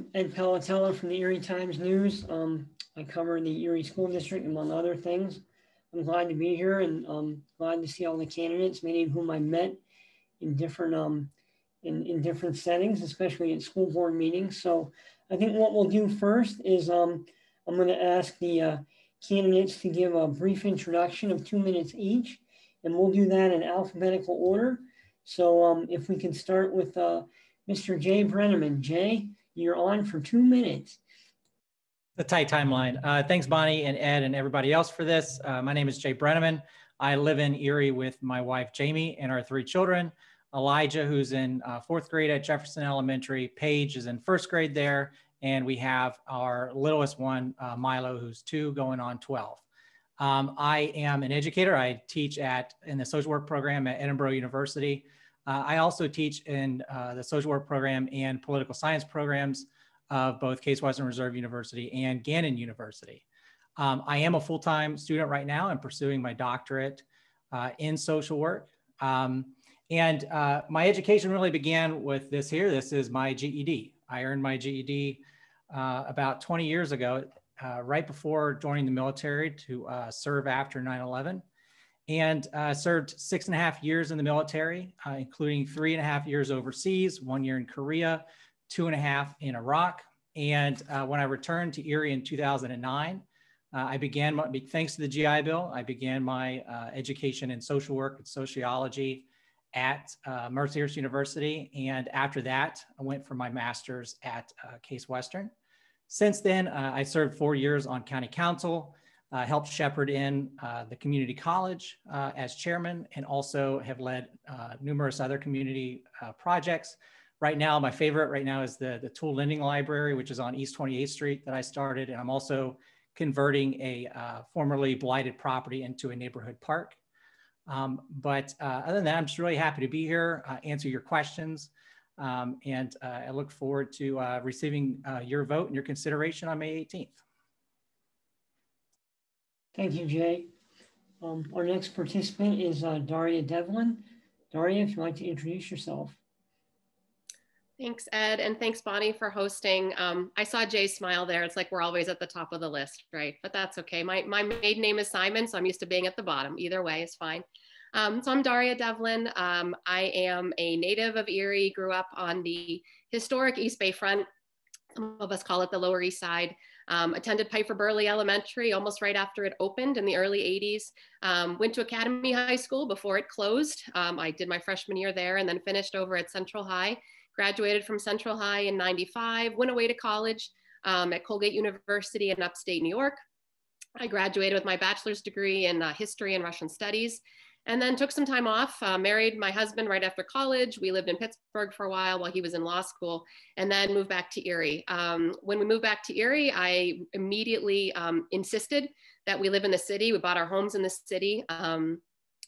I'm Ed from the Erie Times News. Um, I cover the Erie School District, among other things. I'm glad to be here and um, glad to see all the candidates, many of whom I met in different um, in, in different settings, especially at school board meetings. So I think what we'll do first is um, I'm going to ask the uh, candidates to give a brief introduction of two minutes each, and we'll do that in alphabetical order. So um, if we can start with uh, Mr. Jay Breneman. Jay, you're on for two minutes. The tight timeline. Uh, thanks, Bonnie and Ed and everybody else for this. Uh, my name is Jay Breneman. I live in Erie with my wife, Jamie, and our three children. Elijah, who's in uh, fourth grade at Jefferson Elementary. Paige is in first grade there. And we have our littlest one, uh, Milo, who's two going on 12. Um, I am an educator. I teach at in the social work program at Edinboro University. Uh, I also teach in uh, the social work program and political science programs of both Case Western Reserve University and Gannon University. Um, I am a full-time student right now. I'm pursuing my doctorate uh, in social work. Um, and uh, my education really began with this here. This is my GED. I earned my GED uh, about 20 years ago, uh, right before joining the military to serve after 9-11 and uh, served six and a half years in the military, uh, including three and a half years overseas, one year in Korea, two and a half in Iraq. And uh, when I returned to Erie in 2009, uh, I began, my, thanks to the GI Bill, I began my uh, education in social work and sociology at uh, Mercyhurst University. And after that, I went for my master's at Case Western. Since then, I served four years on county council, uh, helped shepherd in uh, the community college uh, as chairman and also have led uh, numerous other community uh, projects. Right now, my favorite right now is the, the Toole Lending Library, which is on East 28th Street that I started. And I'm also converting a uh, formerly blighted property into a neighborhood park. Um, but other than that, I'm just really happy to be here, answer your questions. Um, and I look forward to receiving your vote and your consideration on May 18th. Thank you, Jay. Um, our next participant is uh, Daria Devlin. Daria, if you'd like to introduce yourself. Thanks, Ed, and thanks, Bonnie, for hosting. Um, I saw Jay smile there. It's like we're always at the top of the list, right? But that's okay. My, my maiden name is Simon, so I'm used to being at the bottom. Either way is fine. Um, so I'm Daria Devlin. Um, I am a native of Erie, grew up on the historic East Bay front. Some of us call it the Lower East Side. Um, attended Pfeiffer-Burleigh Elementary almost right after it opened in the early 80s. Um, went to Academy High School before it closed. Um, I did my freshman year there and then finished over at Central High. Graduated from Central High in 95, went away to college um, at Colgate University in upstate New York. I graduated with my bachelor's degree in uh, history and Russian studies and then took some time off, uh, married my husband right after college. We lived in Pittsburgh for a while while he was in law school, and then moved back to Erie. Um, when we moved back to Erie, I immediately um, insisted that we live in the city. We bought our homes in the city. Um,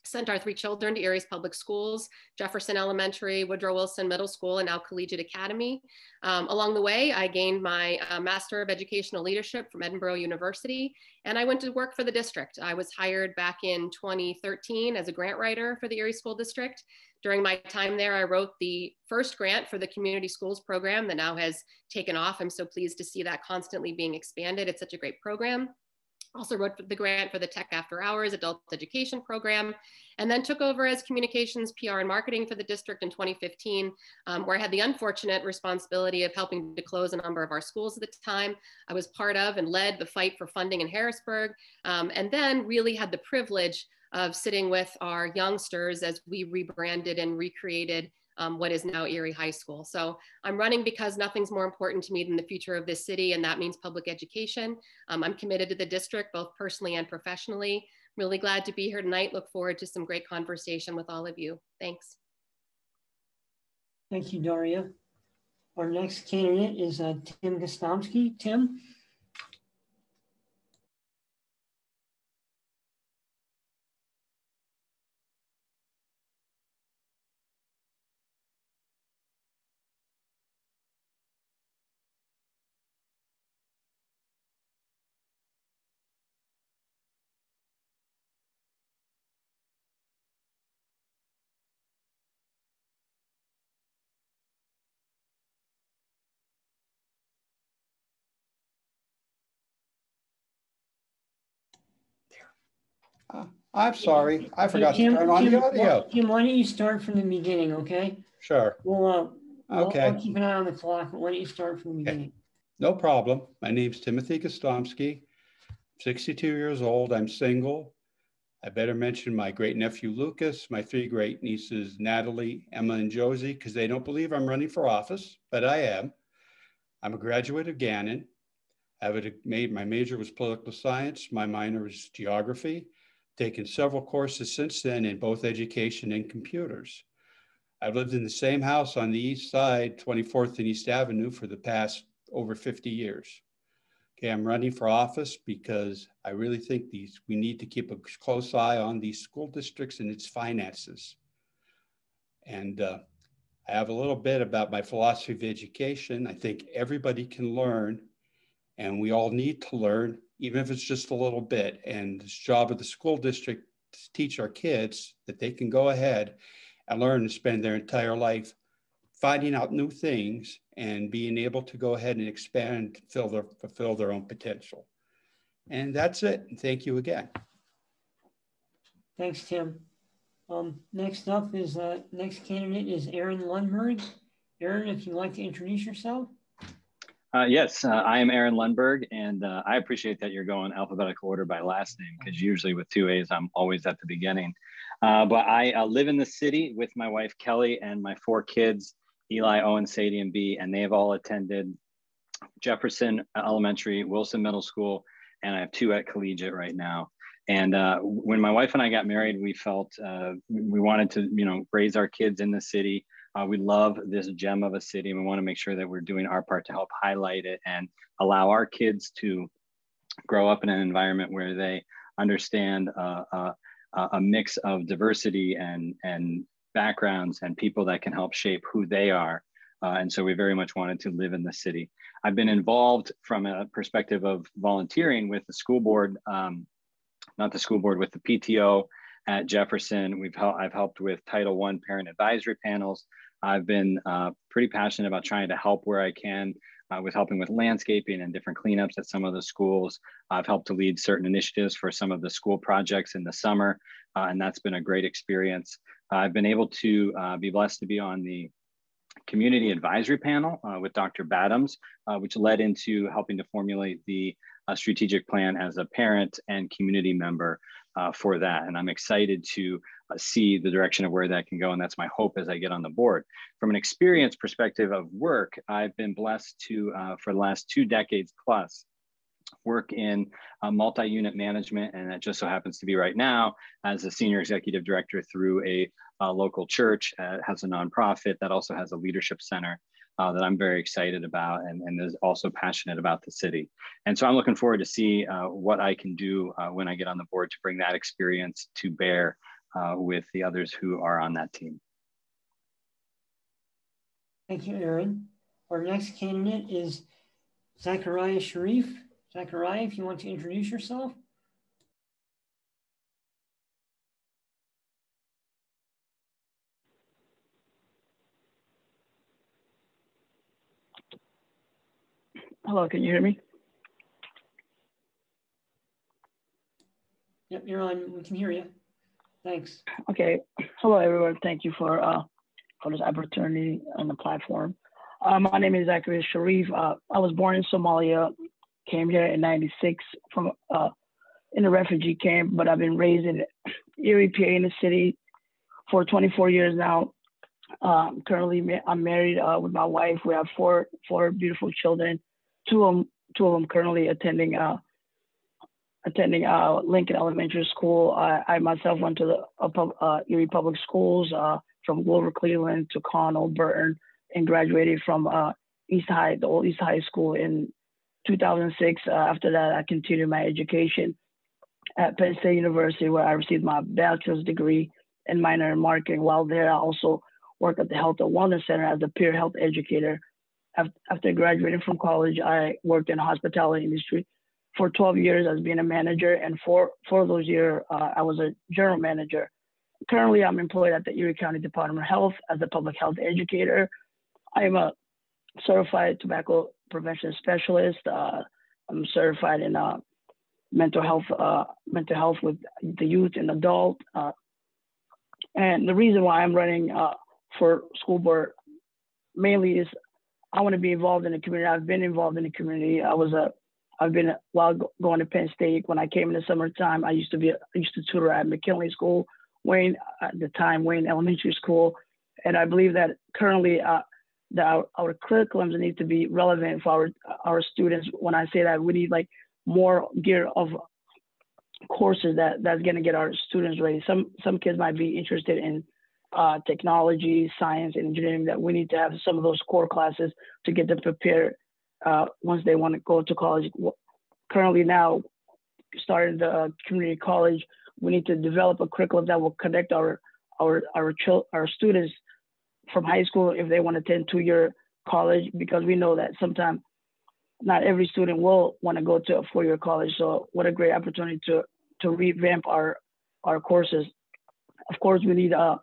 sent our three children to Erie's public schools, Jefferson Elementary, Woodrow Wilson Middle School, and now Collegiate Academy. Um, along the way, I gained my uh, Master of Educational Leadership from Edinboro University, and I went to work for the district. I was hired back in 2013 as a grant writer for the Erie School District. During my time there, I wrote the first grant for the community schools program that now has taken off. I'm so pleased to see that constantly being expanded. It's such a great program also wrote the grant for the Tech After Hours adult education program, and then took over as communications, PR, and marketing for the district in 2015, um, where I had the unfortunate responsibility of helping to close a number of our schools at the time. I was part of and led the fight for funding in Harrisburg, um, and then really had the privilege of sitting with our youngsters as we rebranded and recreated um, what is now Erie High School. So I'm running because nothing's more important to me than the future of this city, and that means public education. Um, I'm committed to the district, both personally and professionally. Really glad to be here tonight. Look forward to some great conversation with all of you. Thanks. Thank you, Daria. Our next candidate is uh, Tim Gostomski. Tim? Uh, I'm sorry, I forgot to Tim- turn on the audio. Tim, why don't you start from the beginning, okay? Sure, We'll, uh, I'll- okay, I'll keep an eye on the clock, but why don't you start from the Okay. beginning? no problem. My name's Timothy Gostomski, 62 years old, I'm single. I better mention my great nephew Lucas, my three great nieces Natalie, Emma, and Josie, because they don't believe I'm running for office, but I am. I'm a graduate of Gannon. I have a, made, my major was political science, my minor was geography. Taken several courses since then in both education and computers. I've lived in the same house on the east side, 24th and East Avenue, for the past over 50 years. Okay, I'm running for office because I really think these we need to keep a close eye on these school districts and its finances. And uh, I have a little bit about my philosophy of education. I think everybody can learn, and we all need to learn, even if it's just a little bit. And it's job of the school district to teach our kids that they can go ahead and learn and spend their entire life finding out new things and being able to go ahead and expand, fill their, fulfill their own potential. And that's it. Thank you again. Thanks, Tim. Um, next up is, uh, next candidate is Aaron Lundberg. Aaron, if you'd like to introduce yourself. Uh, yes, uh, I am Aaron Lundberg, and uh, I appreciate that you're going alphabetical order by last name because usually with two A's, I'm always at the beginning. Uh, but I uh, live in the city with my wife Kelly and my four kids, Eli, Owen, Sadie, and B, and they have all attended Jefferson Elementary, Wilson Middle School, and I have two at Collegiate right now. And when my wife and I got married, we felt we wanted to, you know, raise our kids in the city. Uh, we love this gem of a city, and we want to make sure that we're doing our part to help highlight it and allow our kids to grow up in an environment where they understand uh, uh, a mix of diversity and and backgrounds and people that can help shape who they are. Uh, and so we very much wanted to live in the city. I've been involved from a perspective of volunteering with the school board, um, not the school board, with the PTO at Jefferson. We've hel- I've helped with Title One parent advisory panels. I've been uh, pretty passionate about trying to help where I can uh, with helping with landscaping and different cleanups at some of the schools. I've helped to lead certain initiatives for some of the school projects in the summer, uh, and that's been a great experience. I've been able to uh, be blessed to be on the community advisory panel uh, with Dr. Badams, uh, which led into helping to formulate the strategic plan as a parent and community member for that. And I'm excited to see the direction of where that can go. And that's my hope as I get on the board. From an experience perspective of work, I've been blessed to, uh, for the last two decades plus, work in uh, multi-unit management and that just so happens to be right now as a senior executive director through a, a local church uh, has a nonprofit that also has a leadership center uh, that i'm very excited about and, and is also passionate about the city and so i'm looking forward to see uh, what i can do uh, when i get on the board to bring that experience to bear uh, with the others who are on that team Thank you, Aaron. Our next candidate is Zachariah Sharif. Zachariah, if you want to introduce yourself. Hello, can you hear me? Yep, you're on. We can hear you. Thanks. Okay. Hello, everyone. Thank you for uh, for this opportunity on the platform. Uh, my name is Zachary Sharif. Uh, I was born in Somalia, came here in '96 from uh, in a refugee camp, but I've been raised in Erie, PA, in the city for 24 years now. Um, currently, I'm married uh, with my wife. We have four four beautiful children. Two of them, two of them currently attending uh, attending uh, Lincoln Elementary School. I, I myself went to the uh, uh, Erie Public Schools uh, from Grover Cleveland to Connell Burton and graduated from uh, East High, the old East High School in 2006. Uh, after that, I continued my education at Penn State University, where I received my bachelor's degree and minor in marketing. While there, I also worked at the Health and Wellness Center as a peer health educator. After graduating from college, I worked in the hospitality industry for 12 years as being a manager, and for for those years, uh, I was a general manager. Currently, I'm employed at the Erie County Department of Health as a public health educator. I am a certified tobacco prevention specialist. Uh, I'm certified in uh, mental health, uh, mental health with the youth and adult. Uh, and the reason why I'm running uh, for school board mainly is I want to be involved in the community. I've been involved in the community. I was a, I've been while going to Penn State. When I came in the summertime, I used to be, I used to tutor at McKinley School, Wayne at the time Wayne Elementary School, and I believe that currently uh, that our, our curriculums need to be relevant for our our students. When I say that, we need like more gear of courses that that's going to get our students ready. Some some kids might be interested in uh, technology, science, and engineering. That we need to have some of those core classes to get them prepared uh, once they want to go to college. Currently now, starting the uh, community college, we need to develop a curriculum that will connect our our our our students from high school if they want to attend two-year college because we know that sometimes not every student will want to go to a four-year college. So what a great opportunity to to revamp our our courses. Of course, we need uh,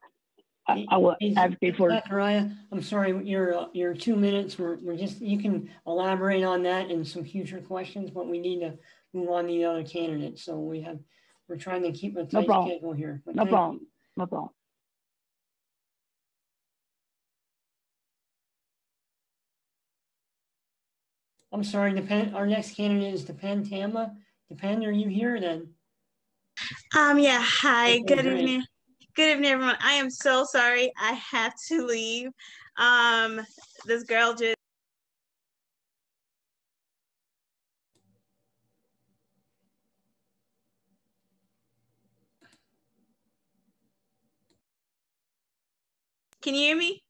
I, I will advocate for. Zachariah, I'm sorry, your uh, your two minutes. We're, we're just you can elaborate on that in some future questions, but we need to move on to the other candidates. So we have we're trying to keep a tight no schedule here. no problem. No problem. I'm sorry, Depend. Our next candidate is Depend Tama. Depend, are you here then? Um. Yeah. Hi. Okay, good great. evening. Good evening, everyone. I am so sorry. I have to leave. Um. This girl just. Can you hear me?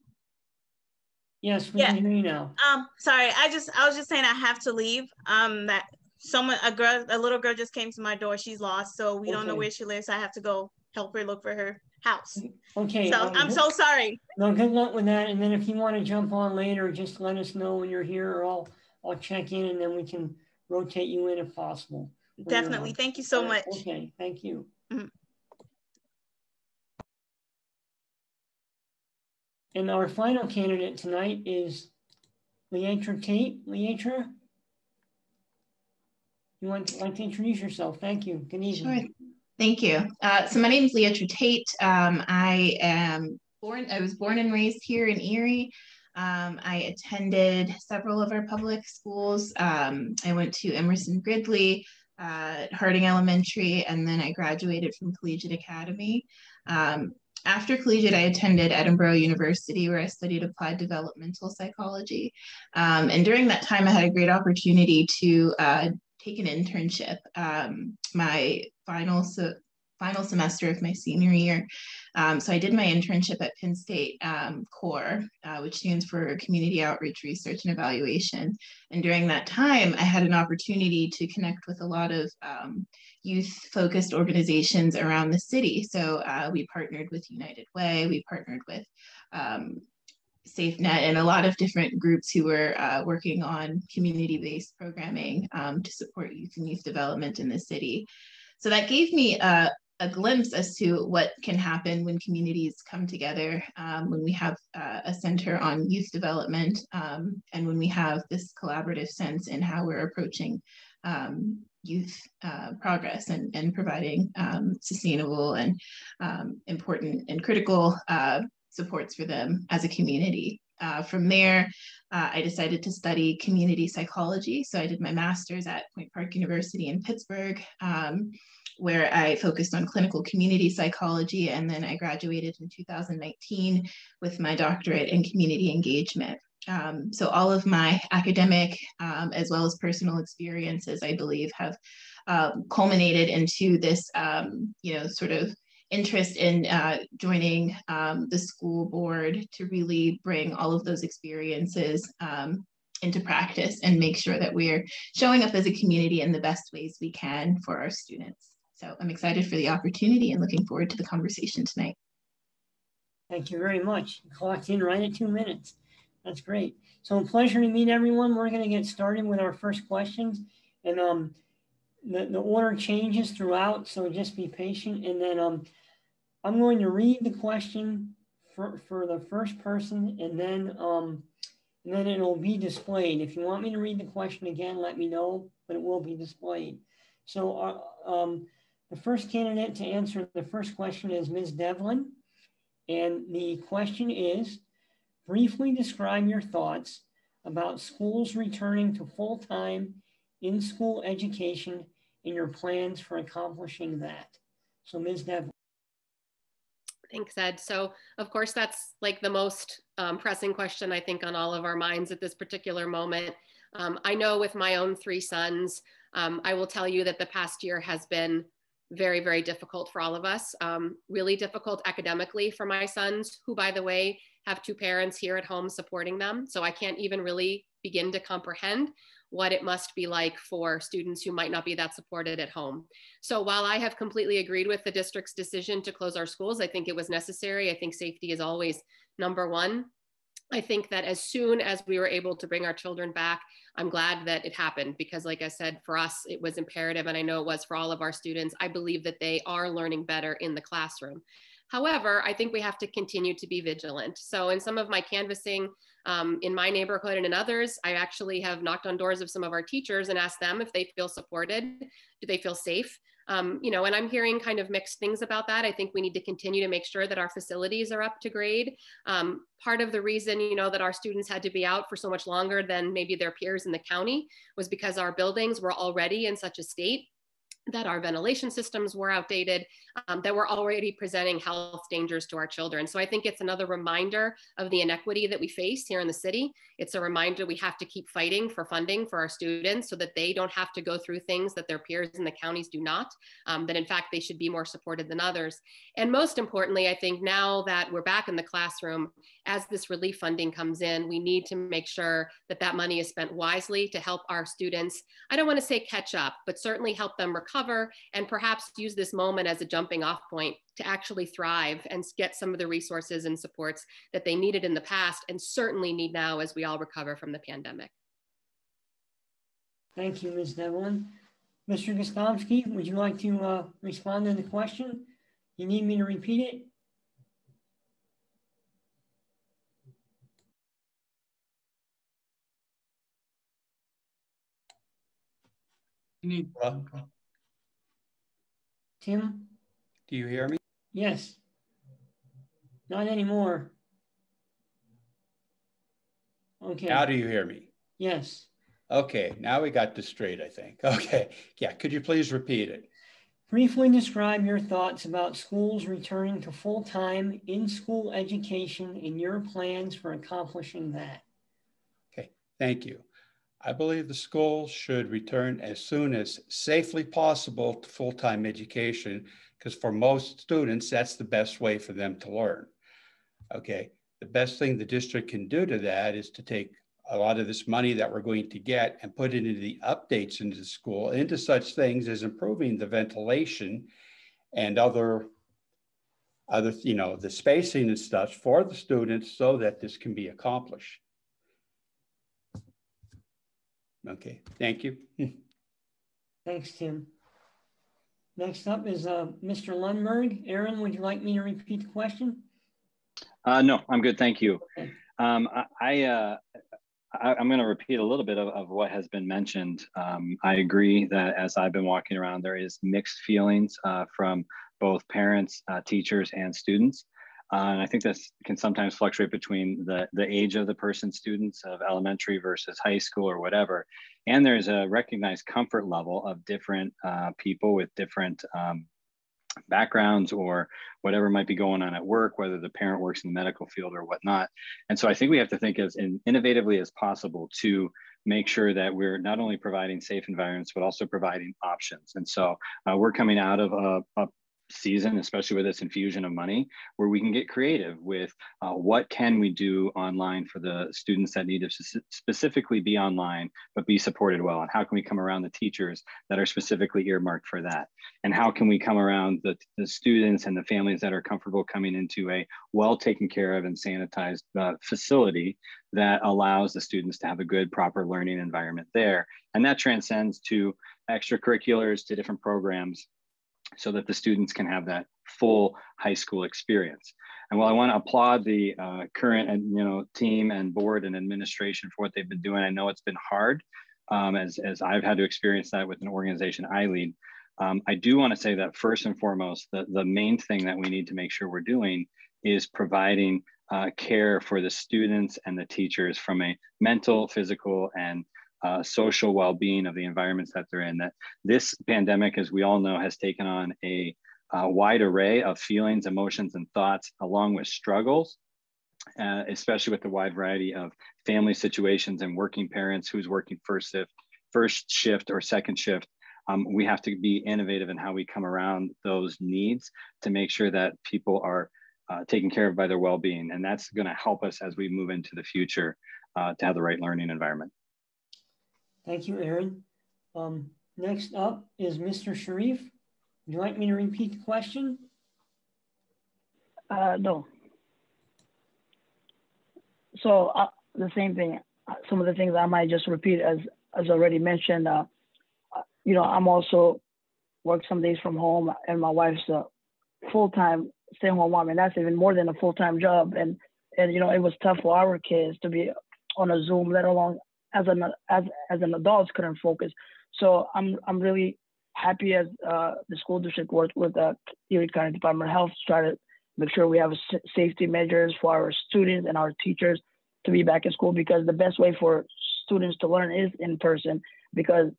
Yes, we yeah. can hear you now. Um, sorry, I just I was just saying I have to leave. Um, that someone a girl a little girl just came to my door. She's lost, so we okay. don't know where she lives. So I have to go help her look for her house. Okay. So um, I'm so sorry. No, good luck with that. And then if you want to jump on later, just let us know when you're here, or I'll I'll check in, and then we can rotate you in if possible. Definitely. Thank you so much. Okay. Thank you. Mm -hmm. And our final candidate tonight is Leatra Tate. Leatra, you want to, like to introduce yourself? Thank you. Good evening. Sure. Thank you. Uh, so my name is Leatra Tate. Um, I am born, I was born and raised here in Erie. Um, I attended several of our public schools. Um, I went to Emerson Gridley, uh, Harding Elementary, and then I graduated from Collegiate Academy. Um, after collegiate, I attended Edinboro University where I studied applied developmental psychology. Um, and during that time, I had a great opportunity to uh, take an internship. Um, my final, so final semester of my senior year. Um, so I did my internship at Penn State um, CORE, uh, which stands for Community Outreach Research and Evaluation. And during that time, I had an opportunity to connect with a lot of um, youth-focused organizations around the city. So uh, we partnered with United Way, we partnered with um, SafeNet and a lot of different groups who were uh, working on community-based programming um, to support youth and youth development in the city. So that gave me a, a glimpse as to what can happen when communities come together, um, when we have uh, a center on youth development, um, and when we have this collaborative sense in how we're approaching um, youth uh, progress and, and providing um, sustainable and um, important and critical uh, supports for them as a community. Uh, from there, uh, I decided to study community psychology. So I did my master's at Point Park University in Pittsburgh. Um, where I focused on clinical community psychology. And then I graduated in 2019 with my doctorate in community engagement. Um, so all of my academic um, as well as personal experiences, I believe, have um, culminated into this, um, you know, sort of interest in uh, joining um, the school board to really bring all of those experiences um, into practice and make sure that we're showing up as a community in the best ways we can for our students. So I'm excited for the opportunity and looking forward to the conversation tonight. Thank you very much. clocked in right at two minutes. That's great. So a pleasure to meet everyone. We're going to get started with our first questions. And um, the, the order changes throughout, so just be patient. And then um, I'm going to read the question for, for the first person, and then um, and then it'll be displayed. If you want me to read the question again, let me know, but it will be displayed. So uh, um, the first candidate to answer the first question is Ms. Devlin. And the question is, briefly describe your thoughts about schools returning to full-time in-school education and your plans for accomplishing that. So Ms. Devlin. Thanks, Ed. So, of course, that's like the most um, pressing question I think on all of our minds at this particular moment. Um, I know with my own three sons, um, I will tell you that the past year has been very, very difficult for all of us. Um, really difficult academically for my sons, who, by the way, have two parents here at home supporting them. So I can't even really begin to comprehend what it must be like for students who might not be that supported at home. So while I have completely agreed with the district's decision to close our schools, I think it was necessary. I think safety is always number one. I think that as soon as we were able to bring our children back, I'm glad that it happened because, like I said, for us, it was imperative. And I know it was for all of our students. I believe that they are learning better in the classroom. However, I think we have to continue to be vigilant. So, in some of my canvassing um, in my neighborhood and in others, I actually have knocked on doors of some of our teachers and asked them if they feel supported, do they feel safe? Um, you know, and I'm hearing kind of mixed things about that. I think we need to continue to make sure that our facilities are up to grade. Um, part of the reason, you know, that our students had to be out for so much longer than maybe their peers in the county was because our buildings were already in such a state that our ventilation systems were outdated, um, that we're already presenting health dangers to our children. So I think it's another reminder of the inequity that we face here in the city. It's a reminder we have to keep fighting for funding for our students so that they don't have to go through things that their peers in the counties do not, um, that in fact they should be more supported than others. And most importantly, I think now that we're back in the classroom, as this relief funding comes in, we need to make sure that that money is spent wisely to help our students. I don't want to say catch up, but certainly help them recover and perhaps use this moment as a jumping off point to actually thrive and get some of the resources and supports that they needed in the past and certainly need now as we all recover from the pandemic. Thank you, Ms. Devlin. Mr. Gostomski, would you like to uh, respond to the question? You need me to repeat it? You need. Well, Do you hear me? Yes. Not anymore. Okay. How do you hear me? Yes. Okay, now we got this straight, I think. Okay, yeah, could you please repeat it? Briefly describe your thoughts about schools returning to full-time in-school education and your plans for accomplishing that. Okay, thank you. I believe the schools should return as soon as safely possible to full-time education because for most students, that's the best way for them to learn. Okay, the best thing the district can do to that is to take a lot of this money that we're going to get and put it into the updates into the school, into such things as improving the ventilation and other, other, you know, the spacing and stuff for the students so that this can be accomplished. Okay, thank you. Thanks, Tim. Next up is uh, Mr. Lundberg. Aaron, would you like me to repeat the question? Uh, no, I'm good. Thank you. Okay. Um, I, I, uh, I, am going to repeat a little bit of, of what has been mentioned. Um, I agree that as I've been walking around, there is mixed feelings uh, from both parents, uh, teachers, and students. Uh, and I think this can sometimes fluctuate between the, the age of the person, students of elementary versus high school or whatever. And there's a recognized comfort level of different uh, people with different um, backgrounds or whatever might be going on at work, whether the parent works in the medical field or whatnot. And so I think we have to think as in, innovatively as possible to make sure that we're not only providing safe environments, but also providing options. And so uh, we're coming out of a, a season, especially with this infusion of money, where we can get creative with uh, what can we do online for the students that need to specifically be online, but be supported well, and how can we come around the teachers that are specifically earmarked for that, and how can we come around the, the students and the families that are comfortable coming into a well taken care of and sanitized uh, facility that allows the students to have a good, proper learning environment there, and that transcends to extracurriculars, to different programs so that the students can have that full high school experience. And while I want to applaud the uh, current and you know team and board and administration for what they've been doing, I know it's been hard. um, as, as I've had to experience that with an organization I lead. Um, I do want to say that first and foremost, the, the main thing that we need to make sure we're doing is providing uh, care for the students and the teachers from a mental, physical, and uh, social well-being of the environments that they're in. That this pandemic, as we all know, has taken on a, a wide array of feelings, emotions, and thoughts, along with struggles, uh, especially with the wide variety of family situations and working parents who's working first shift, first shift or second shift. Um, we have to be innovative in how we come around those needs to make sure that people are uh, taken care of by their well-being, and that's going to help us as we move into the future uh, to have the right learning environment. Thank you, Aaron. Um, next up is Mr. Sharif. Would you like me to repeat the question? Uh, no. So uh, the same thing. Some of the things I might just repeat as as already mentioned. Uh, uh you know, I'm also work some days from home, and my wife's a full time stay-at-home mom, and that's even more than a full time job. And and you know, it was tough for our kids to be on a Zoom, let alone as an as as an adult couldn't focus. So I'm I'm really happy as uh, the school district worked with the Erie County Department of Health to try to make sure we have safety measures for our students and our teachers to be back in school because the best way for students to learn is in person because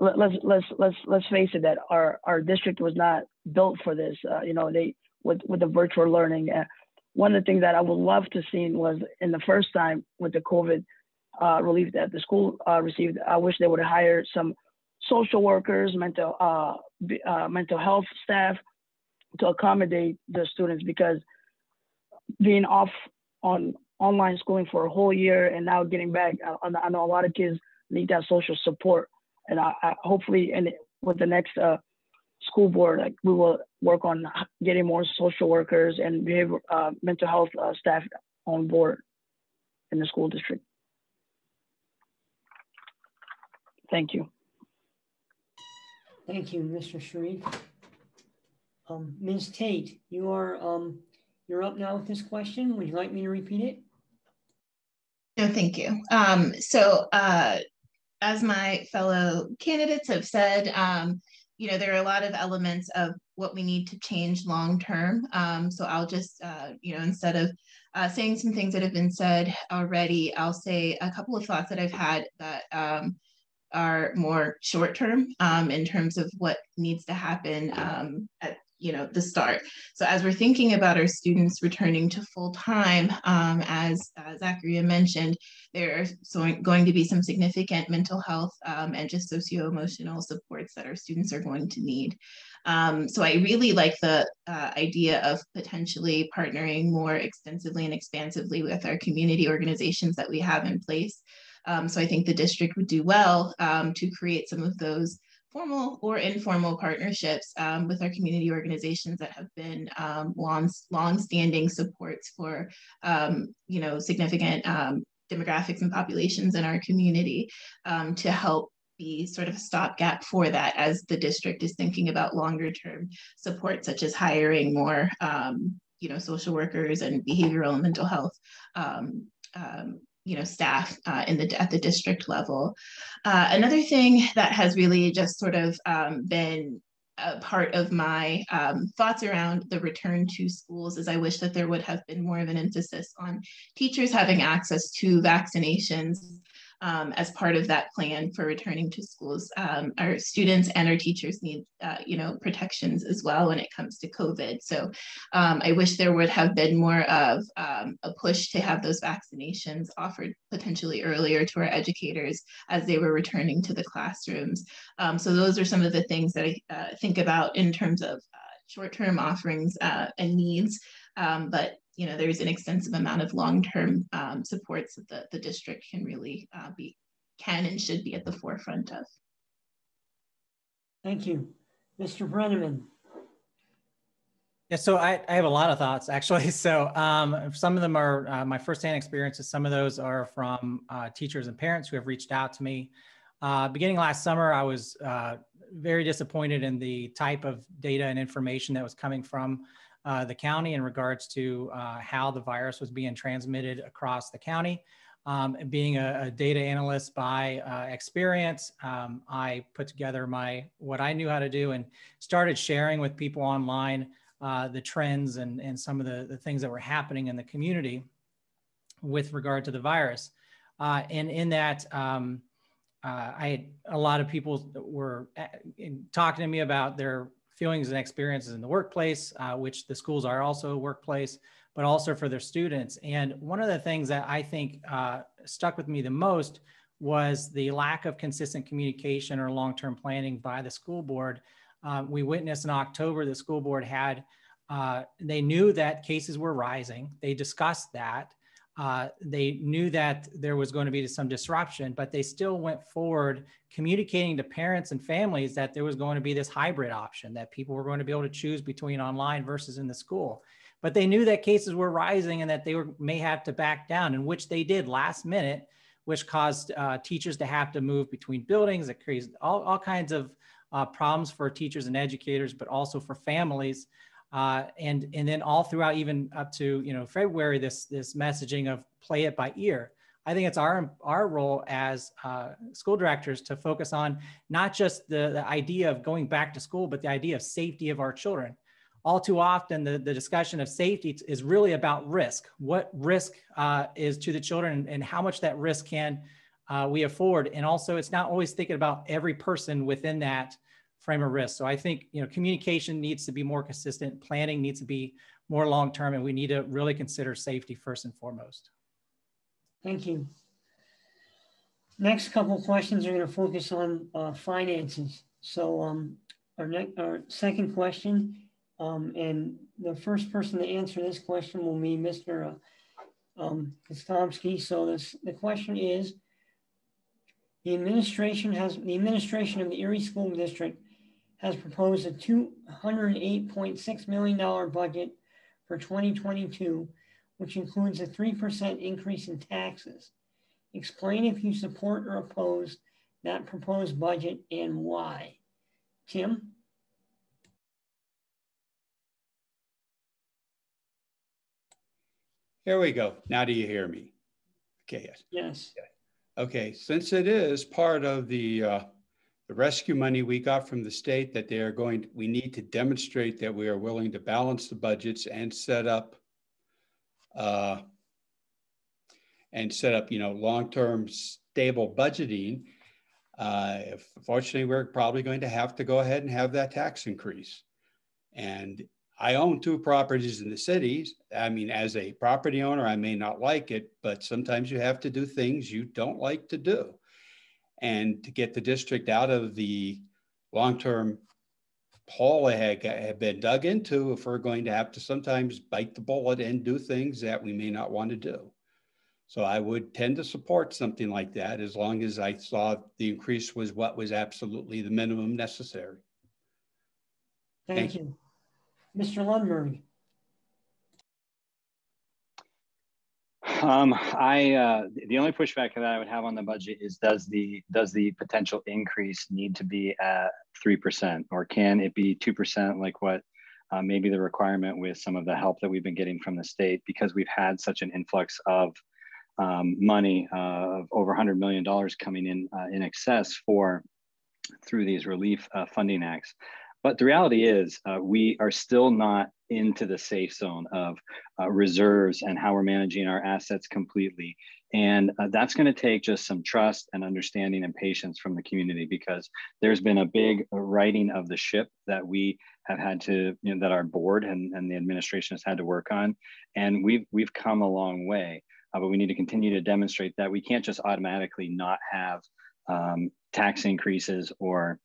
let's let's let's let's face it that our our district was not built for this uh, you know they with with the virtual learning uh, one of the things that i would love to see was in the first time with the covid uh, relief that the school uh, received. I wish they would hire some social workers, mental uh, uh, mental health staff to accommodate the students because being off on online schooling for a whole year and now getting back, I, I know a lot of kids need that social support. And I, I hopefully, and with the next uh, school board, like we will work on getting more social workers and behavior, uh, mental health uh, staff on board in the school district. Thank you. Thank you, Mr. Sharif. Um, Ms. Tate, you are um, you're up now with this question. Would you like me to repeat it? No, thank you. Um, so, uh, as my fellow candidates have said, um, you know, there are a lot of elements of what we need to change long term. Um, so I'll just, uh, you know, instead of uh, saying some things that have been said already, I'll say a couple of thoughts that I've had that um, are more short term um, in terms of what needs to happen um, at you know the start. So as we're thinking about our students returning to full time um, as uh, zachary mentioned there are so going to be some significant mental health um, and just socio-emotional supports that our students are going to need. Um, so i really like the uh, idea of potentially partnering more extensively and expansively with our community organizations that we have in place um, so I think the district would do well um, to create some of those formal or informal partnerships um, with our community organizations that have been um, long, long-standing supports for, um, you know, significant um, demographics and populations in our community to help be sort of a stopgap for that as the district is thinking about longer term support, such as hiring more, um, you know, social workers and behavioral and mental health um, um, you know staff uh, in the at the district level. Uh, another thing that has really just sort of um, been a part of my um, thoughts around the return to schools is I wish that there would have been more of an emphasis on teachers having access to vaccinations um, as part of that plan for returning to schools. Um, our students and our teachers need, uh, you know, protections as well when it comes to COVID. So um, I wish there would have been more of um, a push to have those vaccinations offered potentially earlier to our educators as they were returning to the classrooms. Um, so those are some of the things that I uh, think about in terms of uh, short-term offerings uh, and needs. Um, but you know, there's an extensive amount of long-term um, supports that the, the district can really uh, be, can and should be at the forefront of. Thank you. Mr. Breneman. Yeah, so I, I have a lot of thoughts actually. So um, some of them are uh, my firsthand experiences. Some of those are from uh, teachers and parents who have reached out to me. Uh, beginning last summer, I was uh, very disappointed in the type of data and information that was coming from uh, the county in regards to uh, how the virus was being transmitted across the county. Um, being a, a, data analyst by uh, experience, um, I put together my what I knew how to do and started sharing with people online uh, the trends and, and some of the, the things that were happening in the community with regard to the virus. Uh, and in that, um, uh, I had a lot of people were uh, talking to me about their feelings and experiences in the workplace, uh, which the schools are also a workplace, but also for their students. And one of the things that I think uh, stuck with me the most was the lack of consistent communication or long-term planning by the school board. Uh, we witnessed in October the school board had, uh, they knew that cases were rising. They discussed that. Uh, they knew that there was going to be some disruption, but they still went forward communicating to parents and families that there was going to be this hybrid option, that people were going to be able to choose between online versus in the school. But they knew that cases were rising and that they were, may have to back down, in which they did last minute, which caused uh, teachers to have to move between buildings. It created all, all kinds of uh, problems for teachers and educators, but also for families. Uh, and and then all throughout, even up to you know February, this this messaging of play it by ear. I think it's our our role as uh, school directors to focus on not just the, the idea of going back to school, but the idea of safety of our children. All too often, the, the discussion of safety is really about risk. What risk uh, is to the children, and how much that risk can uh, we afford? And also, it's not always thinking about every person within that frame of risk. So I think you know communication needs to be more consistent, planning needs to be more long term, and we need to really consider safety first and foremost. Thank you. Next couple questions are going to focus on uh, finances. So um, our next, our second question, um, and the first person to answer this question will be Mr. Uh, um, Gostomski. So this the question is. The administration has the administration of the Erie School District has proposed a $208.6 million budget for 2022, which includes a 3% increase in taxes. Explain if you support or oppose that proposed budget and why. Tim? Here we go. Now do you hear me? Okay, yes. Yes. Okay, since it is part of the uh, the rescue money we got from the state that they are going, to, we need to demonstrate that we are willing to balance the budgets and set up uh, and set up, you know, long-term stable budgeting. Uh, fortunately, we're probably going to have to go ahead and have that tax increase. And I own two properties in the cities. I mean, as a property owner, I may not like it, but sometimes you have to do things you don't like to do and to get the district out of the long-term hole they had, had been dug into if we're going to have to sometimes bite the bullet and do things that we may not want to do. So I would tend to support something like that as long as I saw the increase was what was absolutely the minimum necessary. Thank, Thank you. you. Mr. Lundberg. Um, I uh, the only pushback that I would have on the budget is does the does the potential increase need to be at three percent or can it be two percent like what uh, maybe the requirement with some of the help that we've been getting from the state because we've had such an influx of um, money uh, of over 100 million dollars coming in uh, in excess for through these relief uh, funding acts. But the reality is, uh, we are still not into the safe zone of uh, reserves and how we're managing our assets completely. And uh, that's going to take just some trust and understanding and patience from the community because there's been a big righting of the ship that we have had to, you know, that our board and, and the administration has had to work on. And we've, we've come a long way, uh, but we need to continue to demonstrate that we can't just automatically not have um, tax increases or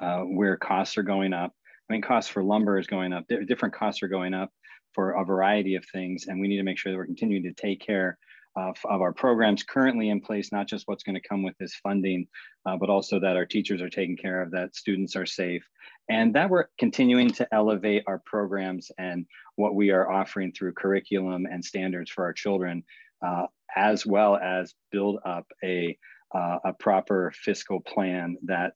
uh, where costs are going up. I mean, costs for lumber is going up. Different costs are going up for a variety of things, and we need to make sure that we're continuing to take care of, of our programs currently in place, not just what's going to come with this funding, uh, but also that our teachers are taken care of, that students are safe, and that we're continuing to elevate our programs and what we are offering through curriculum and standards for our children, uh, as well as build up a uh, a proper fiscal plan that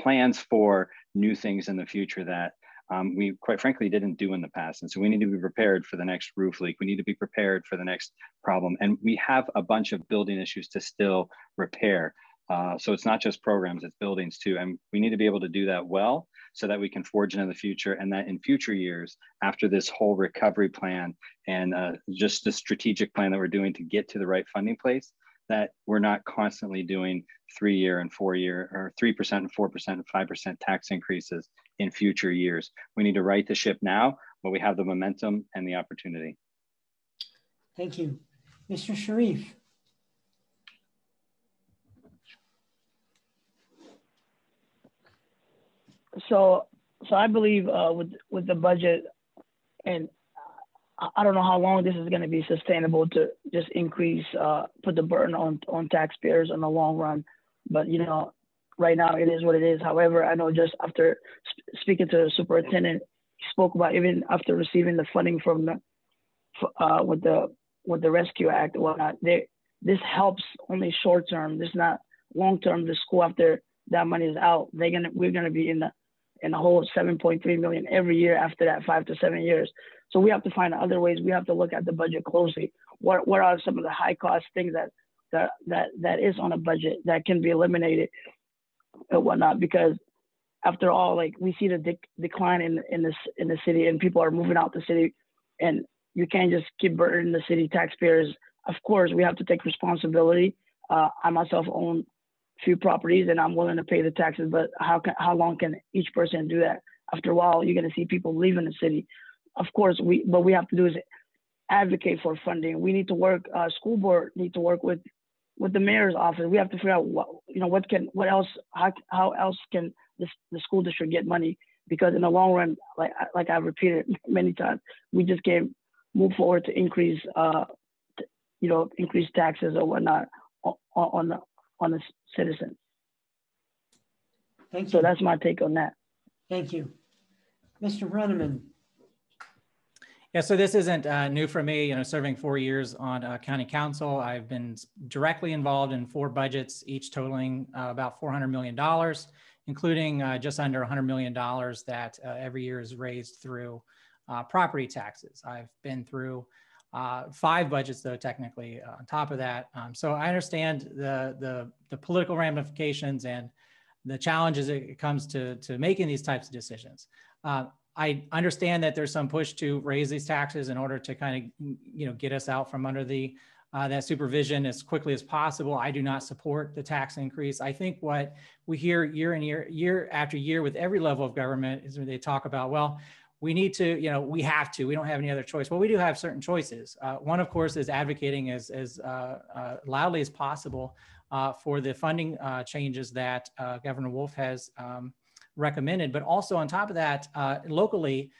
plans for new things in the future that um, we quite frankly didn't do in the past. And so we need to be prepared for the next roof leak. We need to be prepared for the next problem. And we have a bunch of building issues to still repair. Uh, so it's not just programs, it's buildings too. And we need to be able to do that well so that we can forge into the future and that in future years, after this whole recovery plan and uh, just the strategic plan that we're doing to get to the right funding place, that we're not constantly doing three year and four year or 3% and 4% and 5% tax increases in future years. We need to right the ship now, but we have the momentum and the opportunity. Thank you. Mr. Sharif. so so I believe uh, with with the budget, and I don't know how long this is going to be sustainable to just increase uh, put the burden on on taxpayers in the long run. But you know, right now it is what it is. However, I know just after sp- speaking to the superintendent, he spoke about even after receiving the funding from the uh, with the with the Rescue Act and whatnot, they, this helps only short term. This is not long term. The school after that money is out, they're gonna we're gonna be in the and a whole 7.3 million every year after that five to seven years. So we have to find other ways. We have to look at the budget closely. What what are some of the high cost things that that that that is on a budget that can be eliminated and whatnot? Because after all, like we see the de- decline in in this in the city, and people are moving out the city, and you can't just keep burdening the city taxpayers. Of course, we have to take responsibility. Uh, I myself own few properties and I'm willing to pay the taxes, but how can, how long can each person do that? After a while, you're going to see people leaving the city. Of course, we but we have to do is advocate for funding. We need to work. Uh, school board need to work with with the mayor's office. We have to figure out what you know what can what else how how else can this, the school district get money because in the long run, like like I've repeated many times, we just can't move forward to increase uh you know increase taxes or whatnot on, on the on the citizens. Thank you. So that's my take on that. Thank you. Mr. Breneman. Yeah, so this isn't uh, new for me. You know, serving four years on uh, county council, I've been directly involved in four budgets, each totaling uh, about $400 million, including uh, just under $100 million that uh, every year is raised through uh, property taxes. I've been through uh, five budgets though technically uh, on top of that. Um, so I understand the, the, the political ramifications and the challenges it comes to, to making these types of decisions. Uh, I understand that there's some push to raise these taxes in order to kind of, you know, get us out from under the uh, that supervision as quickly as possible. I do not support the tax increase. I think what we hear year and year, year after year with every level of government is when they talk about, well, we need to, you know, we have to, we don't have any other choice. Well, we do have certain choices. Uh, one, of course, is advocating as, as uh, uh, loudly as possible uh, for the funding uh, changes that Governor Wolf has um, recommended. But also on top of that, locally,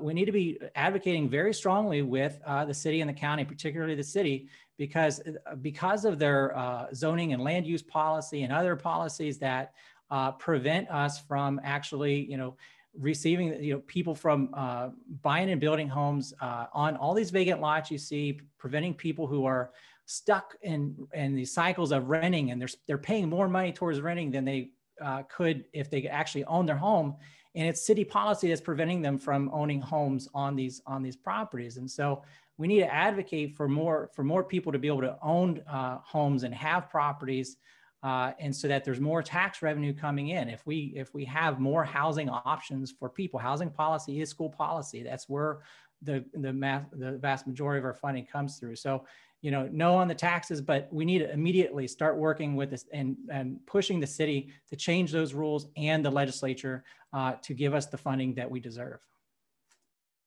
we need to be advocating very strongly with the city and the county, particularly the city, because because of their zoning and land use policy and other policies that prevent us from actually, you know, receiving you know people from uh, buying and building homes uh, on all these vacant lots you see preventing people who are stuck in in these cycles of renting and they're they're paying more money towards renting than they uh, could if they actually own their home. And it's city policy that's preventing them from owning homes on these on these properties. And so we need to advocate for more for more people to be able to own uh, homes and have properties uh, and so that there's more tax revenue coming in. If we if we have more housing options for people, housing policy is school policy. That's where the the math, the vast majority of our funding comes through. So you know, no on the taxes, but we need to immediately start working with this and, and pushing the city to change those rules and the legislature uh, to give us the funding that we deserve.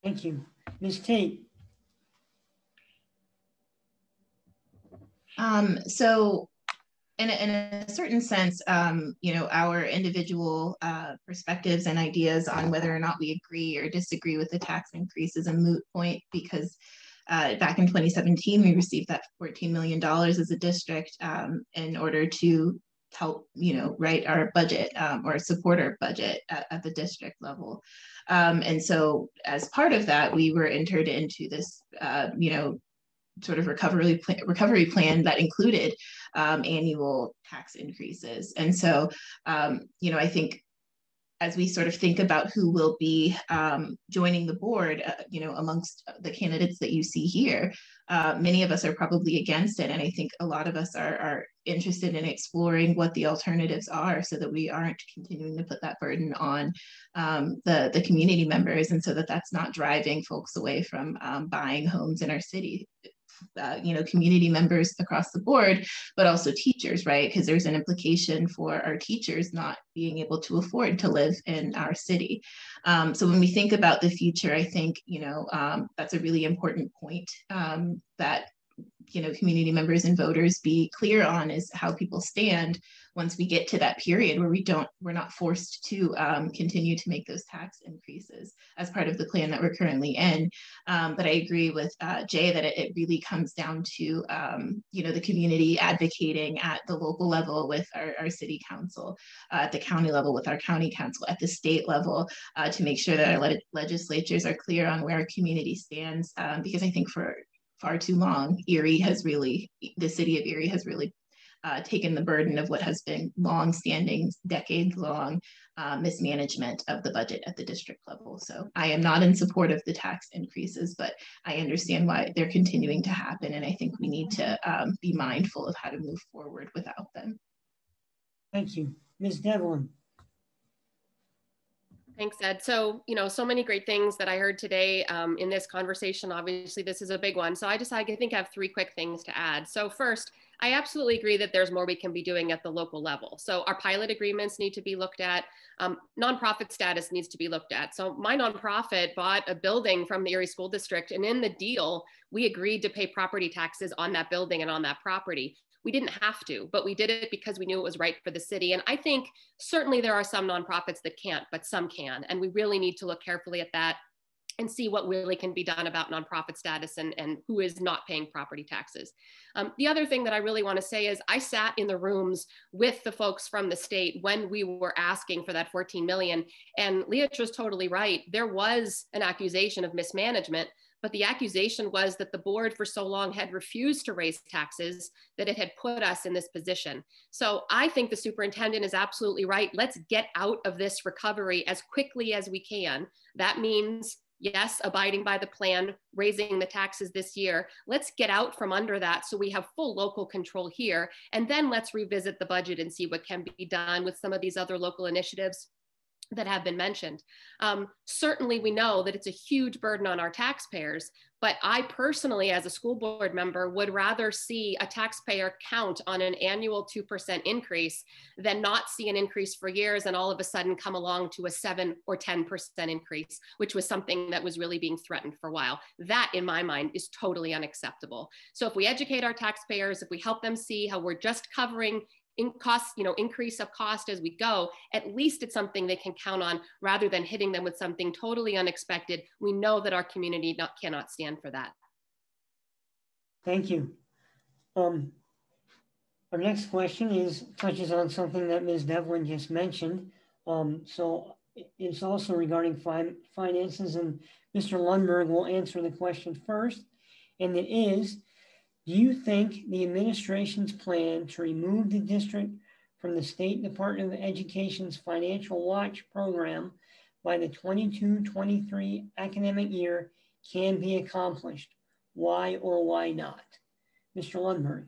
Thank you. Ms. Tate. Um, so in a, in a certain sense, um, you know, our individual uh, perspectives and ideas on whether or not we agree or disagree with the tax increase is a moot point because uh, back in 2017, we received that $14 million as a district um, in order to help, you know, write our budget um, or support our budget at, at the district level. Um, and so as part of that, we were entered into this, uh, you know, sort of recovery plan, recovery plan that included um, annual tax increases. And so, um, you know, I think as we sort of think about who will be um, joining the board, uh, you know, amongst the candidates that you see here, uh, many of us are probably against it. And I think a lot of us are, are interested in exploring what the alternatives are so that we aren't continuing to put that burden on um, the, the community members and so that that's not driving folks away from um, buying homes in our city uh, you know community members across the board but also teachers right? Because there's an implication for our teachers not being able to afford to live in our city. Um, so when we think about the future i think you know um, that's a really important point um, that you know community members and voters be clear on is how people stand once we get to that period where we don't we're not forced to um, continue to make those tax increases as part of the plan that we're currently in. Um, but i agree with uh, jay that it, it, really comes down to um, you know the community advocating at the local level with our, our city council uh, at the county level with our county council at the state level uh, to make sure that our le legislatures are clear on where our community stands um, because i think for far too long, Erie has really, the city of Erie has really uh, taken the burden of what has been long-standing, decades-long uh, mismanagement of the budget at the district level. So I am not in support of the tax increases, but I understand why they're continuing to happen, and I think we need to um, be mindful of how to move forward without them. Thank you. Ms. Devlin. Thanks, Ed. So, you know, so many great things that I heard today um, in this conversation. Obviously, this is a big one. So I just, I think I have three quick things to add. So first, I absolutely agree that there's more we can be doing at the local level. So our pilot agreements need to be looked at. Um, nonprofit status needs to be looked at. So my nonprofit bought a building from the Erie School District, and in the deal, we agreed to pay property taxes on that building and on that property. We didn't have to, but we did it because we knew it was right for the city. And I think certainly there are some nonprofits that can't, but some can. And we really need to look carefully at that and see what really can be done about nonprofit status and, and who is not paying property taxes. Um, the other thing that I really want to say is I sat in the rooms with the folks from the state when we were asking for that 14 million. And Leah was totally right. There was an accusation of mismanagement, but the accusation was that the board for so long had refused to raise taxes that it had put us in this position. So I think the superintendent is absolutely right. Let's get out of this recovery as quickly as we can. That means yes, abiding by the plan, raising the taxes this year. Let's get out from under that so we have full local control here. And then let's revisit the budget and see what can be done with some of these other local initiatives that have been mentioned. Um, certainly, we know that it's a huge burden on our taxpayers, but I personally, as a school board member, would rather see a taxpayer count on an annual 2% increase than not see an increase for years and all of a sudden come along to a 7 or 10% increase, which was something that was really being threatened for a while. That, in my mind, is totally unacceptable. So, if we educate our taxpayers, if we help them see how we're just covering in cost, you know, increase of cost as we go, at least it's something they can count on rather than hitting them with something totally unexpected. We know that our community not, cannot stand for that. Thank you. Um, our next question is touches on something that Ms. Devlin just mentioned. Um, so it's also regarding fin finances and Mr. Lundberg will answer the question first. And it is, do you think the administration's plan to remove the district from the State Department of Education's Financial Watch program by the 22-23 academic year can be accomplished? Why or why not? Mr. Lundberg.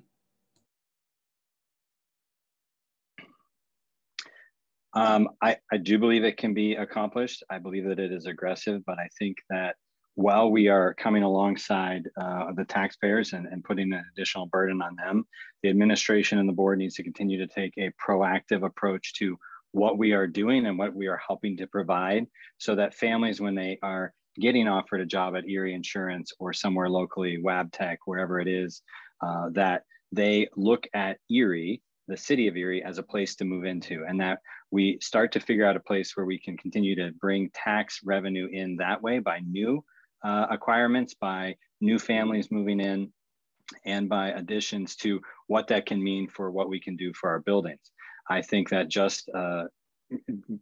Um, I, I do believe it can be accomplished. I believe that it is aggressive, but I think that while we are coming alongside uh, the taxpayers and, and putting an additional burden on them, the administration and the board needs to continue to take a proactive approach to what we are doing and what we are helping to provide so that families, when they are getting offered a job at Erie Insurance or somewhere locally, Wabtec, wherever it is, uh, that they look at Erie, the city of Erie, as a place to move into, and that we start to figure out a place where we can continue to bring tax revenue in that way by new uh, acquirements, by new families moving in, and by additions to what that can mean for what we can do for our buildings. I think that just uh,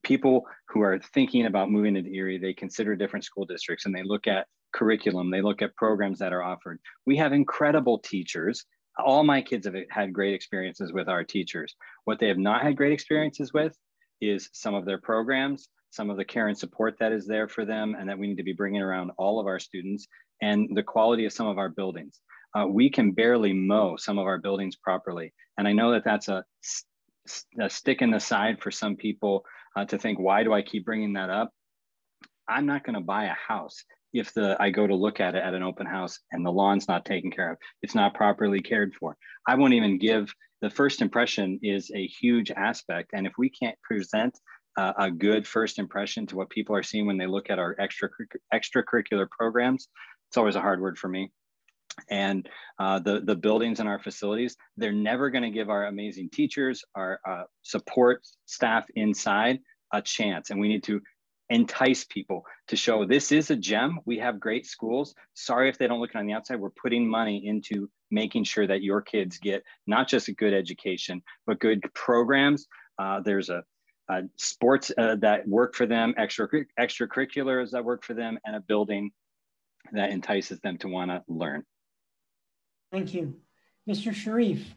people who are thinking about moving into Erie, they consider different school districts and they look at curriculum, they look at programs that are offered. We have incredible teachers. All my kids have had great experiences with our teachers. What they have not had great experiences with is some of their programs some of the care and support that is there for them, and that we need to be bringing around all of our students, and the quality of some of our buildings. Uh, we can barely mow some of our buildings properly. And I know that that's a, a stick in the side for some people uh, to think, why do I keep bringing that up? I'm not going to buy a house if the I go to look at it at an open house and the lawn's not taken care of, it's not properly cared for. I won't even give the first impression is a huge aspect, and if we can't present a good first impression to what people are seeing when they look at our extra extracurricular programs, it's always a hard word for me. And uh, the the buildings and our facilities, they're never going to give our amazing teachers, our uh, support staff inside a chance, and we need to entice people to show this is a gem. We have great schools. Sorry if they don't look it on the outside. We're putting money into making sure that your kids get not just a good education, but good programs. Uh, there's a, a sports uh, that work for them, extra extracurriculars that work for them, and a building that entices them to want to learn. Thank you. Mr. Sharif.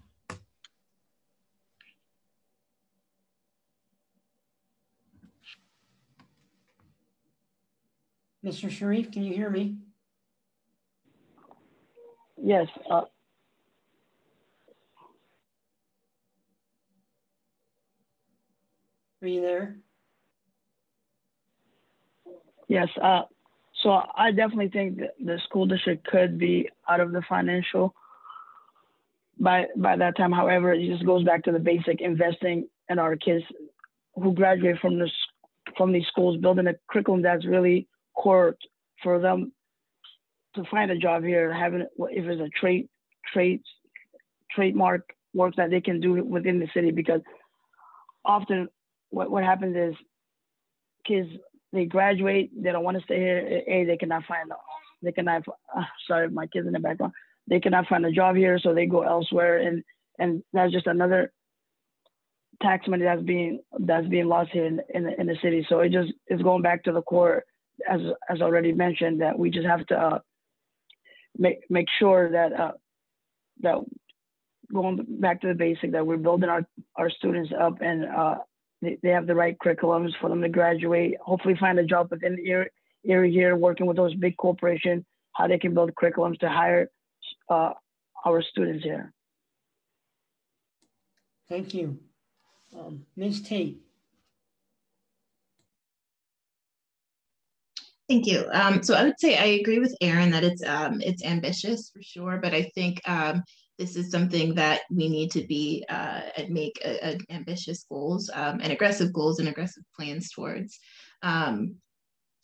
Mr. Sharif, can you hear me? Yes. Uh, Are you there? Yes. Uh, so I definitely think that the school district could be out of the financial by by that time. However, it just goes back to the basic investing in our kids who graduate from this from these schools, building a curriculum that's really core for them to find a job here, having if it's a trade trade trademark work that they can do within the city because often what, what happens is kids they graduate they don't want to stay here. A they cannot find they cannot uh, sorry my kids in the background. They cannot find a job here so they go elsewhere. And and that's just another tax money that's being that's being lost here in, in, the, in the city. So it just is going back to the core as as already mentioned, that we just have to uh, make make sure that uh, that going back to the basic that we're building our our students up and uh, they, they have the right curriculums for them to graduate. Hopefully, find a job within the area, area here, working with those big corporations, how they can build curriculums to hire uh, our students here. Thank you, um, Ms. Tate. Thank you. Um, so I would say I agree with Aaron that it's um, it's ambitious for sure, but I think um, this is something that we need to be uh, and make a, a ambitious goals um, and aggressive goals and aggressive plans towards. Um,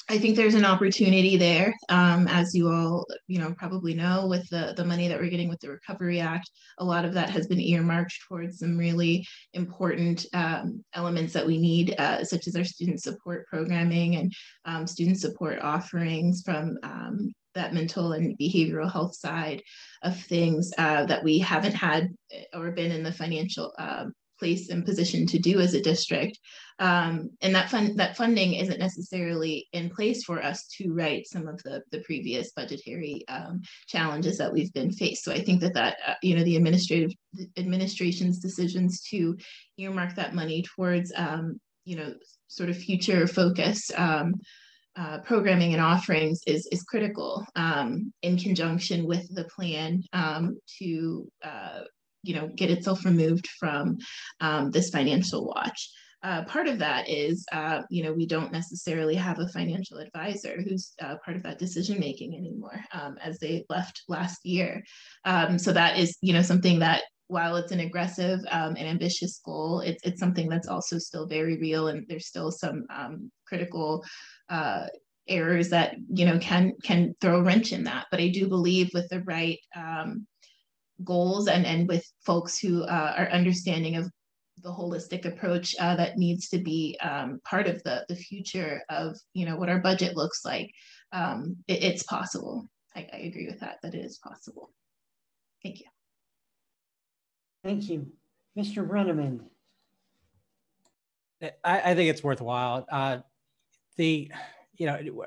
I think there's an opportunity there, um, as you all, you know, probably know, with the the money that we're getting with the Recovery Act. A lot of that has been earmarked towards some really important um, elements that we need, uh, such as our student support programming and um, student support offerings from um, that mental and behavioral health side of things uh, that we haven't had or been in the financial um, place and position to do as a district. Um, and that fund that funding isn't necessarily in place for us to write some of the, the previous budgetary um, challenges that we've been faced. So I think that that uh, you know the administrative the administration's decisions to earmark that money towards um, you know sort of future focus. Uh, programming and offerings is, is critical um, in conjunction with the plan um, to uh, you know get itself removed from um, this financial watch. Uh, part of that is, uh, you know, we don't necessarily have a financial advisor who's uh, part of that decision making anymore, um, as they left last year. Um, so that is, you know, something that while it's an aggressive um, and ambitious goal, it's it's something that's also still very real, and there's still some um, critical uh, errors that you know can can throw a wrench in that. But I do believe with the right um, goals and, and with folks who uh, are understanding of the holistic approach uh, that needs to be um, part of the, the future of you know what our budget looks like um, it, it's possible. I, I agree with that that it is possible. Thank you. Thank you. Mr Breneman. I, I think it's worthwhile. Uh, the you know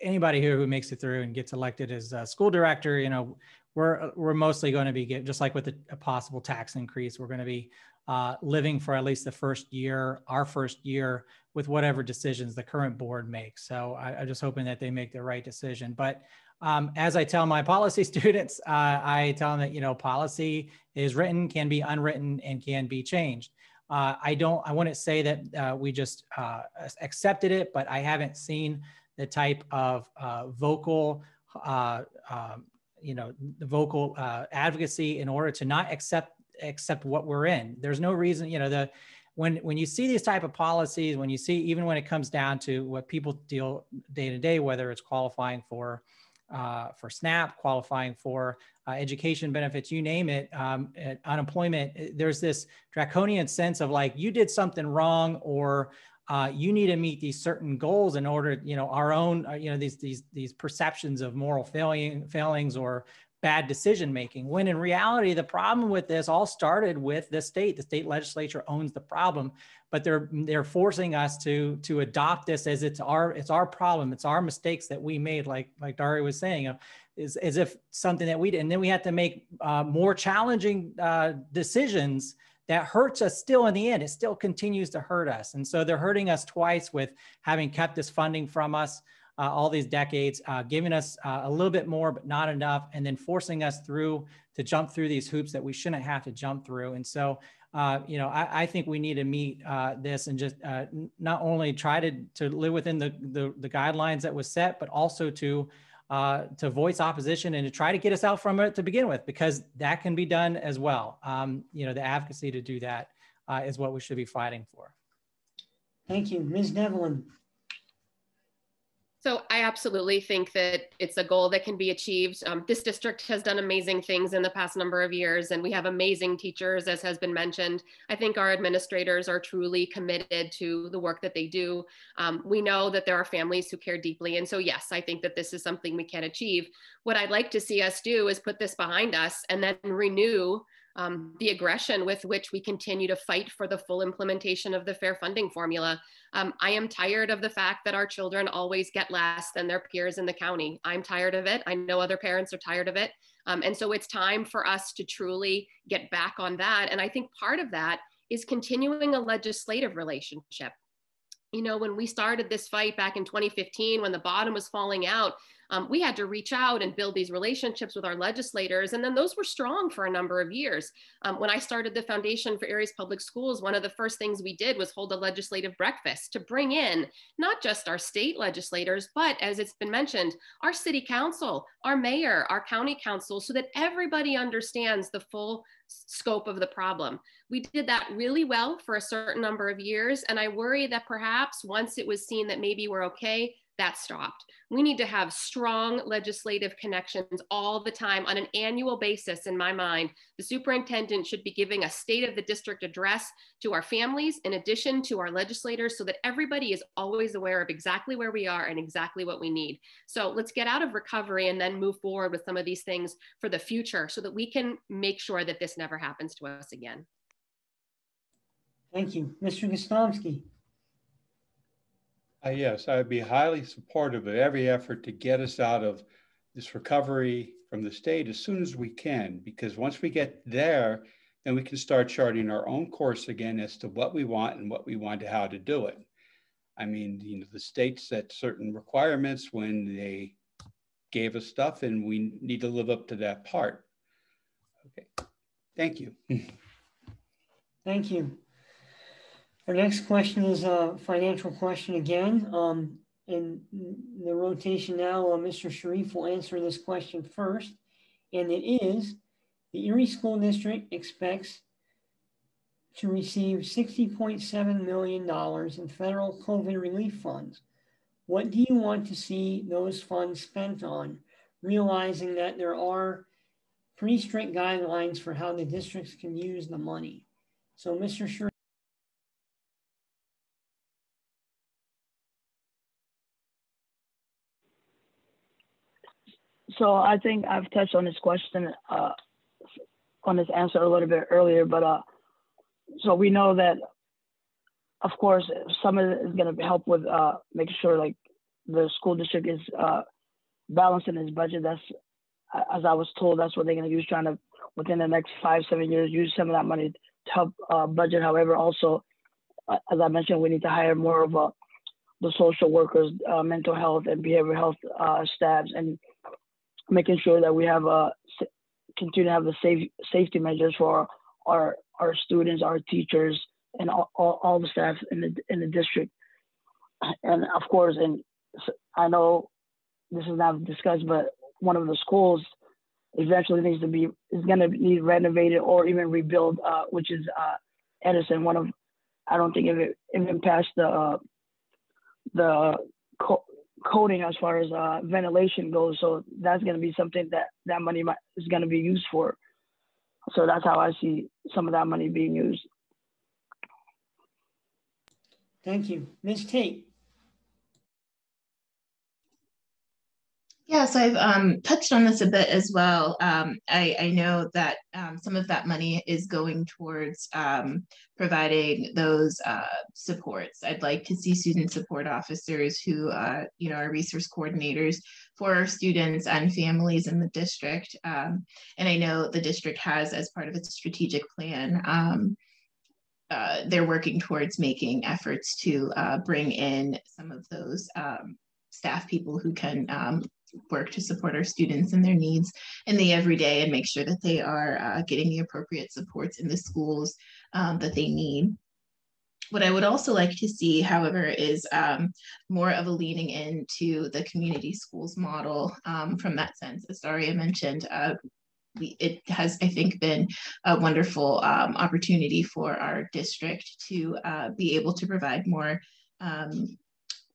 anybody here who makes it through and gets elected as a school director you know we're we're mostly going to be get, just like with a, a possible tax increase. We're going to be uh, living for at least the first year, our first year, with whatever decisions the current board makes. So I, am just hoping that they make the right decision. But um, as I tell my policy students, uh, I tell them that you know policy is written, can be unwritten, and can be changed. Uh, I don't. I wouldn't say that uh, we just uh, accepted it, but I haven't seen the type of uh, vocal, uh, um, you know, the vocal advocacy in order to not accept accept what we're in. There's no reason, you know, the when when you see these type of policies, when you see even when it comes down to what people deal day to day, whether it's qualifying for uh, for SNAP, qualifying for uh, education benefits, you name it, um, unemployment, eh, there's this draconian sense of like you did something wrong or uh, you need to meet these certain goals in order, you know, our own, uh, you know, these these these perceptions of moral failing, failings or bad decision making when in reality the problem with this all started with the state. The state legislature owns the problem but they're they're forcing us to to adopt this as it's our it's our problem. It's our mistakes that we made like like Dari was saying is as if something that we did and then we have to make uh, more challenging uh, decisions that hurts us still in the end. It still continues to hurt us. And so they're hurting us twice with having kept this funding from us uh, all these decades, uh, giving us uh, a little bit more, but not enough, and then forcing us through to jump through these hoops that we shouldn't have to jump through. And so, uh, you know, I, I, think we need to meet uh, this and just uh, not only try to, to live within the, the, the guidelines that was set, but also to to voice opposition and to try to get us out from it to begin with, because that can be done as well. Um, you know, the advocacy to do that is what we should be fighting for. Thank you. Ms. Devlin. So I absolutely think that it's a goal that can be achieved. Um, this district has done amazing things in the past number of years, and we have amazing teachers, as has been mentioned. I think our administrators are truly committed to the work that they do. Um, we know that there are families who care deeply, and so yes, I think that this is something we can achieve. What I'd like to see us do is put this behind us and then renew um, the aggression with which we continue to fight for the full implementation of the fair funding formula. Um, I am tired of the fact that our children always get less than their peers in the county. I'm tired of it. I know other parents are tired of it. Um, and so it's time for us to truly get back on that. And I think part of that is continuing a legislative relationship. You know, when we started this fight back in 2015, when the bottom was falling out, um, we had to reach out and build these relationships with our legislators. And then those were strong for a number of years. Um, when I started the Foundation for Erie's Public Schools, one of the first things we did was hold a legislative breakfast to bring in not just our state legislators, but as it's been mentioned, our city council, our mayor, our county council, so that everybody understands the full scope of the problem. We did that really well for a certain number of years. And I worry that perhaps once it was seen that maybe we're okay, that stopped. We need to have strong legislative connections all the time on an annual basis, in my mind. The superintendent should be giving a state of the district address to our families in addition to our legislators so that everybody is always aware of exactly where we are and exactly what we need. So let's get out of recovery and then move forward with some of these things for the future so that we can make sure that this never happens to us again. Thank you. Mr. Gostomski. Yes, I would be highly supportive of every effort to get us out of this recovery from the state as soon as we can, because once we get there, then we can start charting our own course again as to what we want and what we want to how to do it. I mean, you know, the state set certain requirements when they gave us stuff, and we need to live up to that part. Okay, thank you. Thank you. Our next question is a financial question again. Um, in the rotation now, uh, Mr. Sharif will answer this question first. And it is, the Erie School District expects to receive $60.7 million in federal COVID relief funds. What do you want to see those funds spent on? Realizing that there are pretty strict guidelines for how the districts can use the money. So Mr. Sharif, So I think I've touched on this question, uh, on this answer a little bit earlier, but uh, so we know that, of course, some of it is going to help with uh, making sure like the school district is uh, balancing its budget. That's as I was told, that's what they're going to use, trying to within the next five, seven years, use some of that money to help uh, budget. However, also, uh, as I mentioned, we need to hire more of uh, the social workers, uh, mental health, and behavioral health uh, staffs, and making sure that we have a continue to have the safe, safety measures for our our students, our teachers, and all, all, all the staff in the in the district. And of course, and I know this is not discussed, but one of the schools eventually needs to be is going to need renovated or even rebuilt, uh, which is uh, Edison. One of I don't think if it even passed the uh, the coding as far as uh, ventilation goes. So that's going to be something that that money might, is going to be used for. So that's how I see some of that money being used. Thank you. Ms. Tate. Yeah, so I've um, touched on this a bit as well. Um, I, I, know that um, some of that money is going towards um, providing those uh, supports. I'd like to see student support officers who, uh, you know, are resource coordinators for our students and families in the district. Um, and I know the district has, as part of its strategic plan, um, uh, they're working towards making efforts to uh, bring in some of those staff people who can um, work to support our students and their needs in the everyday and make sure that they are uh, getting the appropriate supports in the schools um, that they need. What I would also like to see, however, is um, more of a leaning into the community schools model um, from that sense. As Daria mentioned, uh, we, it has, I think, been a wonderful um, opportunity for our district to uh, be able to provide more um,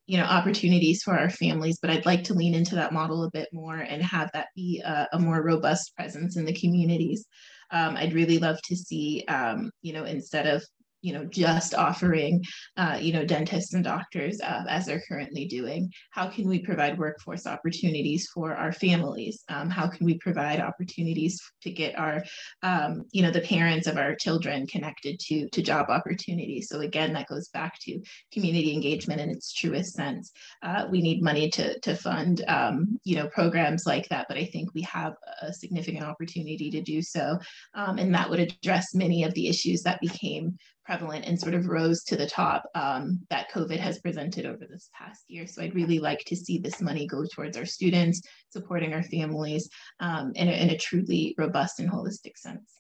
you know opportunities for our families but i'd like to lean into that model a bit more and have that be a, a more robust presence in the communities. Um, i'd really love to see um, you know instead of you know just offering uh, you know dentists and doctors uh, as they're currently doing how can we provide workforce opportunities for our families? Um, how can we provide opportunities to get our um, you know the parents of our children connected to to job opportunities? So again that goes back to community engagement in its truest sense. Uh, we need money to to fund um, you know programs like that but i think we have a significant opportunity to do so. Um, and that would address many of the issues that became prevalent and sort of rose to the top um, that COVID has presented over this past year. So I'd really like to see this money go towards our students, supporting our families um, in, a, in a truly robust and holistic sense.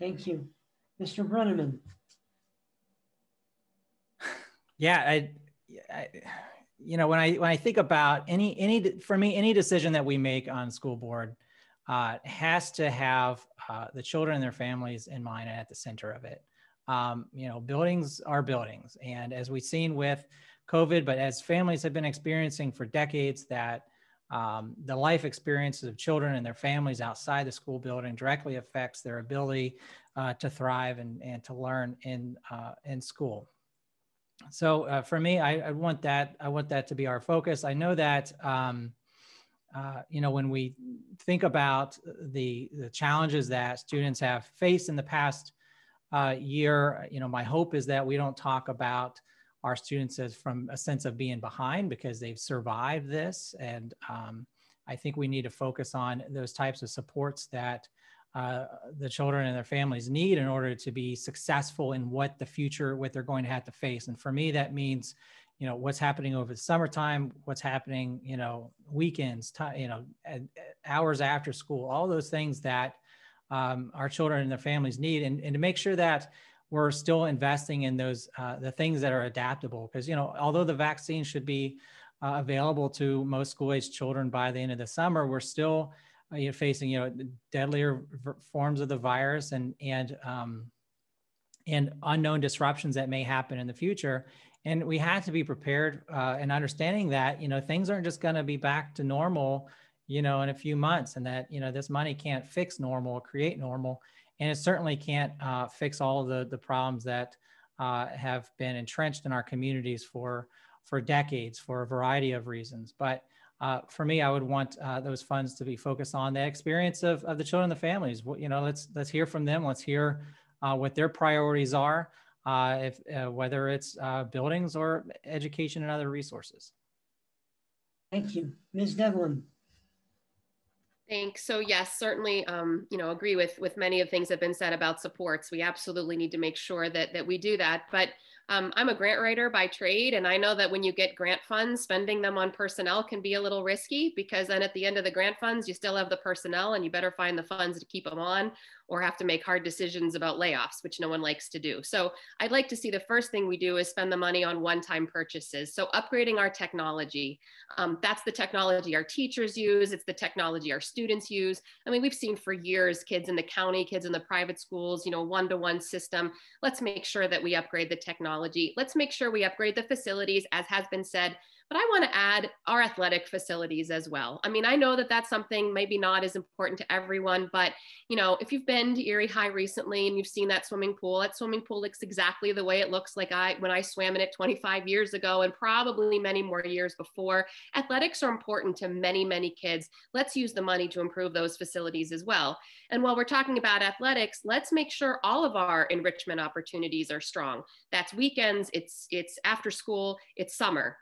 Thank you. Mr. Breneman. Yeah, I, I, you know, when I when I think about any any for me any decision that we make on school board uh, has to have uh, the children and their families in mind and at the center of it um, you know, buildings are buildings. And as we've seen with COVID, but as families have been experiencing for decades, that um, the life experiences of children and their families outside the school building directly affects their ability uh, to thrive and, and to learn in, uh, in school. So uh, for me, I, I, want that, I want that to be our focus. I know that, um, uh, you know, when we think about the, the challenges that students have faced in the past uh, year, you know, my hope is that we don't talk about our students as from a sense of being behind because they've survived this. And um, I think we need to focus on those types of supports that uh, the children and their families need in order to be successful in what the future, what they're going to have to face. And for me, that means, you know, what's happening over the summertime, what's happening, you know, weekends, you know, hours after school, all those things that um, our children and their families need and, and to make sure that we're still investing in those uh, the things that are adaptable. Because you know although the vaccine should be uh, available to most school age children by the end of the summer we're still uh, you know, facing you know deadlier forms of the virus and and um, and unknown disruptions that may happen in the future. And we have to be prepared uh, and understanding that you know things aren't just going to be back to normal you know, in a few months, and that you know this money can't fix normal, or create normal, and it certainly can't uh, fix all the the problems that uh, have been entrenched in our communities for for decades for a variety of reasons. But uh, for me, I would want uh, those funds to be focused on the experience of, of the children, and the families. You know, let's let's hear from them. Let's hear uh, what their priorities are, uh, if whether it's buildings or education and other resources. Thank you, Ms. Devlin. Thanks. So yes, certainly, um, you know, agree with with many of things that have been said about supports. We absolutely need to make sure that that we do that. But um, I'm a grant writer by trade, and I know that when you get grant funds, spending them on personnel can be a little risky because then at the end of the grant funds, you still have the personnel and you better find the funds to keep them on or have to make hard decisions about layoffs, which no one likes to do. So I'd like to see the first thing we do is spend the money on one-time purchases. So upgrading our technology. Um, that's the technology our teachers use. It's the technology our students use. I mean, we've seen for years kids in the county, kids in the private schools, you know, one-to-one system. Let's make sure that we upgrade the technology. Let's make sure we upgrade the facilities, as has been said, but I want to add our athletic facilities as well. I mean, I know that that's something maybe not as important to everyone, but you know, if you've been to Erie High recently and you've seen that swimming pool, that swimming pool looks exactly the way it looks like I when I swam in it 25 years ago and probably many more years before. Athletics are important to many, many kids. Let's use the money to improve those facilities as well. And while we're talking about athletics, let's make sure all of our enrichment opportunities are strong. That's weekends, it's it's after school, it's summer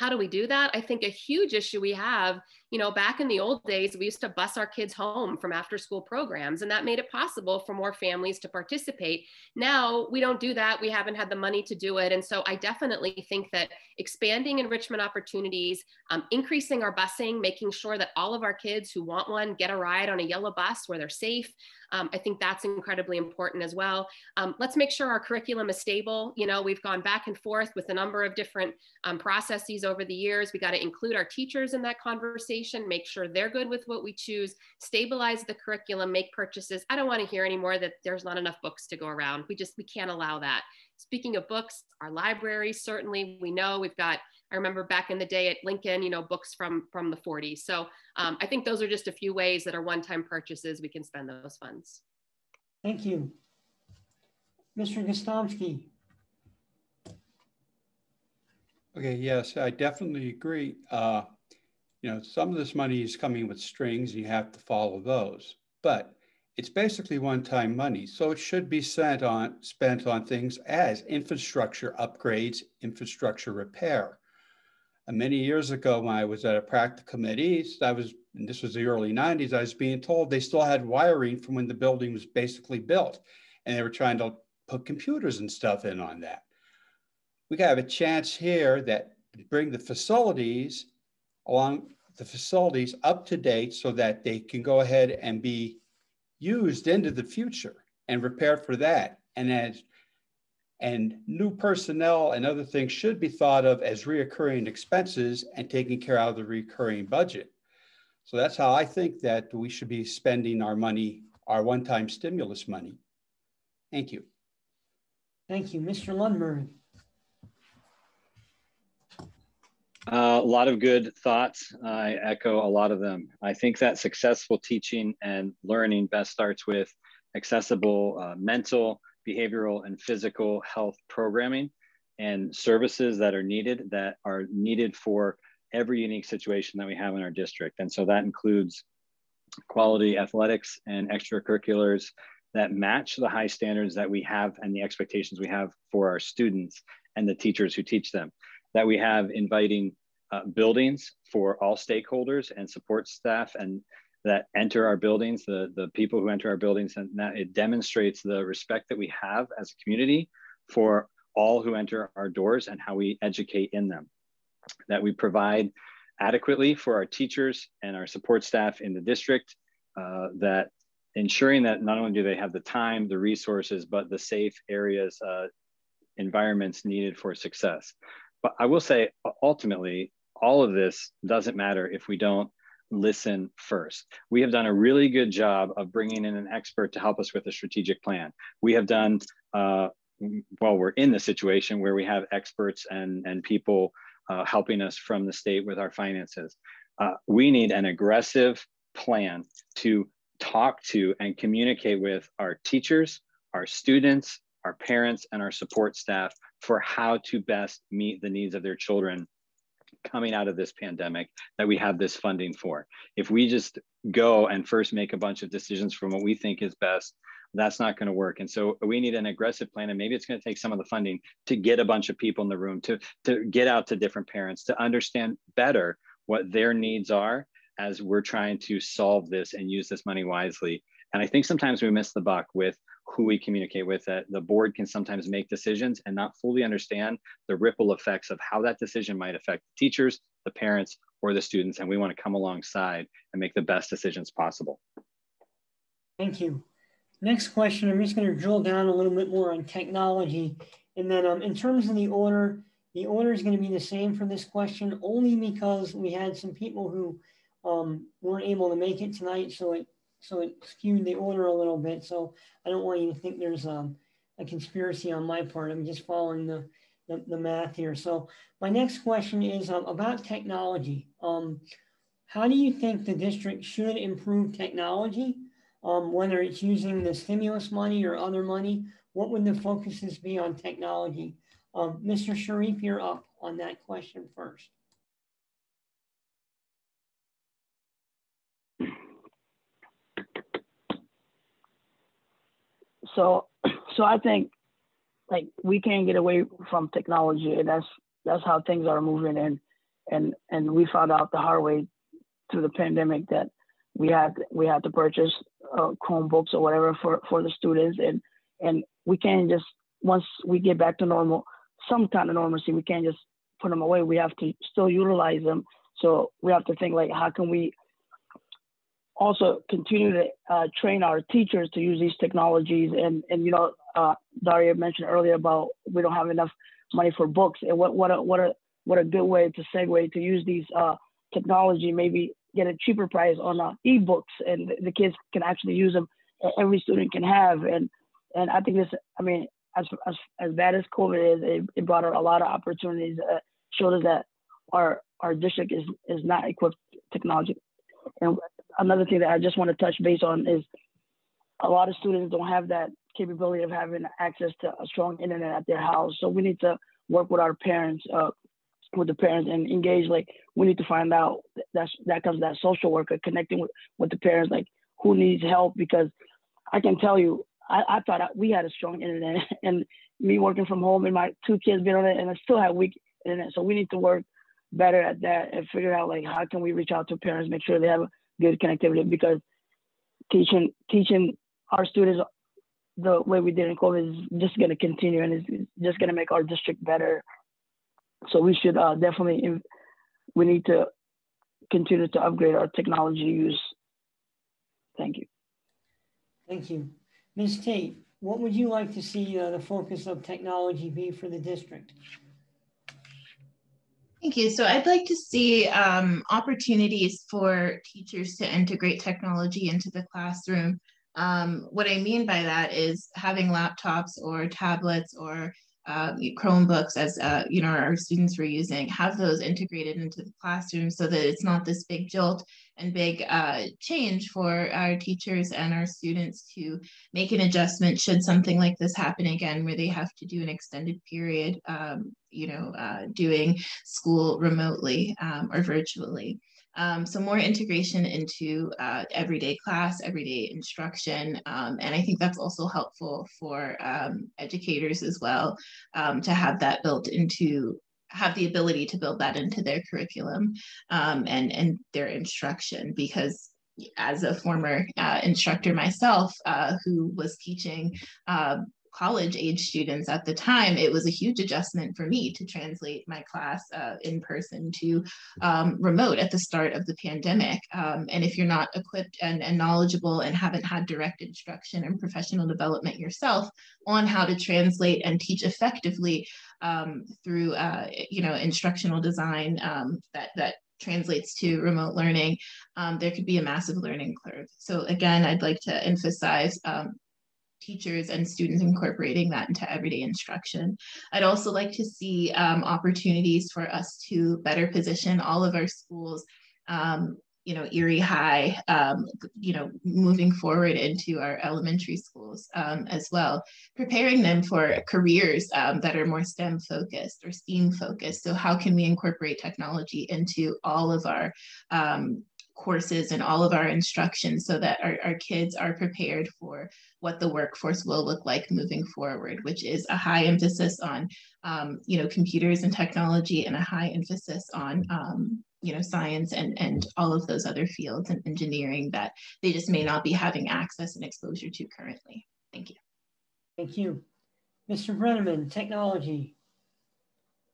how do we do that? I think a huge issue we have, you know, back in the old days, we used to bus our kids home from after school programs, and that made it possible for more families to participate. Now we don't do that. We haven't had the money to do it. And so I definitely think that expanding enrichment opportunities, um, increasing our busing, making sure that all of our kids who want one get a ride on a yellow bus where they're safe, um, I think that's incredibly important as well. Um, let's make sure our curriculum is stable. You know, we've gone back and forth with a number of different um, processes over the years. We got to include our teachers in that conversation, make sure they're good with what we choose, stabilize the curriculum, make purchases. I don't want to hear anymore that there's not enough books to go around. We just, we can't allow that. Speaking of books, our library, certainly we know we've got I remember back in the day at Lincoln, you know, books from from the 40s. So um, I think those are just a few ways that are one-time purchases we can spend those funds. Thank you. Mr. Gostomski. Okay, yes, I definitely agree. Uh, you know, some of this money is coming with strings, and you have to follow those. But it's basically one-time money, so it should be spent on spent on things as infrastructure upgrades, infrastructure repair. And many years ago, when I was at a practice committee, I was, and this was the early 90s, I was being told they still had wiring from when the building was basically built. And they were trying to put computers and stuff in on that. We have a chance here that bring the facilities along the facilities up to date so that they can go ahead and be used into the future and repaired for that. And as and new personnel and other things should be thought of as reoccurring expenses and taken care of the recurring budget. So that's how I think that we should be spending our money, our one-time stimulus money. Thank you. Thank you. Mr. Lundberg. Uh, a lot of good thoughts. I echo a lot of them. I think that successful teaching and learning best starts with accessible uh, mental, behavioral and physical health programming and services that are needed that are needed for every unique situation that we have in our district. And so that includes quality athletics and extracurriculars that match the high standards that we have and the expectations we have for our students and the teachers who teach them. That we have inviting uh, buildings for all stakeholders and support staff and that enter our buildings, the, the people who enter our buildings, and that it demonstrates the respect that we have as a community for all who enter our doors and how we educate in them. That we provide adequately for our teachers and our support staff in the district, uh, that ensuring that not only do they have the time, the resources, but the safe areas, uh, environments needed for success. But I will say, ultimately, all of this doesn't matter if we don't listen first. We have done a really good job of bringing in an expert to help us with a strategic plan. We have done, uh, well, we're in the situation where we have experts and, and people uh, helping us from the state with our finances. Uh, we need an aggressive plan to talk to and communicate with our teachers, our students, our parents, and our support staff for how to best meet the needs of their children coming out of this pandemic that we have this funding for. If we just go and first make a bunch of decisions from what we think is best, that's not going to work. And so we need an aggressive plan. And maybe it's going to take some of the funding to get a bunch of people in the room, to, to get out to different parents, to understand better what their needs are as we're trying to solve this and use this money wisely. And I think sometimes we miss the buck with who we communicate with that the board can sometimes make decisions and not fully understand the ripple effects of how that decision might affect the teachers, the parents, or the students. And we want to come alongside and make the best decisions possible. Thank you. Next question, I'm just going to drill down a little bit more on technology. And then um, in terms of the order, the order is going to be the same for this question only because we had some people who um, weren't able to make it tonight. So it so it skewed the order a little bit. So I don't want you to think there's um, a conspiracy on my part. I'm just following the, the, the math here. So my next question is um, about technology. Um, how do you think the district should improve technology, um, whether it's using the stimulus money or other money? What would the focuses be on technology? Mr. Um, Sharif, you're up on that question first. So so I think like we can't get away from technology. And that's that's how things are moving. And and and we found out the hard way through the pandemic that we had we had to purchase uh, Chromebooks or whatever for for the students. And and we can't just once we get back to normal some kind of normalcy we can't just put them away. We have to still utilize them. So we have to think like how can we also continue to uh, train our teachers to use these technologies. And, and you know, uh, Daria mentioned earlier about we don't have enough money for books. And what, what, a, what, a, what a good way to segue to use these uh, technology, maybe get a cheaper price on uh, ebooks and the kids can actually use them. Every student can have. And, and I think this, I mean, as, as, as bad as COVID is, it, it brought out a lot of opportunities, uh, showed us that our, our district is, is not equipped technology. And another thing that I just want to touch base on is a lot of students don't have that capability of having access to a strong internet at their house. So we need to work with our parents, uh, with the parents and engage. Like we need to find out that's that comes that social worker connecting with, with the parents, like who needs help because I can tell you, I, I thought we had a strong internet and me working from home and my two kids being on it and I still have weak internet. So we need to work better at that and figure out like how can we reach out to parents, make sure they have good connectivity because teaching teaching our students the way we did in COVID is just going to continue and it's just going to make our district better. So we should uh, definitely we need to continue to upgrade our technology use. Thank you. Thank you, Ms. Tate. What would you like to see uh, the focus of technology be for the district? Thank you. So I'd like to see um, opportunities for teachers to integrate technology into the classroom. Um, what I mean by that is having laptops or tablets or uh, Chromebooks, as uh, you know, our students were using, have those integrated into the classroom so that it's not this big jolt and big uh, change for our teachers and our students to make an adjustment should something like this happen again, where they have to do an extended period, um, you know, uh, doing school remotely um, or virtually. Um, so more integration into uh, everyday class, everyday instruction. Um, and I think that's also helpful for um, educators as well um, to have that built into have the ability to build that into their curriculum um, and, and their instruction because as a former uh, instructor myself uh, who was teaching uh, college age students at the time, it was a huge adjustment for me to translate my class uh, in person to um, remote at the start of the pandemic. Um, and if you're not equipped and, and, knowledgeable and haven't had direct instruction and professional development yourself on how to translate and teach effectively um, through, uh, you know, instructional design um, that that translates to remote learning, um, there could be a massive learning curve. So again, I'd like to emphasize um, teachers and students incorporating that into everyday instruction. I'd also like to see um, opportunities for us to better position all of our schools um, you know, Erie High, um, you know, moving forward into our elementary schools um, as well, preparing them for careers um, that are more STEM focused or STEAM focused. So how can we incorporate technology into all of our um, courses and all of our instruction so that our, our kids are prepared for what the workforce will look like moving forward, which is a high emphasis on, um, you know, computers and technology and a high emphasis on, um, you know, science and, and all of those other fields and engineering that they just may not be having access and exposure to currently. Thank you. Thank you. Mr. Breneman, technology.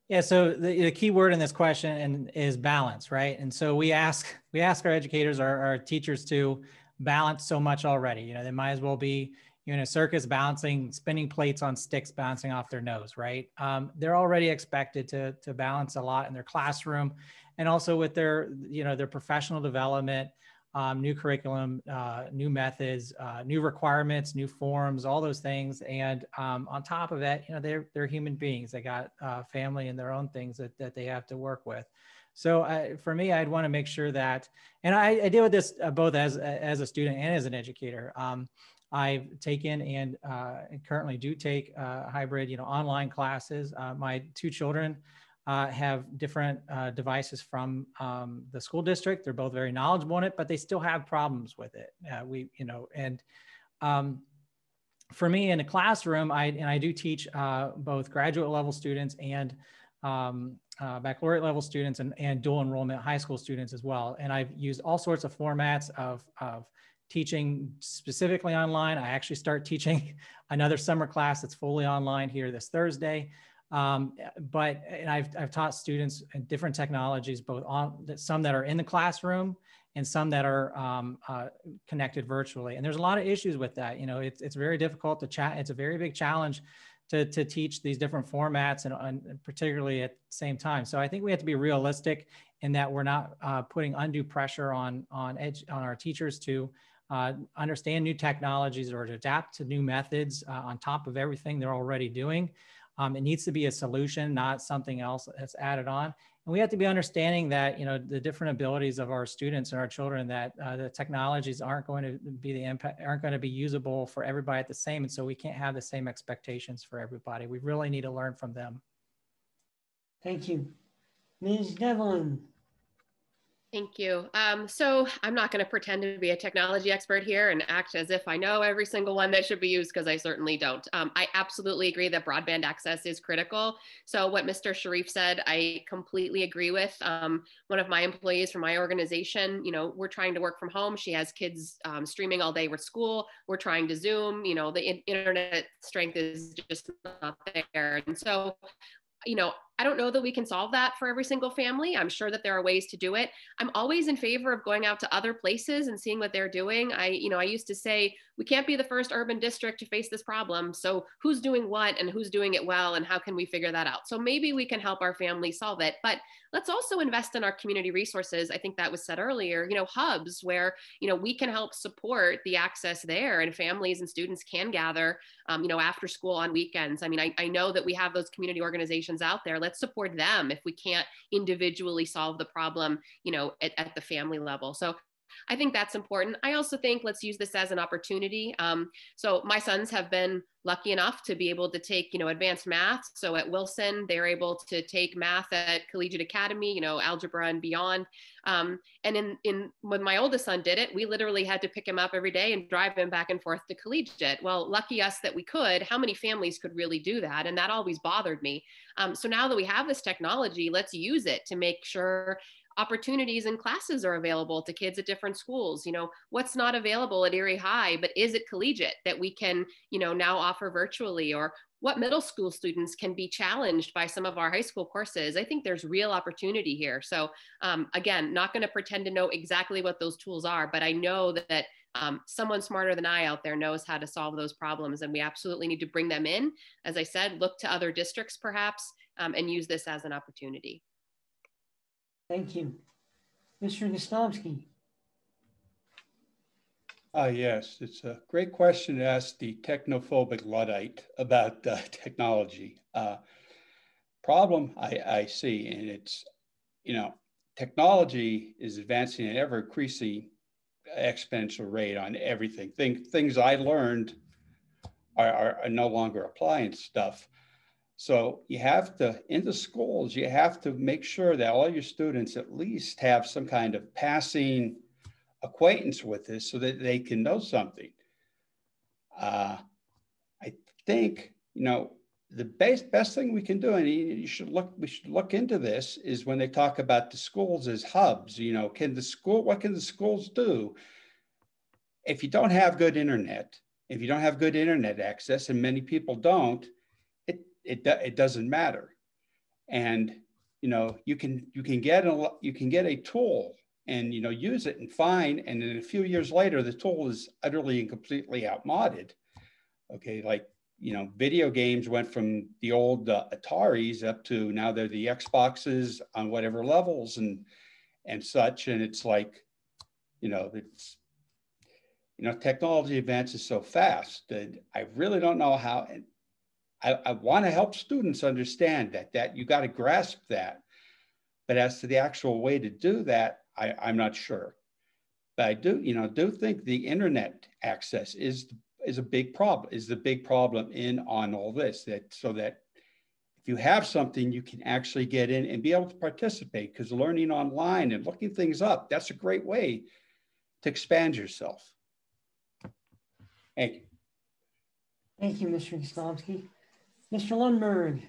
Yeah, so the, the, key word in this question and is balance, right? And so we ask we ask our educators, our, our teachers to balance so much already. You know, they might as well be you know, in a circus balancing, spinning plates on sticks bouncing off their nose, right? Um, they're already expected to to balance a lot in their classroom, and also with their you know their professional development um, new curriculum, uh, new methods, uh, new requirements, new forms, all those things. And um, on top of that, you know, they're, they're human beings. They got uh, family and their own things that, that they have to work with. So I, for me, I'd want to make sure that, and I, I deal with this uh, both as, as a student and as an educator. Um, I've taken and, uh, currently do take uh, hybrid, you know, online classes. my two children uh, have different uh, devices from um, the school district. They're both very knowledgeable in it, but they still have problems with it. Uh, we, you know, and um, for me in a classroom, I and I do teach uh, both graduate level students and um, uh, baccalaureate level students and, and dual enrollment high school students as well. And I've used all sorts of formats of, of teaching specifically online. I actually start teaching another summer class that's fully online here this Thursday. Um, but and I've, I've taught students different technologies, both on some that are in the classroom and some that are um, uh, connected virtually. And there's a lot of issues with that. You know, it's, it's very difficult to chat. It's a very big challenge to, to teach these different formats and, and particularly at the same time. So I think we have to be realistic in that we're not uh, putting undue pressure on, on, edge, on our teachers to uh, understand new technologies or to adapt to new methods uh, on top of everything they're already doing. Um, it needs to be a solution, not something else that's added on. And we have to be understanding that, you know, the different abilities of our students and our children, that uh, the technologies aren't going to be the impact, aren't going to be usable for everybody at the same. And so we can't have the same expectations for everybody. We really need to learn from them. Thank you. Ms. Devlin. Thank you. Um, so I'm not going to pretend to be a technology expert here and act as if I know every single one that should be used because I certainly don't. Um, I absolutely agree that broadband access is critical. So what Mr. Sharif said, I completely agree with. Um, one of my employees from my organization, you know, we're trying to work from home. She has kids um, streaming all day with school. We're trying to Zoom. You know, the in internet strength is just not there. And so you know, I don't know that we can solve that for every single family. I'm sure that there are ways to do it. I'm always in favor of going out to other places and seeing what they're doing. I, you know, I used to say we can't be the first urban district to face this problem. So who's doing what and who's doing it well and how can we figure that out? So maybe we can help our family solve it. But let's also invest in our community resources. I think that was said earlier, you know, hubs where, you know, we can help support the access there and families and students can gather, um, you know, after school on weekends. I mean, I, I know that we have those community organizations out there. Let's support them if we can't individually solve the problem, you know, at, at the family level. So I think that's important. I also think let's use this as an opportunity. Um, so my sons have been lucky enough to be able to take, you know, advanced math. So at Wilson, they're able to take math at Collegiate Academy, you know, algebra and beyond. Um, and in, in when my oldest son did it, we literally had to pick him up every day and drive him back and forth to collegiate. Well, lucky us that we could. How many families could really do that? And that always bothered me. Um, so now that we have this technology, let's use it to make sure opportunities and classes are available to kids at different schools you know what's not available at erie high but is it collegiate that we can you know now offer virtually or what middle school students can be challenged by some of our high school courses i think there's real opportunity here so um, again not going to pretend to know exactly what those tools are but i know that um, someone smarter than I out there knows how to solve those problems, and we absolutely need to bring them in. As I said, look to other districts perhaps um, and use this as an opportunity. Thank you. Mr. Gostomski. Uh, yes, it's a great question to ask the technophobic Luddite about uh, technology. Uh, problem I, I see, and it's, you know, technology is advancing at ever increasing exponential rate on everything. Think, things I learned are, are, are no longer applying stuff. So you have to, in the schools, you have to make sure that all your students at least have some kind of passing acquaintance with this so that they can know something. Uh, I think, you know, the best, best thing we can do, and you should look, we should look into this, is when they talk about the schools as hubs, you know, can the school, what can the schools do? If you don't have good internet, if you don't have good internet access, and many people don't, it, it, doesn't matter. And, you know, you can, you can get a, you can get a tool and, you know, use it and fine. And then a few years later, the tool is utterly and completely outmoded. Okay. Like you know, video games went from the old uh, Ataris up to now they're the Xboxes on whatever levels and and such. And it's like, you know, it's you know, technology advances so fast that I really don't know how. And I, I want to help students understand that that you got to grasp that. But as to the actual way to do that, I, I'm not sure. But I do, you know, do think the internet access is is a big problem, is the big problem in on all this. That so that if you have something, you can actually get in and be able to participate because learning online and looking things up, that's a great way to expand yourself. Thank you. Thank you, Mr. Gostomski. Mr. Lundberg.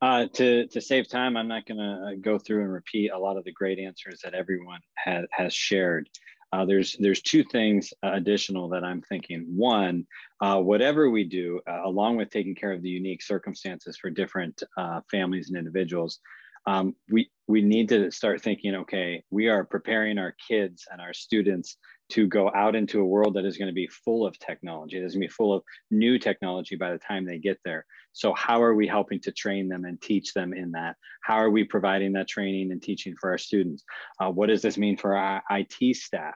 Uh, to, to save time, I'm not going to go through and repeat a lot of the great answers that everyone has, has shared. Uh, there's there's two things uh, additional that I'm thinking. One, uh, whatever we do, uh, along with taking care of the unique circumstances for different uh, families and individuals, um, we we need to start thinking. Okay, we are preparing our kids and our students to go out into a world that is going to be full of technology. There's going to be full of new technology by the time they get there. So how are we helping to train them and teach them in that? How are we providing that training and teaching for our students? Uh, what does this mean for our IT staff?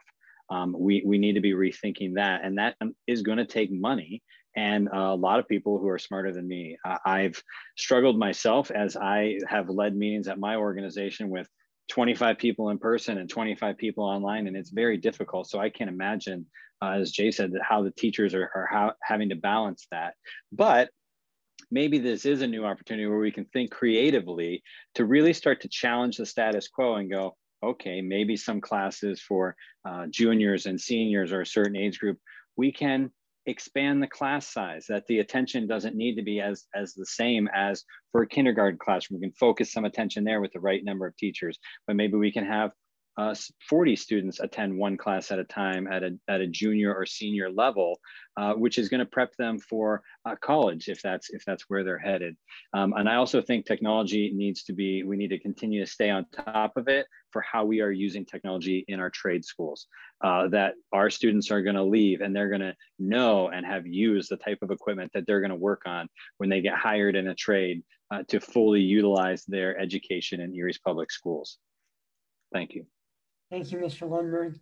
Um, we, we need to be rethinking that. And that um, going to take money and a lot of people who are smarter than me. I've struggled myself as I have led meetings at my organization with 25 people in person and 25 people online, and it's very difficult. So I can't imagine, uh, as Jay said, that how the teachers are, are how, having to balance that. But maybe this is a new opportunity where we can think creatively to really start to challenge the status quo and go, okay, maybe some classes for uh, juniors and seniors or a certain age group, we can expand the class size that the attention doesn't need to be as as the same as for a kindergarten classroom. We can focus some attention there with the right number of teachers but maybe we can have uh, 40 students attend one class at a time at a, at a junior or senior level, uh, which is going to prep them for uh, college if that's if that's where they're headed. Um, and I also think technology needs to be we need to continue to stay on top of it for how we are using technology in our trade schools. Uh, that our students are going to leave and they're going to know and have used the type of equipment that they're going to work on when they get hired in a trade uh, to fully utilize their education in Erie's public schools. Thank you. Thank you, Mr. Lundberg.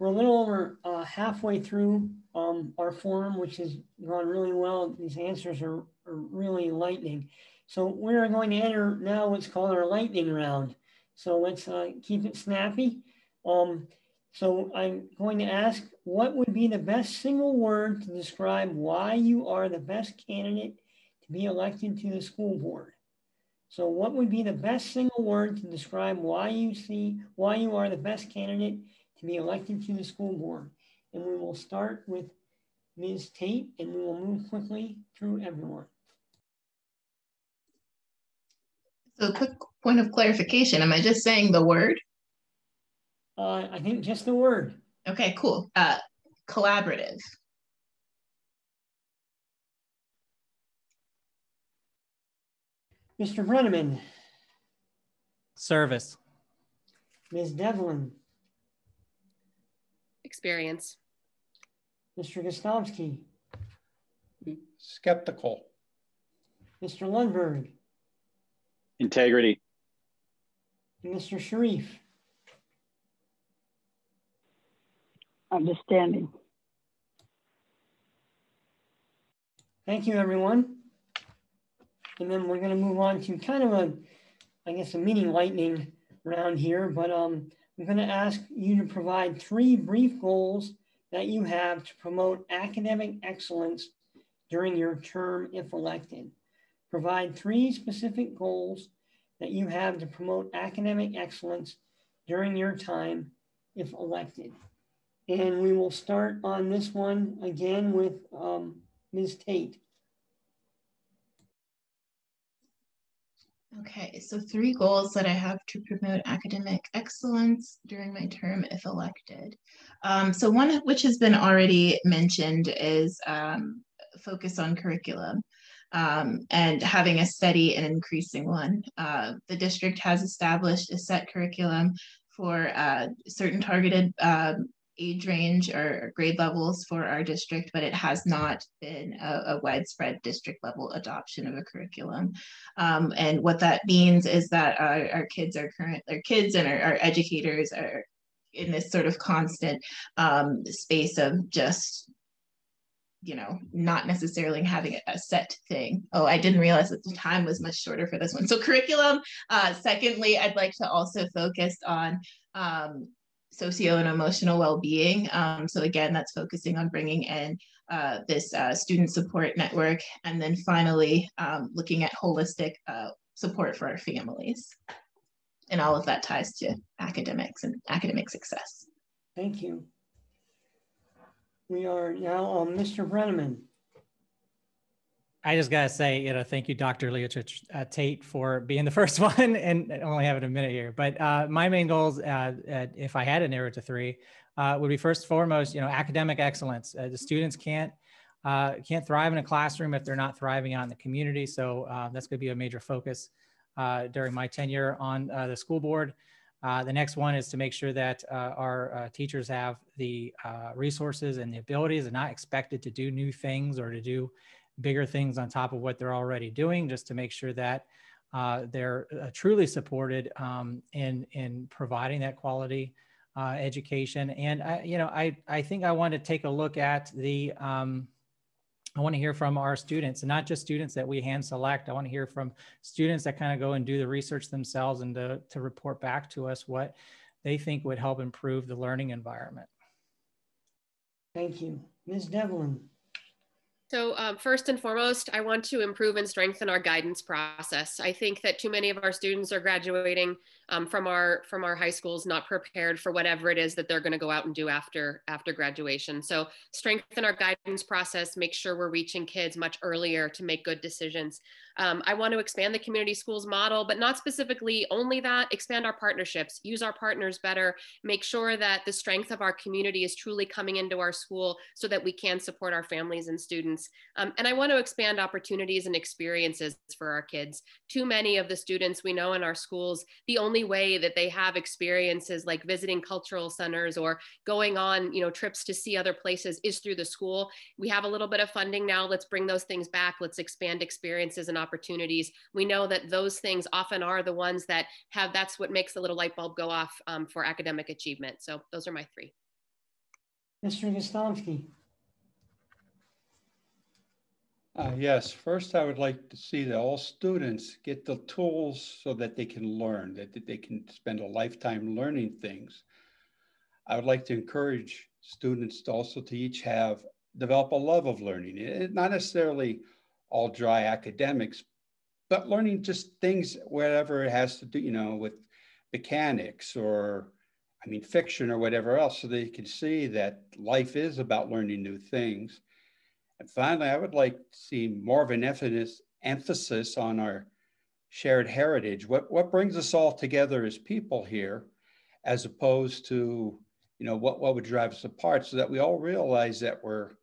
We're a little over uh, halfway through um, our forum, which has gone really well. These answers are, are really enlightening. So we're going to enter now what's called our lightning round. So let's uh, keep it snappy. Um, so I'm going to ask, what would be the best single word to describe why you are the best candidate to be elected to the school board? So what would be the best single word to describe why you see why you are the best candidate to be elected to the school board? And we will start with Ms. Tate and we will move quickly through everyone. So a quick point of clarification, am I just saying the word? Uh, I think just the word. Okay, cool. Uh, collaborative. Mr. Breneman. Service. Ms. Devlin. Experience. Mr. Gostomski. Hmm. Skeptical. Mr. Lundberg. Integrity. Mr. Sharif. Understanding. Thank you, everyone. And then we're going to move on to kind of a, I guess, a mini lightning round here. But um, I'm going to ask you to provide three brief goals that you have to promote academic excellence during your term if elected. Provide three specific goals that you have to promote academic excellence during your time if elected. And we will start on this one again with um, Ms. Tate. Okay, so three goals that I have to promote academic excellence during my term if elected. Um, so one which has been already mentioned is um, focus on curriculum um, and having a steady and increasing one. Uh, the district has established a set curriculum for uh, certain targeted um, age range or grade levels for our district, but it has not been a, a widespread district level adoption of a curriculum. Um, and what that means is that our, our kids are current, our kids and our, our educators are in this sort of constant um, space of just you know, not necessarily having a set thing. Oh, I didn't realize that the time was much shorter for this one. So curriculum. Uh, secondly, I'd like to also focus on um, socio and emotional well-being. Um, so again, that's focusing on bringing in uh, this uh, student support network. And then finally, um, looking at holistic uh, support for our families. And all of that ties to academics and academic success. Thank you. We are now on Mr. Breneman. I just gotta say, you know, thank you, Dr. Leah uh, Tate, for being the first one, and only having a minute here. But uh, my main goals, uh, if I had to narrow to three, uh, would be first and foremost, you know, academic excellence. Uh, the students can't uh, can't thrive in a classroom if they're not thriving out in the community. So that's going to be a major focus during my tenure on the school board. The next one is to make sure that our teachers have the resources and the abilities and not expected to do new things or to do bigger things on top of what they're already doing, just to make sure that uh, they're uh, truly supported um, in, in providing that quality education. And, I, you know, I, I think I want to take a look at the, um, I want to hear from our students and not just students that we hand select. I want to hear from students that kind of go and do the research themselves and to, to report back to us what they think would help improve the learning environment. Thank you. Ms. Devlin. So um, first and foremost, I want to improve and strengthen our guidance process. I think that too many of our students are graduating um, from our from our high schools not prepared for whatever it is that they're going to go out and do after after graduation. So strengthen our guidance process, make sure we're reaching kids much earlier to make good decisions. Um, I want to expand the community schools model, but not specifically only that, expand our partnerships, use our partners better, make sure that the strength of our community is truly coming into our school so that we can support our families and students. Um, and I want to expand opportunities and experiences for our kids. Too many of the students we know in our schools, the only way that they have experiences like visiting cultural centers or going on, you know, trips to see other places is through the school. We have a little bit of funding now. Let's bring those things back. Let's expand experiences and opportunities. We know that those things often are the ones that have, that's what makes the little light bulb go off um, for academic achievement. So those are my three. Mr. Gostomski. Uh, yes, first I would like to see that all students get the tools so that they can learn, that, that they can spend a lifetime learning things. I would like to encourage students to also to each have, develop a love of learning. It, not necessarily all dry academics, but learning just things, whatever it has to do, you know, with mechanics or, I mean, fiction or whatever else, so they can see that life is about learning new things. And finally, I would like to see more of an emphasis, emphasis on our shared heritage. What, what brings us all together as people here, as opposed to, you know, what, what would drive us apart so that we all realize that we're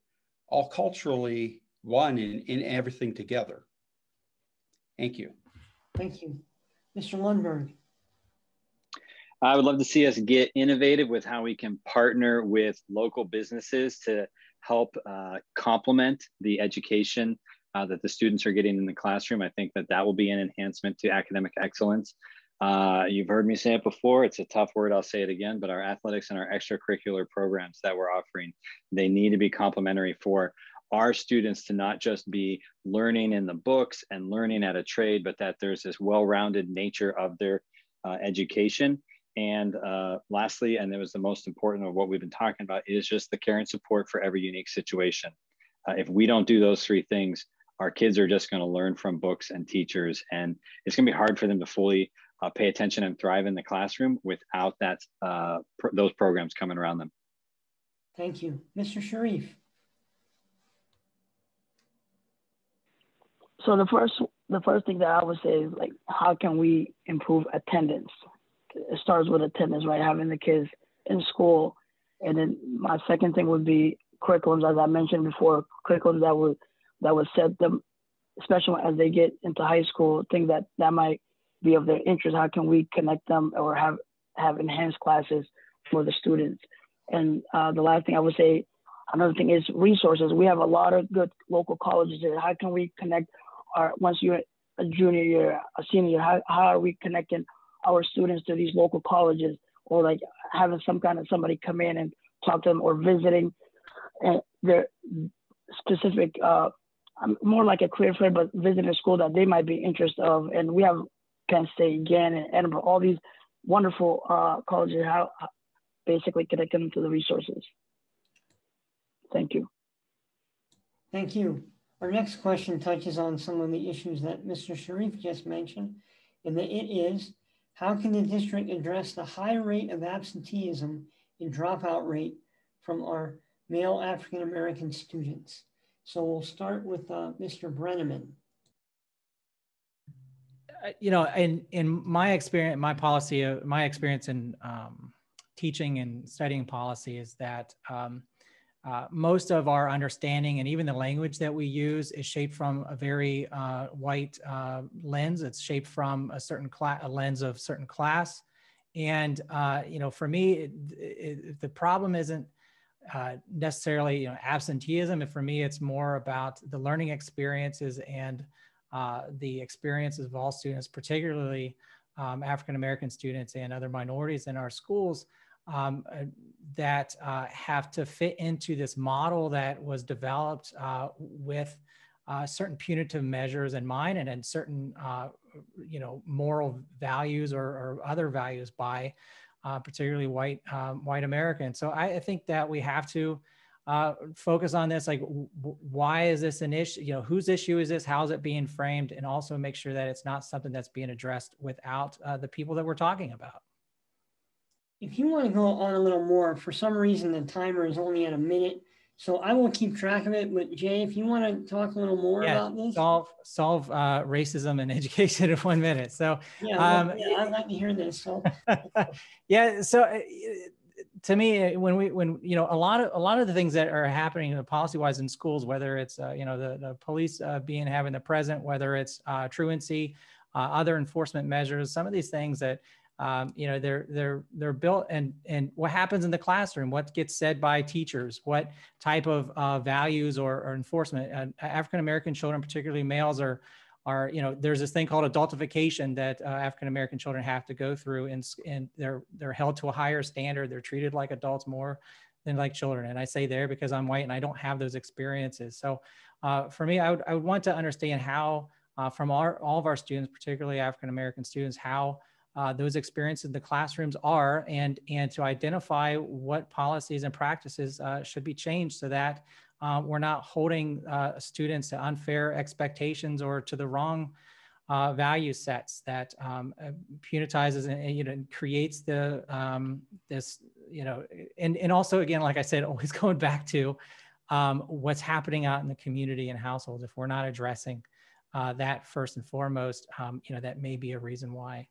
all culturally one in, in everything together. Thank you. Thank you. Mr. Lundberg. I would love to see us get innovative with how we can partner with local businesses to help uh, complement the education uh, that the students are getting in the classroom. I think that that will be an enhancement to academic excellence. Uh, you've heard me say it before. It's a tough word. I'll say it again. But our athletics and our extracurricular programs that we're offering, they need to be complementary for our students to not just be learning in the books and learning at a trade, but that there's this well-rounded nature of their uh, education. And uh, lastly, and it was the most important of what we've been talking about, is just the care and support for every unique situation. Uh, if we don't do those three things, our kids are just going to learn from books and teachers, and it's going to be hard for them to fully uh, pay attention and thrive in the classroom without that uh, pr those programs coming around them. Thank you. Mr. Sharif. So the first the first thing that I would say is like how can we improve attendance? It starts with attendance, right? Having the kids in school. And then my second thing would be curriculums, as I mentioned before, curriculums that would that would set them, especially as they get into high school, things that that might be of their interest. How can we connect them or have have enhanced classes for the students? And uh, the last thing I would say, another thing is resources. We have a lot of good local colleges here. How can we connect our once you're a junior year, a senior year, how, how are we connecting our students to these local colleges or like having some kind of somebody come in and talk to them or visiting their specific uh, more like a career fair, but visiting a school that they might be interested of. And we have Penn State, Gannon, Edinboro, all these wonderful uh, colleges, how basically connect them to the resources. Thank you. Thank you. Our next question touches on some of the issues that Mr. Sharif just mentioned, and that it is, how can the district address the high rate of absenteeism and dropout rate from our male African-American students? So we'll start with uh, Mr. Breneman. Uh, you know, in in my experience, my policy, uh, my experience in um, teaching and studying policy is that um, uh, most of our understanding and even the language that we use is shaped from a very uh, white uh, lens. It's shaped from a certain a lens of certain class. And, uh, you know, for me, it, it, the problem isn't uh, necessarily, you know, absenteeism. And For me, it's more about the learning experiences and uh, the experiences of all students, particularly um, African-American students and other minorities in our schools, um, uh, that uh, have to fit into this model that was developed uh, with uh, certain punitive measures in mind and, and certain uh, you know moral values or, or other values by uh, particularly white um, white Americans. So I, I, think that we have to focus on this like why is this an issue you know whose issue is this? How is it being framed? And also make sure that it's not something that's being addressed without the people that we're talking about if you want to go on a little more, for some reason the timer is only at a minute. So I will keep track of it. But Jay, if you want to talk a little more yeah, about this, solve solve uh, racism and education in one minute. So yeah, um, yeah, I'd like to hear this. So yeah, so uh, to me, when we when you know a lot of a lot of the things that are happening uh, policy wise in schools, whether it's uh, you know the the police uh, being having the present, whether it's uh, truancy, other enforcement measures, some of these things that um, you know they're they're they're built and and what happens in the classroom what gets said by teachers what type of uh, values or, or enforcement african american children particularly males are are you know there's this thing called adultification that uh, african american children have to go through and and they're they're held to a higher standard. They're treated like adults more than like children. And i say there because i'm white and i don't have those experiences. So uh, for me I would, I would want to understand how uh, from our, all of our students particularly african american students how uh, those experiences in the classrooms are and, and to identify what policies and practices uh, should be changed so that uh, we're not holding uh, students to unfair expectations or to the wrong uh, value sets that um, punitizes and, you know creates the um, this you know and and also again like I said always going back to um, what's happening out in the community and households. If we're not addressing that first and foremost um, you know that may be a reason why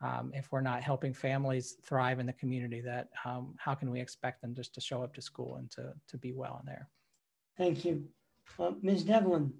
um, if we're not helping families thrive in the community, that um, how can we expect them just to show up to school and to, to be well in there? Thank you. Uh, Ms. Devlin.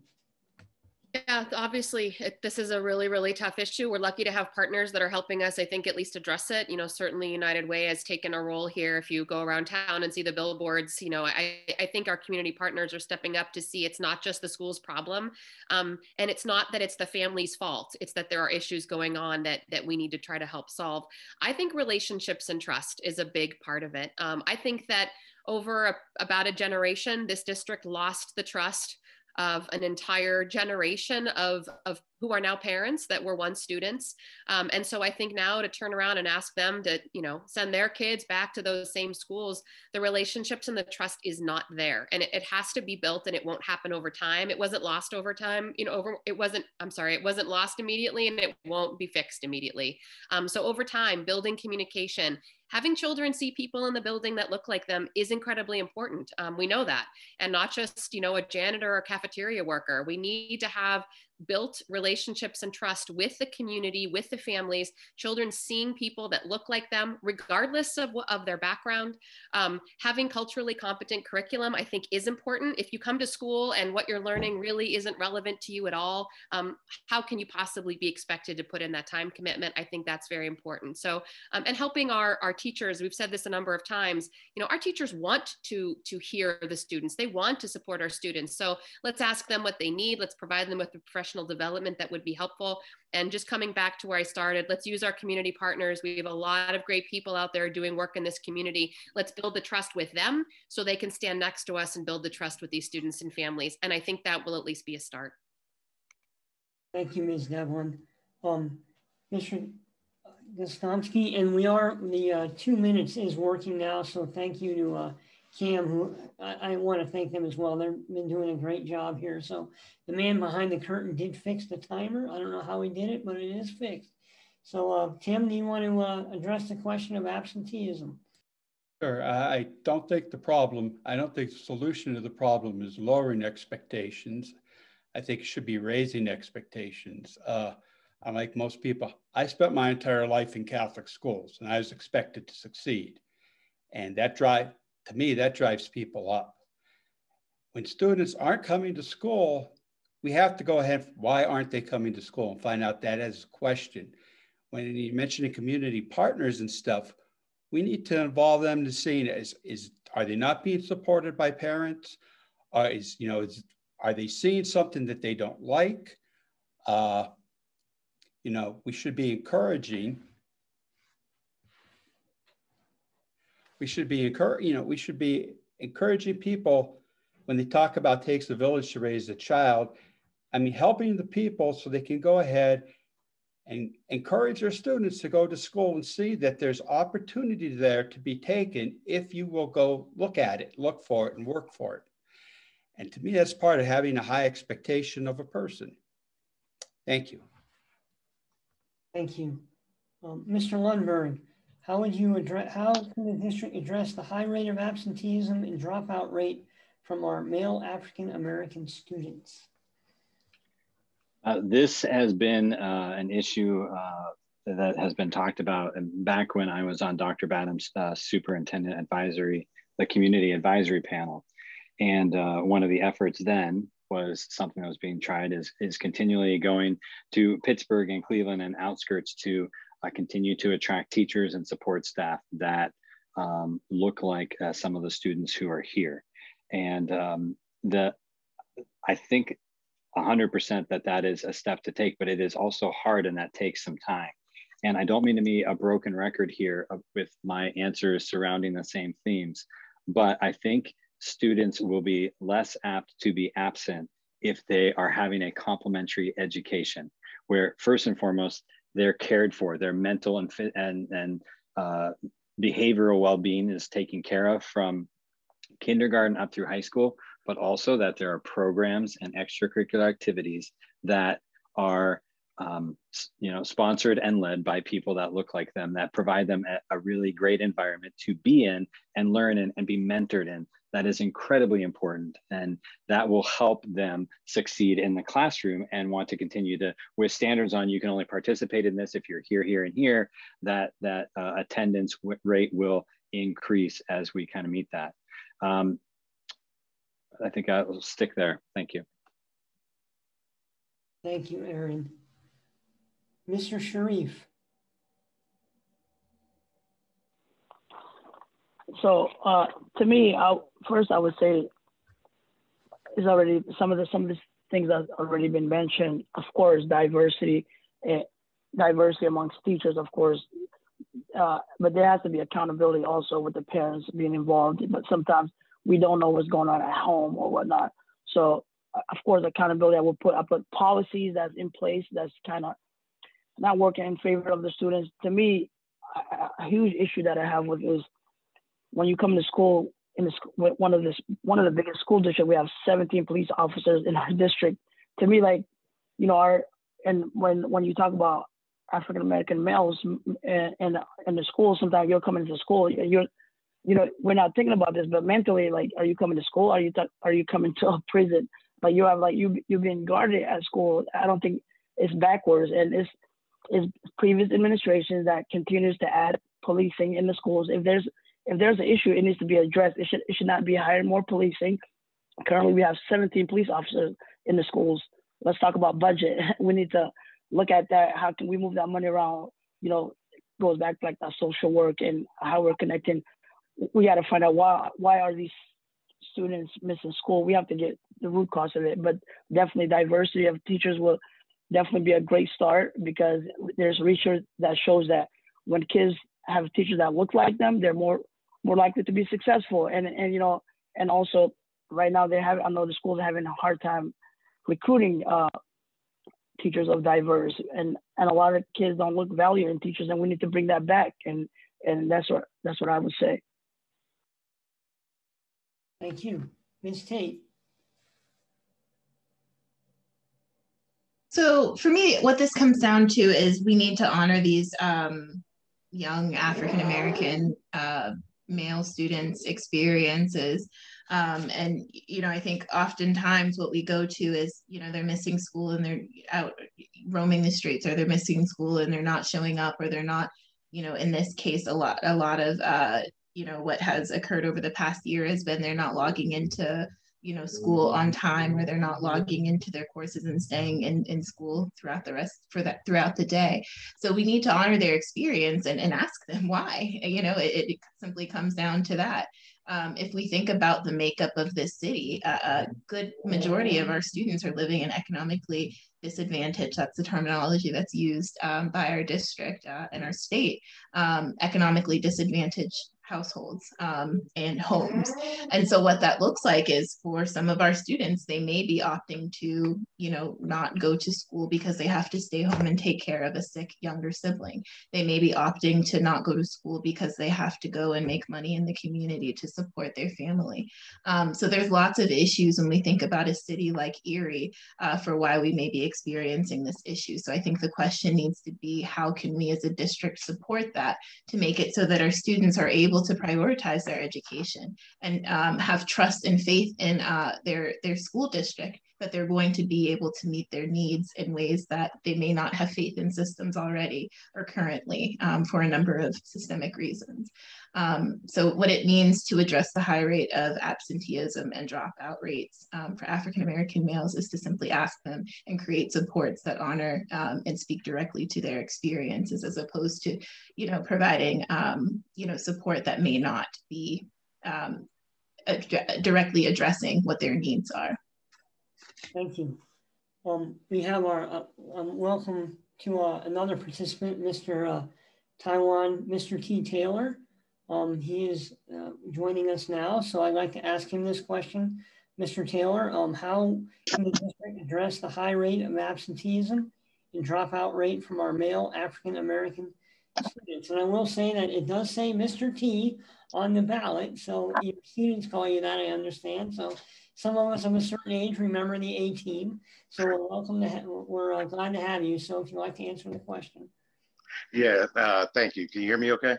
Yeah, obviously, it, this is a really, really tough issue. We're lucky to have partners that are helping us, I think, at least address it. You know, certainly United Way has taken a role here. If you go around town and see the billboards, you know, I, I think our community partners are stepping up to see it's not just the school's problem. Um, and it's not that it's the family's fault. It's that there are issues going on that, that we need to try to help solve. I think relationships and trust is a big part of it. Um, I think that over a, about a generation, this district lost the trust of an entire generation of, of who are now parents that were once students. Um, and so I think now to turn around and ask them to, you know, send their kids back to those same schools, the relationships and the trust is not there. And it, it has to be built and it won't happen over time. It wasn't lost over time, you know, over, it wasn't, I'm sorry, it wasn't lost immediately and it won't be fixed immediately. Um, so over time, building communication, having children see people in the building that look like them is incredibly important. Um, we know that. And not just, you know, a janitor or cafeteria worker. We need to have built relationships and trust with the community, with the families, children seeing people that look like them, regardless of, of their background. Um, having culturally competent curriculum, I think, is important. If you come to school and what you're learning really isn't relevant to you at all, um, how can you possibly be expected to put in that time commitment? I think that's very important. So, um, and helping our, our teachers, we've said this a number of times, you know, our teachers want to, to hear the students, they want to support our students. So let's ask them what they need, let's provide them with the professional professional development that would be helpful. And just coming back to where I started, let's use our community partners. We have a lot of great people out there doing work in this community. Let's build the trust with them so they can stand next to us and build the trust with these students and families. And I think that will at least be a start. Thank you, Ms. Devlin. Um, Mr. Gostomski, and we are, the uh, two minutes is working now, so thank you to uh, Cam, who I, I want to thank them as well. They've been doing a great job here. So the man behind the curtain did fix the timer. I don't know how he did it, but it is fixed. So uh, Tim, do you want to uh, address the question of absenteeism? Sure. I don't think the problem, I don't think the solution to the problem is lowering expectations. I think it should be raising expectations. Uh, like most people, I spent my entire life in Catholic schools and I was expected to succeed. And that drive, to me, that drives people up. When students aren't coming to school, we have to go ahead, why aren't they coming to school and find out that as a question. When you mention community partners and stuff, we need to involve them to seeing is, is are they not being supported by parents? Or is, you know, is, are they seeing something that they don't like? Uh, you know, we should be encouraging we should be encourage, you know, we should be encouraging people when they talk about takes a village to raise a child. I mean, helping the people so they can go ahead and encourage their students to go to school and see that there's opportunity there to be taken if you will go look at it, look for it, and work for it. And to me, that's part of having a high expectation of a person. Thank you. Thank you. Um, Mr. Lundberg, how would you address, how can the district address the high rate of absenteeism and dropout rate from our male African American students? Uh, this has been uh, an issue uh, that has been talked about back when I was on Dr. Badams' uh, superintendent advisory, the community advisory panel. And uh, one of the efforts then was something that was being tried is, is continually going to Pittsburgh and Cleveland and outskirts to I continue to attract teachers and support staff that um, look like uh, some of the students who are here. And um, the, I think 100% that that is a step to take, but it is also hard and that takes some time. And I don't mean to be a broken record here with my answers surrounding the same themes, but I think students will be less apt to be absent if they are having a complementary education, where first and foremost, they're cared for. Their mental and and and uh, behavioral well-being is taken care of from kindergarten up through high school, but also that there are programs and extracurricular activities that are um, you know sponsored and led by people that look like them that provide them a, a really great environment to be in and learn in and be mentored in that is incredibly important and that will help them succeed in the classroom and want to continue to with standards on you can only participate in this if you're here here and here that that uh, attendance rate will increase as we kind of meet that. Um, i think i'll stick there. Thank you. Thank you aaron mr sharif so uh, to me, I, first I would say is already some of the some of the things that already been mentioned. Of course, diversity, uh, diversity amongst teachers, of course, uh, but there has to be accountability also with the parents being involved. But sometimes we don't know what's going on at home or whatnot. So of course, accountability. I will put I put policies that's in place that's kind of not working in favor of the students. To me, a, a, huge issue that I have with is when you come to school in the, one of this one of the biggest school districts, we have 17 police officers in our district. To me, like you know, our and when when you talk about African American males and in the school, sometimes you're coming to school, you're you know, we're not thinking about this, but mentally, like, are you coming to school? Are you th- are you coming to a prison? But you have like you you've been guarded at school. I don't think it's backwards, and it's it's previous administrations that continues to add policing in the schools. If there's if there's an issue, it needs to be addressed. It should it should not be hiring more policing. Currently, we have 17 police officers in the schools. Let's talk about budget. We need to look at that. How can we move that money around? You know, goes back to like that social work and how we're connecting. We got to find out why why are these students missing school. We have to get the root cause of it. But definitely, diversity of teachers will definitely be a great start because there's research that shows that when kids have teachers that look like them, they're more more likely to be successful. And and you know, and also right now they have I know the schools are having a hard time recruiting uh, teachers of diverse and and a lot of kids don't look value in teachers and we need to bring that back and and that's what that's what I would say. Thank you. Ms. Tate. So for me, what this comes down to is we need to honor these um, young African American uh, male students' experiences. Um, and you know, I think oftentimes what we go to is, you know, they're missing school and they're out roaming the streets, or they're missing school and they're not showing up, or they're not, you know, in this case, a lot, a lot of, uh, you know, what has occurred over the past year has been they're not logging into you know school on time or they're not logging into their courses and staying in, in school throughout the rest for that throughout the day. So we need to honor their experience and, and ask them why you know it, it simply comes down to that. Um, if we think about the makeup of this city a, a good majority of our students are living in economically disadvantaged that's the terminology that's used um, by our district uh, and our state um, economically disadvantaged households um, and homes. And so what that looks like is for some of our students, they may be opting to, you know, not go to school because they have to stay home and take care of a sick younger sibling. They may be opting to not go to school because they have to go and make money in the community to support their family. Um, so there's lots of issues when we think about a city like Erie uh, for why we may be experiencing this issue. So I think the question needs to be how can we as a district support that to make it so that our students are able able to prioritize their education and um, have trust and faith in uh, their their school district that they're going to be able to meet their needs in ways that they may not have faith in systems already or currently um, for a number of systemic reasons. Um, so what it means to address the high rate of absenteeism and dropout rates um, for African American males is to simply ask them and create supports that honor um, and speak directly to their experiences as opposed to, you know, providing, um, you know, support that may not be um, ad directly addressing what their needs are. Thank you. Um, we have our uh, um, welcome to uh, another participant, Mr. Uh, Taiwan, Mr. T. Taylor. Um, he is uh, joining us now, so I'd like to ask him this question. Mr. Taylor, um, how can the district address the high rate of absenteeism and dropout rate from our male African American students? And I will say that it does say Mr. T on the ballot, so your students call you that, I understand. So some of us of a certain age remember the A team. So we're welcome to, we're uh, glad to have you. So if you'd like to answer the question. Yeah, uh, thank you. Can you hear me okay?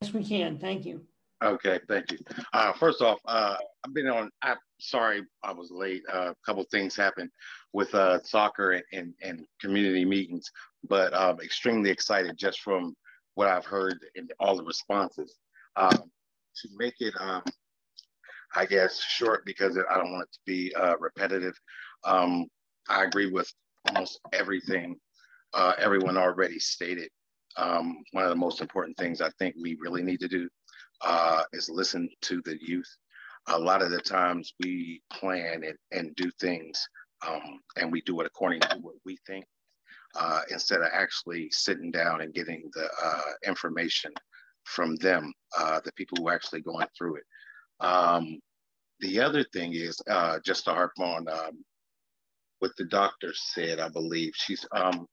Yes, we can. Thank you. Okay, thank you. Uh, first off, uh, I've been on, I'm sorry I was late. Uh, a couple things happened with uh, soccer and, and, and, community meetings, but I'm extremely excited just from what I've heard and all the responses. Um, to make it, um, I guess, short because I don't want it to be uh, repetitive, um, I agree with almost everything uh, everyone already stated um, one of the most important things I think we really need to do uh, is listen to the youth. A lot of the times we plan and, and do things um, and we do it according to what we think uh, instead of actually sitting down and getting the uh, information from them, uh, the people who are actually going through it. Um, the other thing is uh, just to harp on um, what the doctor said. I believe she's um,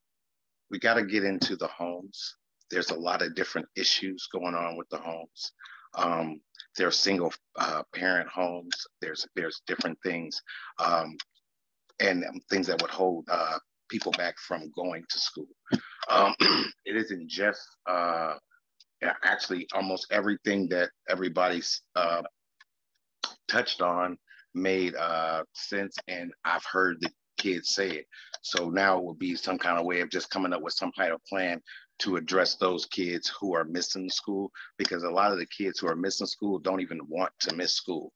we got to get into the homes. There's a lot of different issues going on with the homes. Um, there are single uh, parent homes. There's there's different things, um, and things that would hold uh, people back from going to school. Um, it isn't just uh, actually almost everything that everybody's uh, touched on made uh, sense, and I've heard the kids say it. So now it would be some kind of way of just coming up with some kind of plan to address those kids who are missing school, because a lot of the kids who are missing school don't even want to miss school.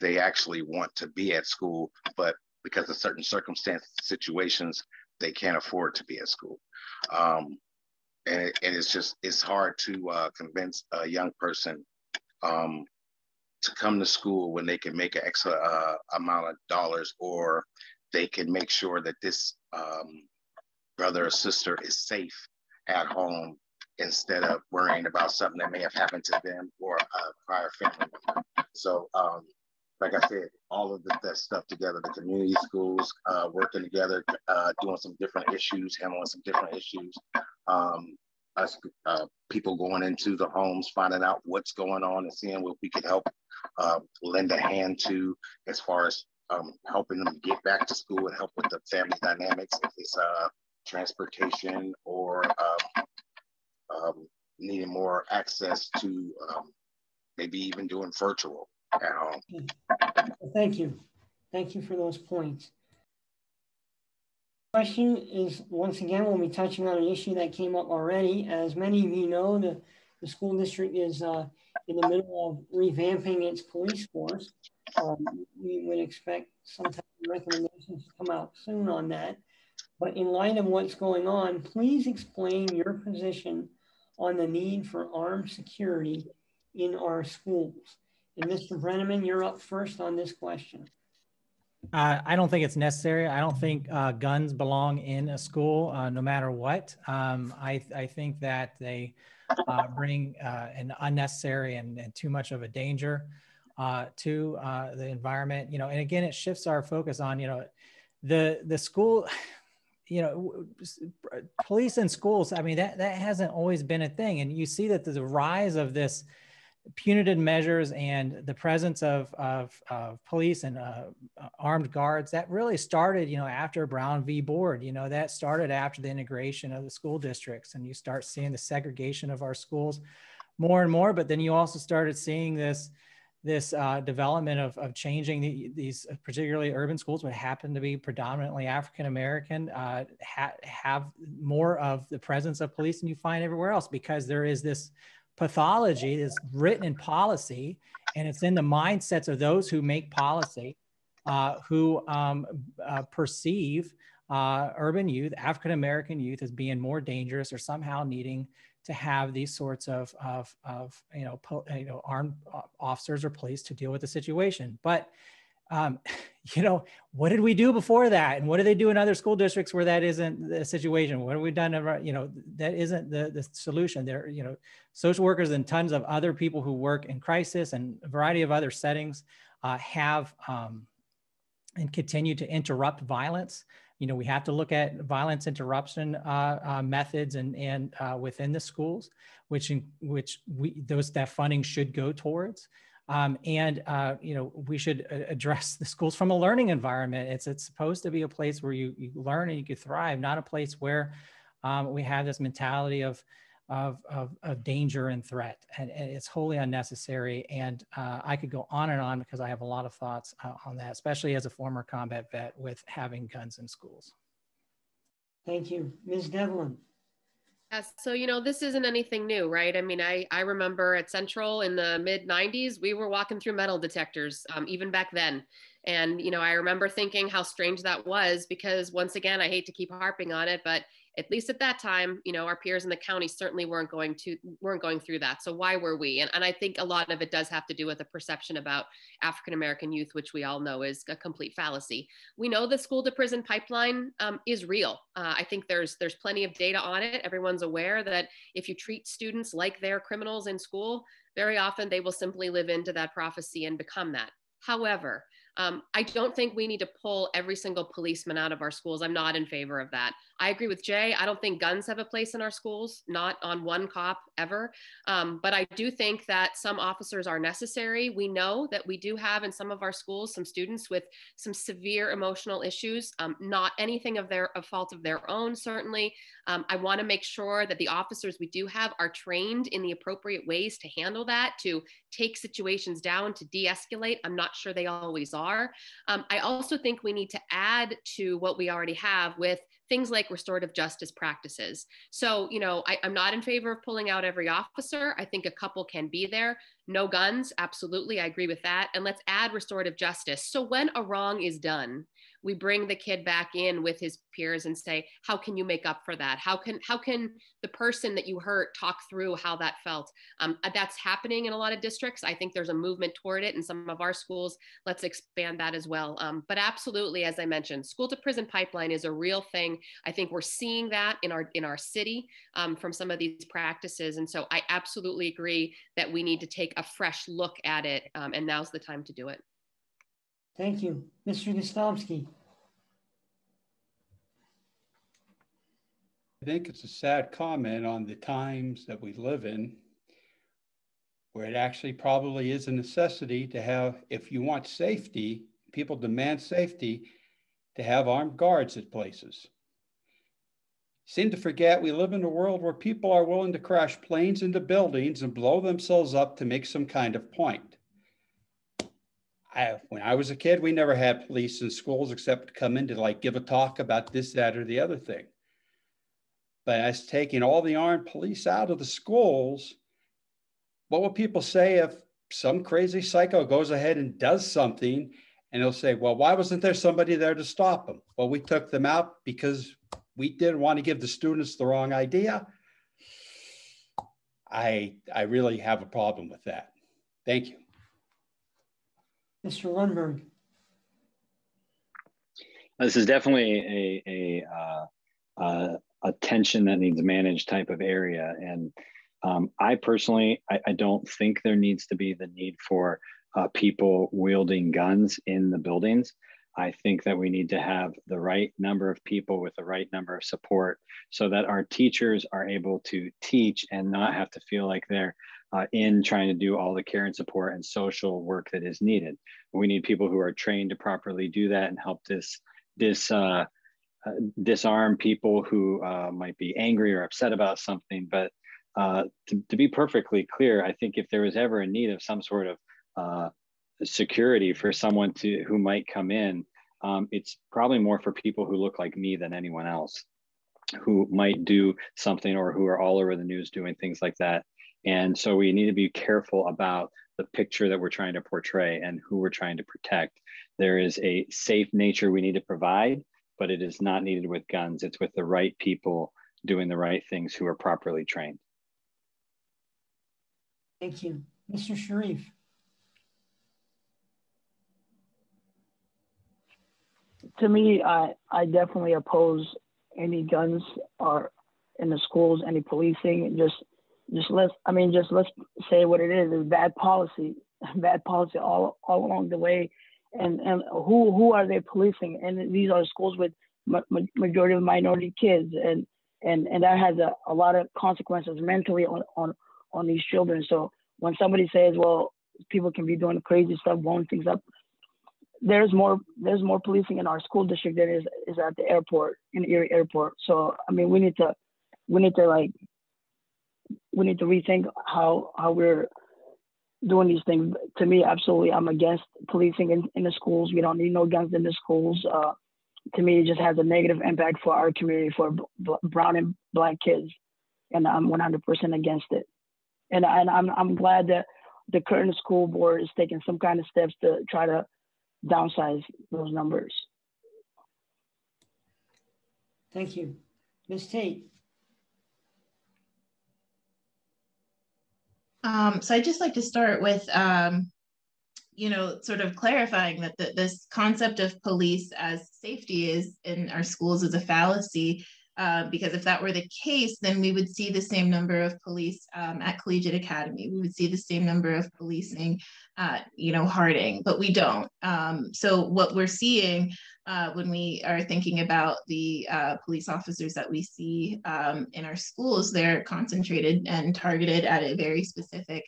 They actually want to be at school, but because of certain circumstances, situations, they can't afford to be at school. Um, and, it, and it's just, it's hard to uh, convince a young person um, to come to school when they can make an extra uh, amount of dollars or they can make sure that this um, brother or sister is safe at home instead of worrying about something that may have happened to them or a prior family member. So, um, like I said, all of the, that stuff together, the community schools uh, working together, uh, doing some different issues, handling some different issues, um, us uh, people going into the homes, finding out what's going on and seeing what we could help uh, lend a hand to as far as um, helping them get back to school and help with the family dynamics, if it's uh, transportation or um, um, needing more access to um, maybe even doing virtual at home. Thank you. Thank you for those points. Question is once again, we'll be touching on an issue that came up already. As many of you know, the, the school district is uh, in the middle of revamping its police force. Um, we would expect some type of recommendations to come out soon on that. But in light of what's going on, please explain your position on the need for armed security in our schools. And Mr. Breneman, you're up first on this question. Uh, I don't think it's necessary. I don't think uh, guns belong in a school, uh, no matter what. Um, I, I, think that they uh, bring uh, an unnecessary and, and, too much of a danger uh, to the environment. You know, and again, it shifts our focus on you know the the school. You know, police and schools. I mean, that that hasn't always been a thing, and you see that the rise of this punitive measures and the presence of, of, of police and uh, armed guards that really started you know after brown v. Board you know that started after the integration of the school districts and you start seeing the segregation of our schools more and more but then you also started seeing this this uh, development of, of changing the, these particularly urban schools would happen to be predominantly African American uh, ha have more of the presence of police than you find everywhere else because there is this pathology is written in policy and it's in the mindsets of those who make policy uh, who um, uh, perceive uh, urban youth, African American youth, as being more dangerous or somehow needing to have these sorts of, of, of you, know, you know, armed officers or police to deal with the situation. But, um, you know, what did we do before that? And what do they do in other school districts where that isn't the situation? What have we done? You know, that isn't the, the solution. There, you know, social workers and tons of other people who work in crisis and a variety of other settings uh, have um, and continue to interrupt violence you know, we have to look at violence interruption uh, uh, methods and, and uh, within the schools, which, in, which we, those, that funding should go towards. Um, and, uh, you know, we should address the schools from a learning environment. It's, it's supposed to be a place where you, you learn and you can thrive, not a place where um, we have this mentality of, of, of, of danger and threat. And, and, it's wholly unnecessary. And uh, I could go on and on because I have a lot of thoughts uh, on that, especially as a former combat vet with having guns in schools. Thank you. Ms. Devlin. So you know this isn't anything new, right? I mean, I I remember at Central in the mid '90s, we were walking through metal detectors, um, even back then, and you know I remember thinking how strange that was because once again, I hate to keep harping on it, but at least at that time, you know, our peers in the county certainly weren't going to weren't going through that. So why were we? And, and I think a lot of it does have to do with a perception about African American youth, which we all know is a complete fallacy. We know the school to prison pipeline um, is real. Uh, I think there's there's plenty of data on it. Everyone's aware that if you treat students like they're criminals in school, very often they will simply live into that prophecy and become that. However, um, I don't think we need to pull every single policeman out of our schools. I'm not in favor of that. I agree with Jay. I don't think guns have a place in our schools, not on one cop ever. Um, but I do think that some officers are necessary. We know that we do have in some of our schools some students with some severe emotional issues, um, not anything of their of fault of their own, certainly. Um, I want to make sure that the officers we do have are trained in the appropriate ways to handle that, to take situations down, to de escalate. I'm not sure they always are. Um, I also think we need to add to what we already have with things like restorative justice practices. So, you know, I, am not in favor of pulling out every officer. I think a couple can be there. No guns, absolutely. I agree with that. And let's add restorative justice. So, when a wrong is done, we bring the kid back in with his peers and say how can you make up for that? How can how can the person that you hurt talk through how that felt? Um, uh, that's happening in a lot of districts. I think there's a movement toward it in some of our schools. Let's expand that as well. Um, but absolutely as i mentioned school to prison pipeline is a real thing. I think we're seeing that in our in our city um, from some of these practices. And so i absolutely agree that we need to take a fresh look at it um, and now's the time to do it Thank you. Mr. Gostomski. I think it's a sad comment on the times that we live in where it actually probably is a necessity to have, if you want safety, people demand safety, to have armed guards at places. Seem to forget we live in a world where people are willing to crash planes into buildings and blow themselves up to make some kind of point. I, when I was a kid, we never had police in schools except to come in to like give a talk about this, that, or the other thing. But as taking all the armed police out of the schools, what will people say if some crazy psycho goes ahead and does something and they'll say, well, why wasn't there somebody there to stop them? Well, we took them out because we didn't want to give the students the wrong idea. I, I really have a problem with that. Thank you. Mr. Lundberg. This is definitely a, a, uh, uh, a tension that needs managed type of area. And um, I personally, I, I, don't think there needs to be the need for uh, people wielding guns in the buildings. I think that we need to have the right number of people with the right number of support so that our teachers are able to teach and not have to feel like they're uh, in trying to do all the care and support and social work that is needed. We need people who are trained to properly do that and help this, this uh, uh, disarm people who uh, might be angry or upset about something. But uh, to, to, be perfectly clear, I think if there was ever a need of some sort of uh, security for someone to who might come in, um, it's probably more for people who look like me than anyone else who might do something or who are all over the news doing things like that and so we need to be careful about the picture that we're trying to portray and who we're trying to protect. There is a safe nature we need to provide, but it is not needed with guns. It's with the right people doing the right things who are properly trained. Thank you. Mr. Sharif. To me, I, I definitely oppose any guns or in the schools, any policing. Just just let's I mean just let's say what it is is bad policy, bad policy all all along the way, and and who who are they policing? And these are schools with ma- majority of minority kids, and and and that has a, a lot of consequences mentally on on on these children. So when somebody says, well, people can be doing crazy stuff, blowing things up. There's more there's more policing in our school district than is is at the airport in Erie Airport. So I mean we need to we need to like we need to rethink how how we're doing these things. To me, absolutely, I'm against policing in, in the schools. We don't need no guns in the schools. Uh, to me, it just has a negative impact for our community, for b- brown and black kids, and I'm 100% against it. And, and I'm I'm glad that the current school board is taking some kind of steps to try to downsize those numbers. Thank you. Ms. Tate. Um, so I'd just like to start with, um, you know, sort of clarifying that the, this concept of police as safety is in our schools is a fallacy. Uh, because if that were the case, then we would see the same number of police um, at Collegiate Academy. We would see the same number of policing at, you know, Harding, but we don't. Um, so what we're seeing uh, when we are thinking about the uh, police officers that we see um, in our schools, they're concentrated and targeted at a very specific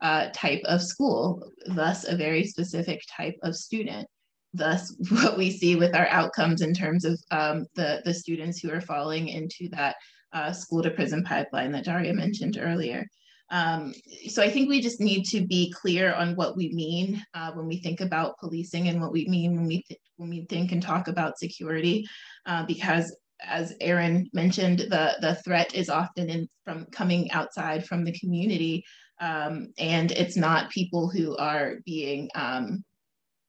uh, type of school, thus a very specific type of student thus what we see with our outcomes in terms of um, the, the students who are falling into that uh, school to prison pipeline that Daria mentioned earlier. Um, so I think we just need to be clear on what we mean uh, when we think about policing and what we mean when we, when we think and talk about security, uh, because as Aaron mentioned, the, the threat is often in, from coming outside from the community um, and it's not people who are being um,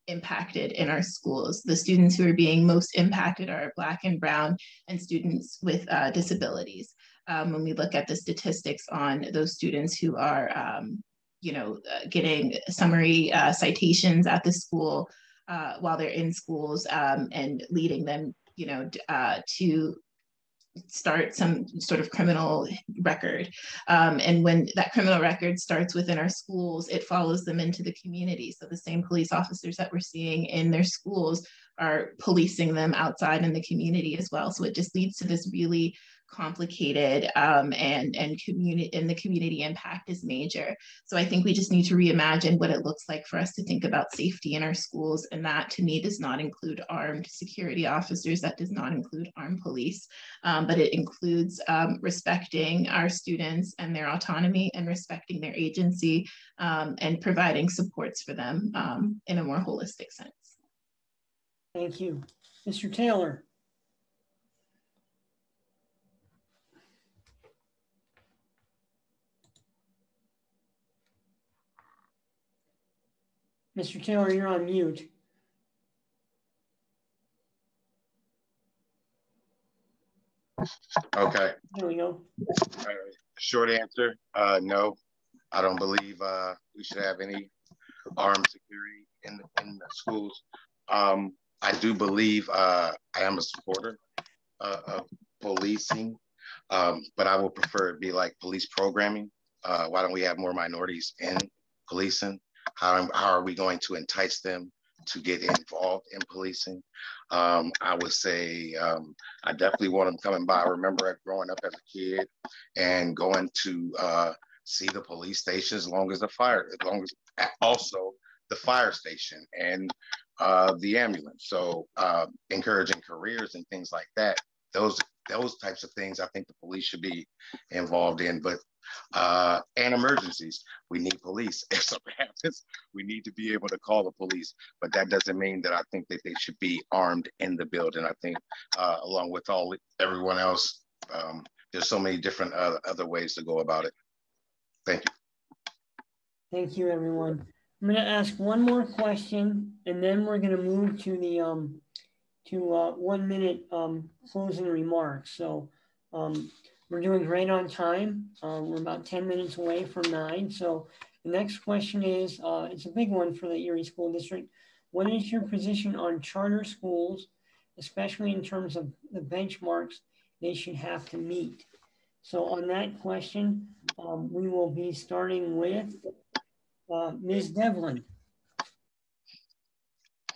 impacted in our schools. The students who are being most impacted are Black and Brown and students with uh, disabilities. Um, when we look at the statistics on those students who are, um, you know, uh, getting summary uh, citations at the school uh, while they're in schools um, and leading them, you know, uh, to start some sort of criminal record. Um, and when that criminal record starts within our schools, it follows them into the community. So the same police officers that we're seeing in their schools are policing them outside in the community as well. So it just leads to this really complicated um, and and community and the community impact is major. So I think we just need to reimagine what it looks like for us to think about safety in our schools, and that to me does not include armed security officers. That does not include armed police, um, but it includes um, respecting our students and their autonomy and respecting their agency um, and providing supports for them um, in a more holistic sense. Thank you, Mr. Taylor. Mr. Taylor, you're on mute. Okay. There we go. Short answer, uh, no. I don't believe uh, we should have any armed security in the, in the schools. Um, I do believe uh, I am a supporter uh, of policing, um, but I would prefer it be like police programming. Uh, why don't we have more minorities in policing? How, how are we going to entice them to get involved in policing? Um, I would say um, I definitely want them coming by. I remember growing up as a kid and going to uh, see the police station as long as the fire, as long as also the fire station and uh, the ambulance. So uh, encouraging careers and things like that. Those those types of things I think the police should be involved in. But uh, and emergencies. We need police. If something happens, we need to be able to call the police. But that doesn't mean that I think that they should be armed in the building. I think, uh, along with all everyone else, um, there's so many different uh, other ways to go about it. Thank you. Thank you, everyone. I'm going to ask one more question, and then we're going to move to the um, to uh, one minute um, closing remarks. So. Um, we're doing great on time. Uh, we're about 10 minutes away from nine. So the next question is, uh, it's a big one for the Erie School District. What is your position on charter schools, especially in terms of the benchmarks they should have to meet? So on that question, um, we will be starting with uh, Ms. Devlin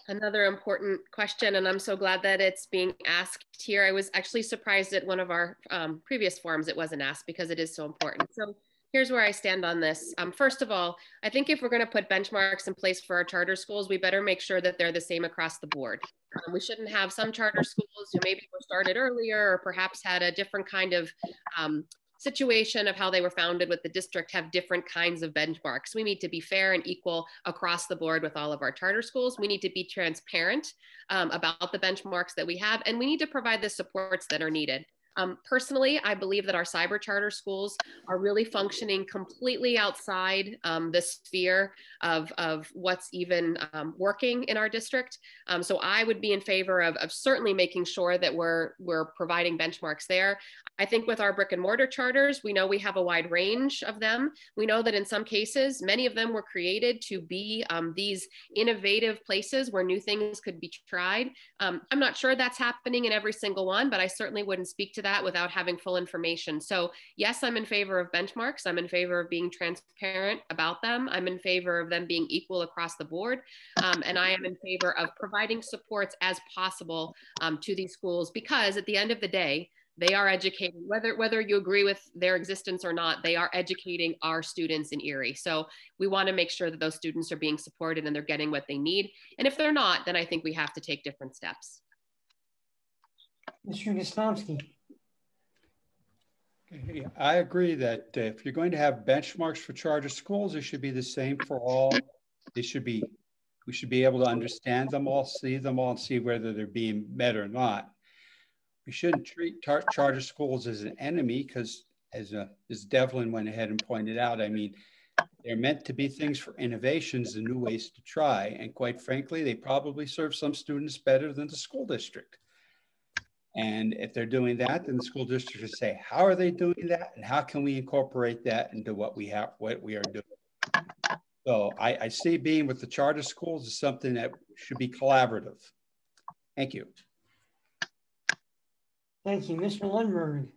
another important question, and I'm so glad that it's being asked here. I was actually surprised at one of our um, previous forums it wasn't asked because it is so important. So here's where I stand on this. Um, first of all, I think if we're going to put benchmarks in place for our charter schools, we better make sure that they're the same across the board. Um, we shouldn't have some charter schools who maybe were started earlier or perhaps had a different kind of um, situation of how they were founded with the district have different kinds of benchmarks. We need to be fair and equal across the board with all of our charter schools. We need to be transparent um, about the benchmarks that we have, and we need to provide the supports that are needed. Um, personally, I believe that our cyber charter schools are really functioning completely outside um, the sphere of, of what's even um, working in our district. Um, so I would be in favor of, of certainly making sure that we're, we're providing benchmarks there. I think with our brick and mortar charters, we know we have a wide range of them. We know that in some cases, many of them were created to be um, these innovative places where new things could be tried. Um, I'm not sure that's happening in every single one, but I certainly wouldn't speak to that without having full information. So yes, I'm in favor of benchmarks. I'm in favor of being transparent about them. I'm in favor of them being equal across the board. Um, and I am in favor of providing supports as possible um, to these schools because at the end of the day, they are educating whether whether you agree with their existence or not they are educating our students in erie. So we want to make sure that those students are being supported and they're getting what they need. And if they're not then i think we have to take different steps. Mr gostomski. I agree that if you're going to have benchmarks for charter schools, it should be the same for all. They should be, we should be able to understand them all, see them all, and see whether they're being met or not we shouldn't treat tar- charter schools as an enemy because, as, uh, as Devlin went ahead and pointed out, I mean, they're meant to be things for innovations and new ways to try. And quite frankly, they probably serve some students better than the school district. And if they're doing that, then the school district should say, how are they doing that? And how can we incorporate that into what we have, what we are doing? So I, I see being with the charter schools is something that should be collaborative. Thank you. Thank you. Mr. Lundberg.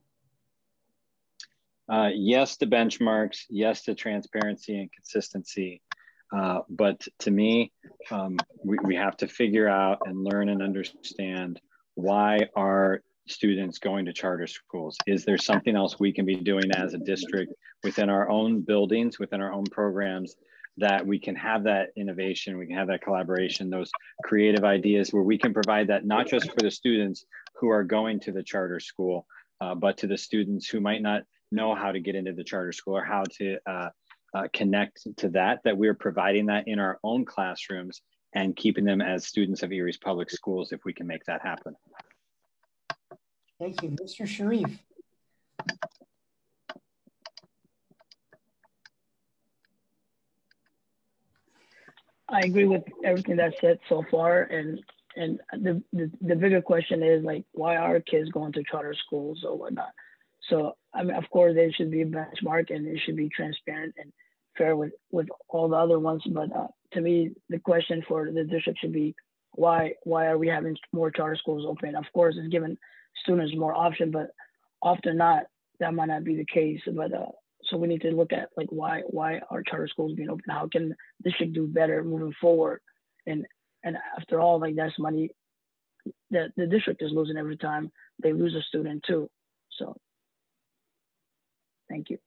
Uh, yes to benchmarks, yes to transparency and consistency. Uh, but to me, um, we, we have to figure out and learn and understand why are students going to charter schools? Is there something else we can be doing as a district within our own buildings, within our own programs that we can have that innovation, we can have that collaboration, those creative ideas where we can provide that not just for the students who are going to the charter school, uh, but to the students who might not know how to get into the charter school or how to uh, uh, connect to that, that we're providing that in our own classrooms and keeping them as students of Erie's public schools if we can make that happen. Thank you. Mr. Sharif. I agree with everything that's said so far, and and the, the the bigger question is like, why are kids going to charter schools or whatnot? So I mean, of course, there should be a benchmark and it should be transparent and fair with with all the other ones. But uh, to me, the question for the district should be, why why are we having more charter schools open? Of course, it's giving students more option, but often not that might not be the case. But uh, so we need to look at like why why are charter schools being open? How can the district do better moving forward? And and after all, like that's money that the district is losing every time they lose a student too. So thank you.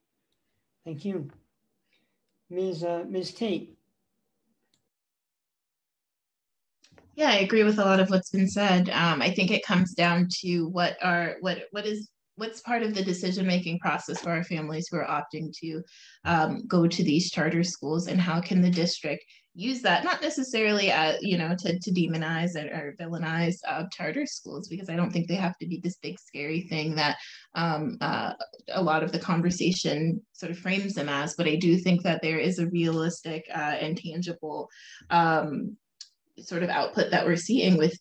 Thank you. Ms. Uh, Ms. Tate. Yeah, I agree with a lot of what's been said. Um, I think it comes down to what are what what is what's part of the decision making process for our families who are opting to um, go to these charter schools and how can the district use that not necessarily uh, you know to, to demonize or, or villainize uh, charter schools because i don't think they have to be this big scary thing that um, uh, a lot of the conversation sort of frames them as but i do think that there is a realistic uh, and tangible um, sort of output that we're seeing with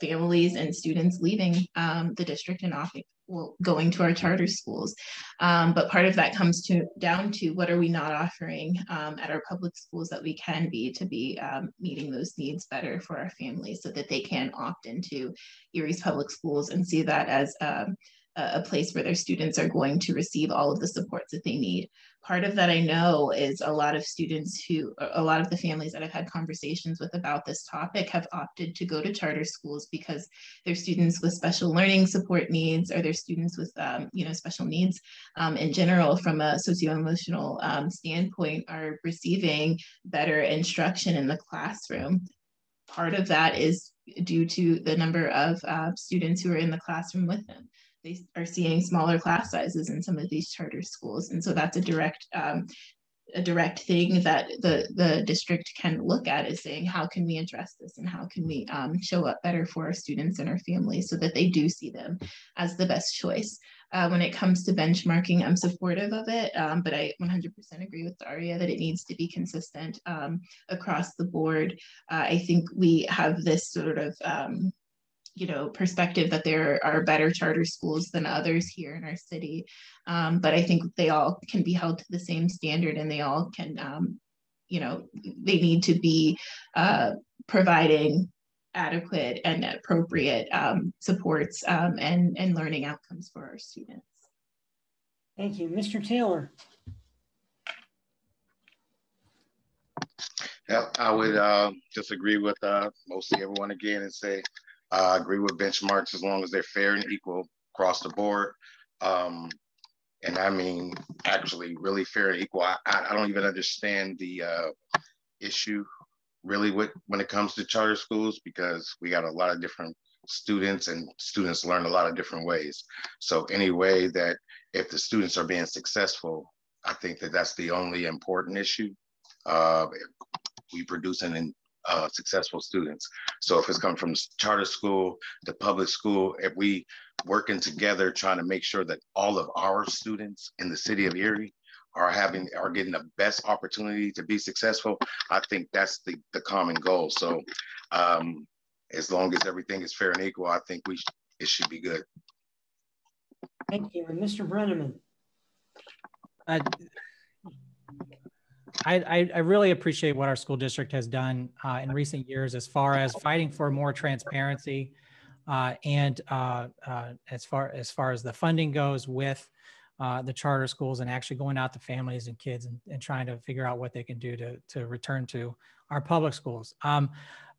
families and students leaving um, the district and opting well, going to our charter schools. Um, but part of that comes to down to what are we not offering um, at our public schools that we can be to be um, meeting those needs better for our families so that they can opt into Erie's public schools and see that as um, a place where their students are going to receive all of the supports that they need. Part of that I know is a lot of students who, a lot of the families that I've had conversations with about this topic have opted to go to charter schools because their students with special learning support needs or their students with, um, you know, special needs um, in general from a socio-emotional um, standpoint are receiving better instruction in the classroom. Part of that is due to the number of uh, students who are in the classroom with them they are seeing smaller class sizes in some of these charter schools. And so that's a direct um, a direct thing that the the district can look at is saying how can we address this and how can we um, show up better for our students and our families so that they do see them as the best choice. Uh, when it comes to benchmarking, I'm supportive of it, um, but I 100% agree with Daria that it needs to be consistent um, across the board. Uh, I think we have this sort of um, you know perspective that there are better charter schools than others here in our city. Um, but i think they all can be held to the same standard and they all can um, you know they need to be uh, providing adequate and appropriate um, supports um, and and learning outcomes for our students. Thank you. Mr taylor. Yeah, I would uh, just agree with uh, mostly everyone again and say I agree with benchmarks as long as they're fair and equal across the board. Um, and I mean, actually, really fair and equal. I, I don't even understand the uh, issue really with when it comes to charter schools because we got a lot of different students and students learn a lot of different ways. So any way that if the students are being successful, I think that that's the only important issue. Uh, we produce an uh, successful students. So if it's coming from charter school to public school, if we working together trying to make sure that all of our students in the city of Erie are having are getting the best opportunity to be successful, I think that's the, the common goal. So um, as long as everything is fair and equal, I think we sh it should be good. Thank you. And Mr. Breneman. Uh, I, I, really appreciate what our school district has done uh, in recent years as far as fighting for more transparency uh, and uh, uh as far as far as the funding goes with uh, the charter schools and actually going out to families and kids and, and, trying to figure out what they can do to, to return to our public schools. Um,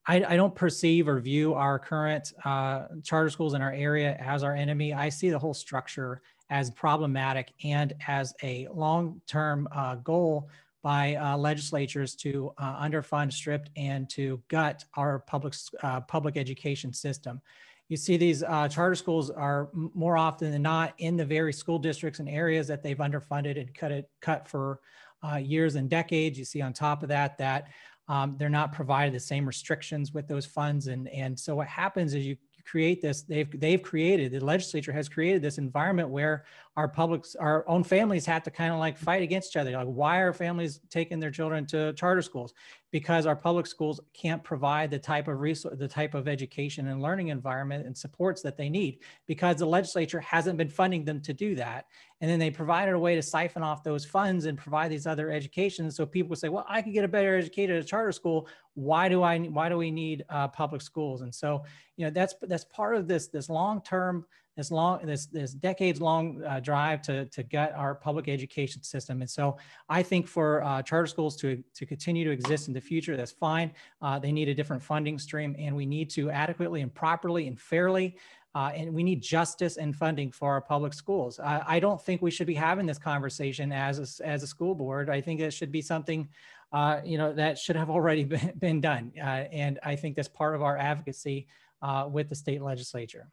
I, I, don't perceive or view our current uh, charter schools in our area as our enemy. I see the whole structure as problematic and as a long-term goal by uh, legislatures to uh, underfund, stripped, and to gut our public uh, public education system. You see, these uh, charter schools are more often than not in the very school districts and areas that they've underfunded and cut it cut for uh, years and decades. You see, on top of that, that um, they're not provided the same restrictions with those funds, and and so what happens is you create this they've they've created the legislature has created this environment where our publics our own families have to kind of like fight against each other. Like why are families taking their children to charter schools? Because our public schools can't provide the type of resource the type of education and learning environment and supports that they need because the legislature hasn't been funding them to do that. And then they provided a way to siphon off those funds and provide these other educations so people say well i could get a better educated at a charter school. Why do i why do we need uh, public schools? And so you know that's that's part of this this long term this long this this decades long uh, drive to to gut our public education system and so i think for uh, charter schools to to continue to exist in the future that's fine uh, they need a different funding stream and we need to adequately and properly and fairly uh, and we need justice and funding for our public schools. I, I, don't think we should be having this conversation as a, as a school board. I think it should be something, uh, you know, that should have already been, been done. Uh, and I think that's part of our advocacy uh, with the state legislature.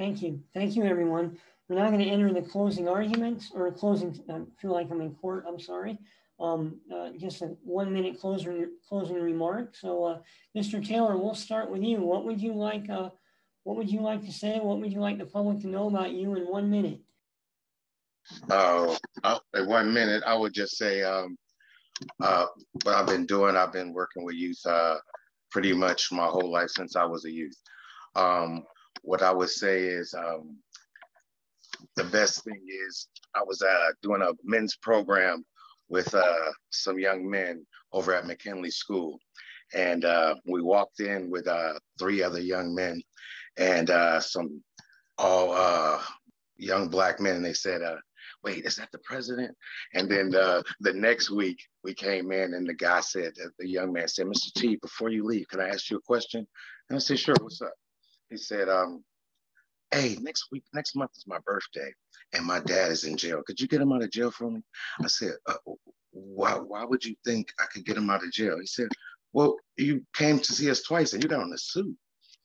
Thank you. Thank you, everyone. We're now going to enter the closing arguments or closing. I feel like I'm in court. I'm sorry. Um, uh, just a one minute closing closing remark. So, uh, Mr. Taylor, we'll start with you. What would you like? Uh, what would you like to say? What would you like the public to know about you in one minute? Uh, in one minute, I would just say um, uh, what I've been doing. I've been working with youth uh, pretty much my whole life since I was a youth. Um, what I would say is um, the best thing is I was uh, doing a men's program with uh, some young men over at McKinley School. And uh, we walked in with uh, three other young men and uh, some all uh, young black men. And they said, wait, is that the president? And then uh, the next week we came in and the guy said, the young man said, Mr. T, before you leave, can I ask you a question? And I said, sure, what's up? He said, um, hey, next week, next month is my birthday and my dad is in jail. Could you get him out of jail for me? I said, uh, why, why would you think I could get him out of jail? He said, well, you came to see us twice and you got on a suit.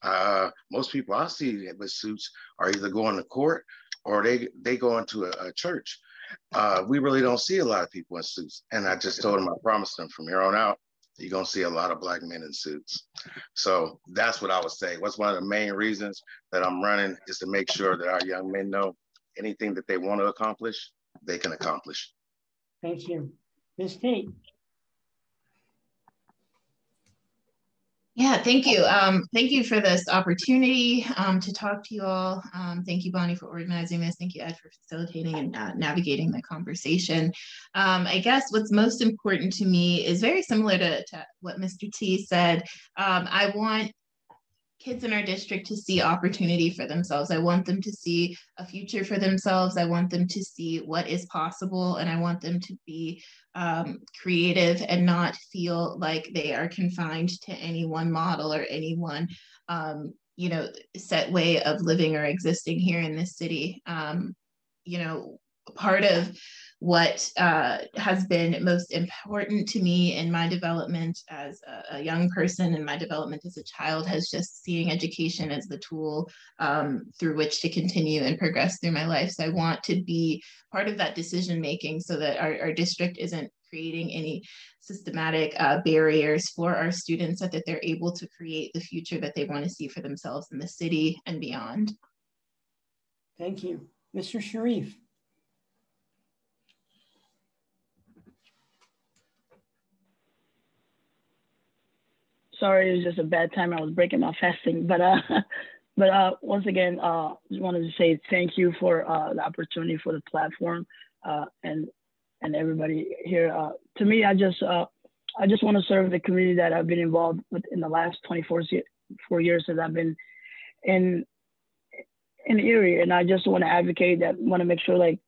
Uh, most people I see with suits are either going to court or they they go into a, a church. Uh, we really don't see a lot of people in suits. And I just told him, I promised them from here on out, you're gonna see a lot of black men in suits. So that's what I would say. What's one of the main reasons that I'm running is to make sure that our young men know anything that they want to accomplish, they can accomplish. Thank you. Ms. Tate. Yeah, thank you. Um, thank you for this opportunity um, to talk to you all. Um, thank you, Bonnie, for organizing this. Thank you, Ed, for facilitating and uh, navigating the conversation. Um, I guess what's most important to me is very similar to, to what Mr. T said. Um, I want kids in our district to see opportunity for themselves. I want them to see a future for themselves. I want them to see what is possible, and I want them to be um, creative and not feel like they are confined to any one model or any one, um, you know, set way of living or existing here in this city. Um, you know, part of what uh, has been most important to me in my development as a, a, young person and my development as a child has just seeing education as the tool um, through which to continue and progress through my life. So I want to be part of that decision making so that our, our district isn't creating any systematic uh, barriers for our students so that they're able to create the future that they want to see for themselves in the city and beyond. Thank you. Mr. Sharif. Sorry, it was just a bad time. I was breaking my fasting, but uh, but uh, once again, uh, just wanted to say thank you for uh, the opportunity for the platform, uh, and and everybody here. Uh, to me, I just uh, I just want to serve the community that I've been involved with in the last 24 four years since I've been in in Erie, and I just want to advocate that. Want to make sure like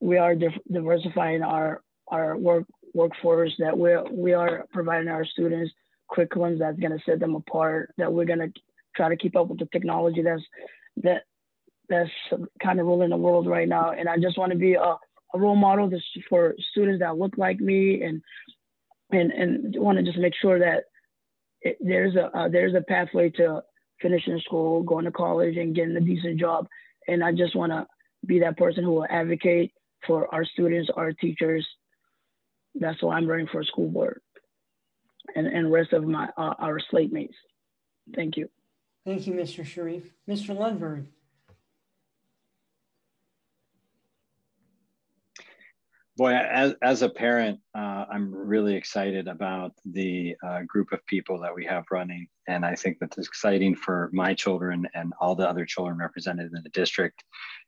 we are diversifying our our work workforce, that we we are providing our students curriculums that's going to set them apart, that we're going to try to keep up with the technology that's that that's kind of ruling the world right now. And I just want to be a, a role model for students that look like me and and and want to just make sure that it, there's a uh, there's a pathway to finishing school, going to college, and getting a decent job. And I just want to be that person who will advocate for our students, our teachers. That's why I'm running for school board and, and rest of my uh, our slate mates. Thank you. Thank you, Mr. Sharif. Mr. Lundberg. Boy, as, as a parent, uh, I'm really excited about the uh, group of people that we have running. And I think that's exciting for my children and all the other children represented in the district.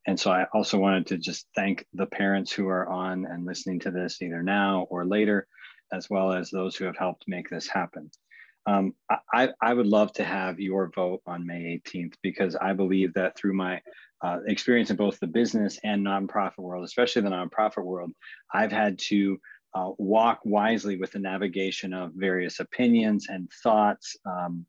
And so I also wanted to just thank the parents who are on and listening to this either now or later as well as those who have helped make this happen. Um, I, I, would love to have your vote on May 18th because I believe that through my uh, experience in both the business and nonprofit world, especially the nonprofit world, I've had to uh, walk wisely with the navigation of various opinions and thoughts um,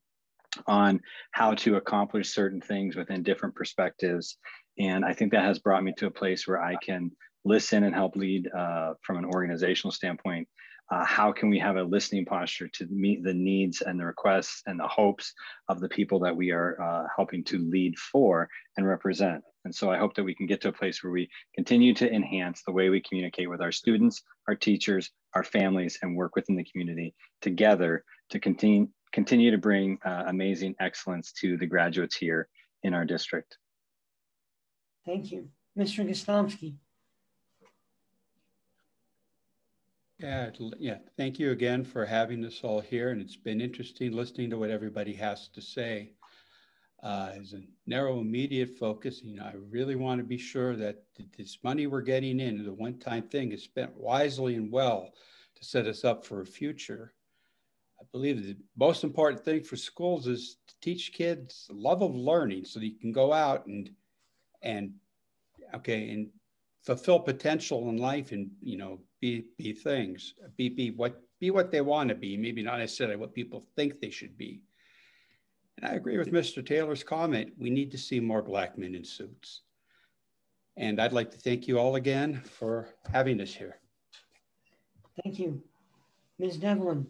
on how to accomplish certain things within different perspectives. And I think that has brought me to a place where I can listen and help lead uh, from an organizational standpoint uh, how can we have a listening posture to meet the needs and the requests and the hopes of the people that we are uh, helping to lead for and represent. And so I hope that we can get to a place where we continue to enhance the way we communicate with our students, our teachers, our families, and work within the community together to continue, continue to bring uh, amazing excellence to the graduates here in our district. Thank you. Mr. Gostomski. Yeah, yeah. Thank you again for having us all here. And it's been interesting listening to what everybody has to say. Uh, as a narrow immediate focus, you know, I really want to be sure that this money we're getting in, the one-time thing, is spent wisely and well to set us up for a future. I believe the most important thing for schools is to teach kids love of learning so that you can go out and and okay and fulfill potential in life and you know be be things be be what be what they want to be maybe not necessarily what people think they should be. And i agree with mr taylor's comment we need to see more black men in suits. And i'd like to thank you all again for having us here. Thank you. Ms. Devlin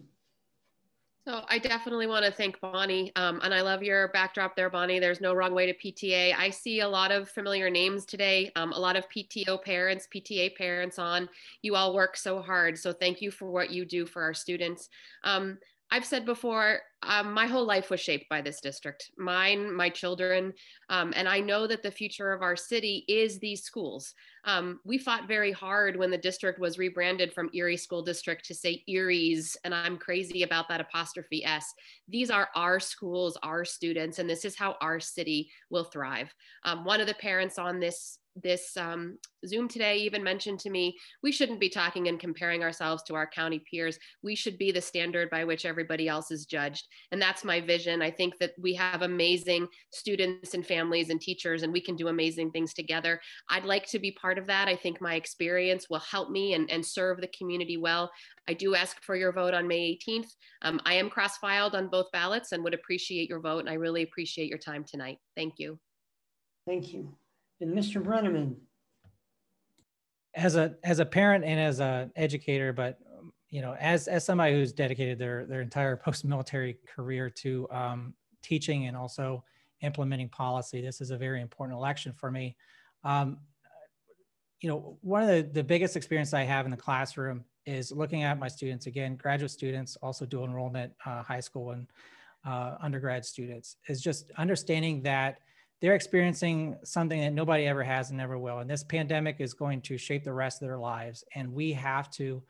so I definitely want to thank Bonnie. Um, and I love your backdrop there, Bonnie. There's no wrong way to PTA. I see a lot of familiar names today, um, a lot of PTO parents, PTA parents on. You all work so hard. So thank you for what you do for our students. Um, I've said before, um, my whole life was shaped by this district, mine, my children, um, and I know that the future of our city is these schools. Um, we fought very hard when the district was rebranded from Erie School District to say Erie's, and I'm crazy about that apostrophe S. These are our schools, our students, and this is how our city will thrive. Um, one of the parents on this this um, Zoom today even mentioned to me, we shouldn't be talking and comparing ourselves to our county peers. We should be the standard by which everybody else is judged. And that's my vision. I think that we have amazing students and families and teachers, and we can do amazing things together. I'd like to be part of that. I think my experience will help me and, and serve the community well. I do ask for your vote on May 18th. Um, I am cross filed on both ballots and would appreciate your vote. And I really appreciate your time tonight. Thank you. Thank you. And Mr. Breneman. As a as a parent and as an educator, but you know, as as somebody who's dedicated their their entire post military career to um, teaching and also implementing policy, this is a very important election for me. Um, you know, one of the, the biggest experience I have in the classroom is looking at my students, again, graduate students, also dual enrollment, uh, high school and uh, undergrad students, is just understanding that they're experiencing something that nobody ever has and never will. And this pandemic is going to shape the rest of their lives. And we have to,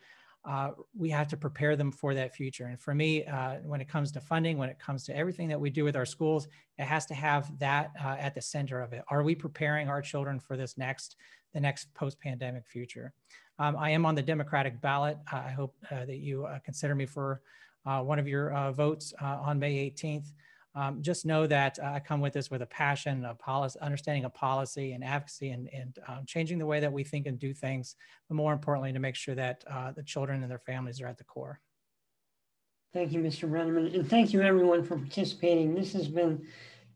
uh, we have to prepare them for that future. And for me, uh, when it comes to funding, when it comes to everything that we do with our schools, it has to have that uh, at the center of it. Are we preparing our children for this next, the next post-pandemic future? Um, I am on the Democratic ballot. I hope uh, that you uh, consider me for uh, one of your votes on May 18th um, just know that uh, I come with this with a passion, a policy, understanding of policy and advocacy and, and um, changing the way that we think and do things, but more importantly, to make sure that uh, the children and their families are at the core. Thank you, Mr. Breneman. And thank you everyone for participating. This has been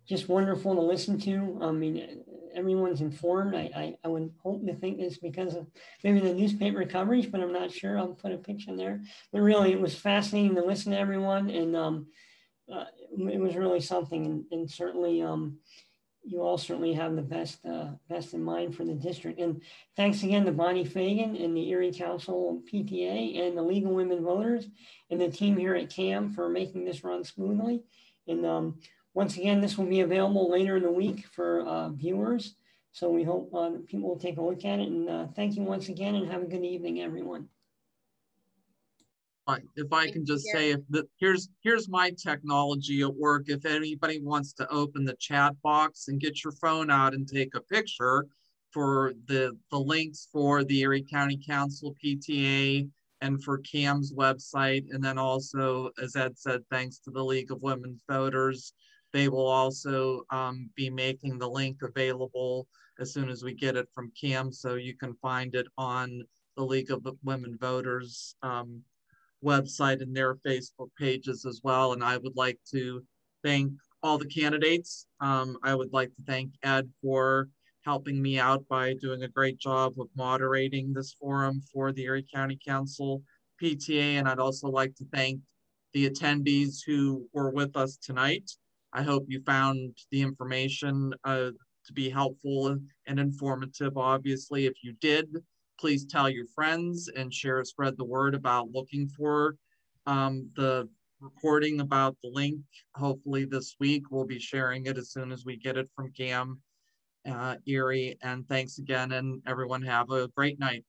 just wonderful to listen to. I mean, everyone's informed. I, I, I would hope to think it's because of maybe the newspaper coverage, but I'm not sure. I'll put a picture in there. But really, it was fascinating to listen to everyone. And um, uh, it was really something, and, and certainly um, you all certainly have the best uh, best in mind for the district. And thanks again to Bonnie Fagan and the Erie Council PTA and the League of Women Voters and the team here at CAM for making this run smoothly. And um, once again, this will be available later in the week for uh, viewers. So we hope uh, people will take a look at it. And uh, thank you once again and have a good evening, everyone if I can just say, if the, here's here's my technology at work. If anybody wants to open the chat box and get your phone out and take a picture for the the links for the Erie County Council PTA and for CAM's website, and then also, as Ed said, thanks to the League of Women Voters, they will also um, be making the link available as soon as we get it from CAM, so you can find it on the League of Women Voters. Um, website and their Facebook pages as well. And I would like to thank all the candidates. Um, I would like to thank Ed for helping me out by doing a great job of moderating this forum for the Erie County Council PTA. And I'd also like to thank the attendees who were with us tonight. I hope you found the information uh, to be helpful and informative. Obviously, if you did, please tell your friends and share, spread the word about looking for um, the recording about the link. Hopefully this week we'll be sharing it as soon as we get it from Cam uh, Erie. And thanks again, and everyone have a great night.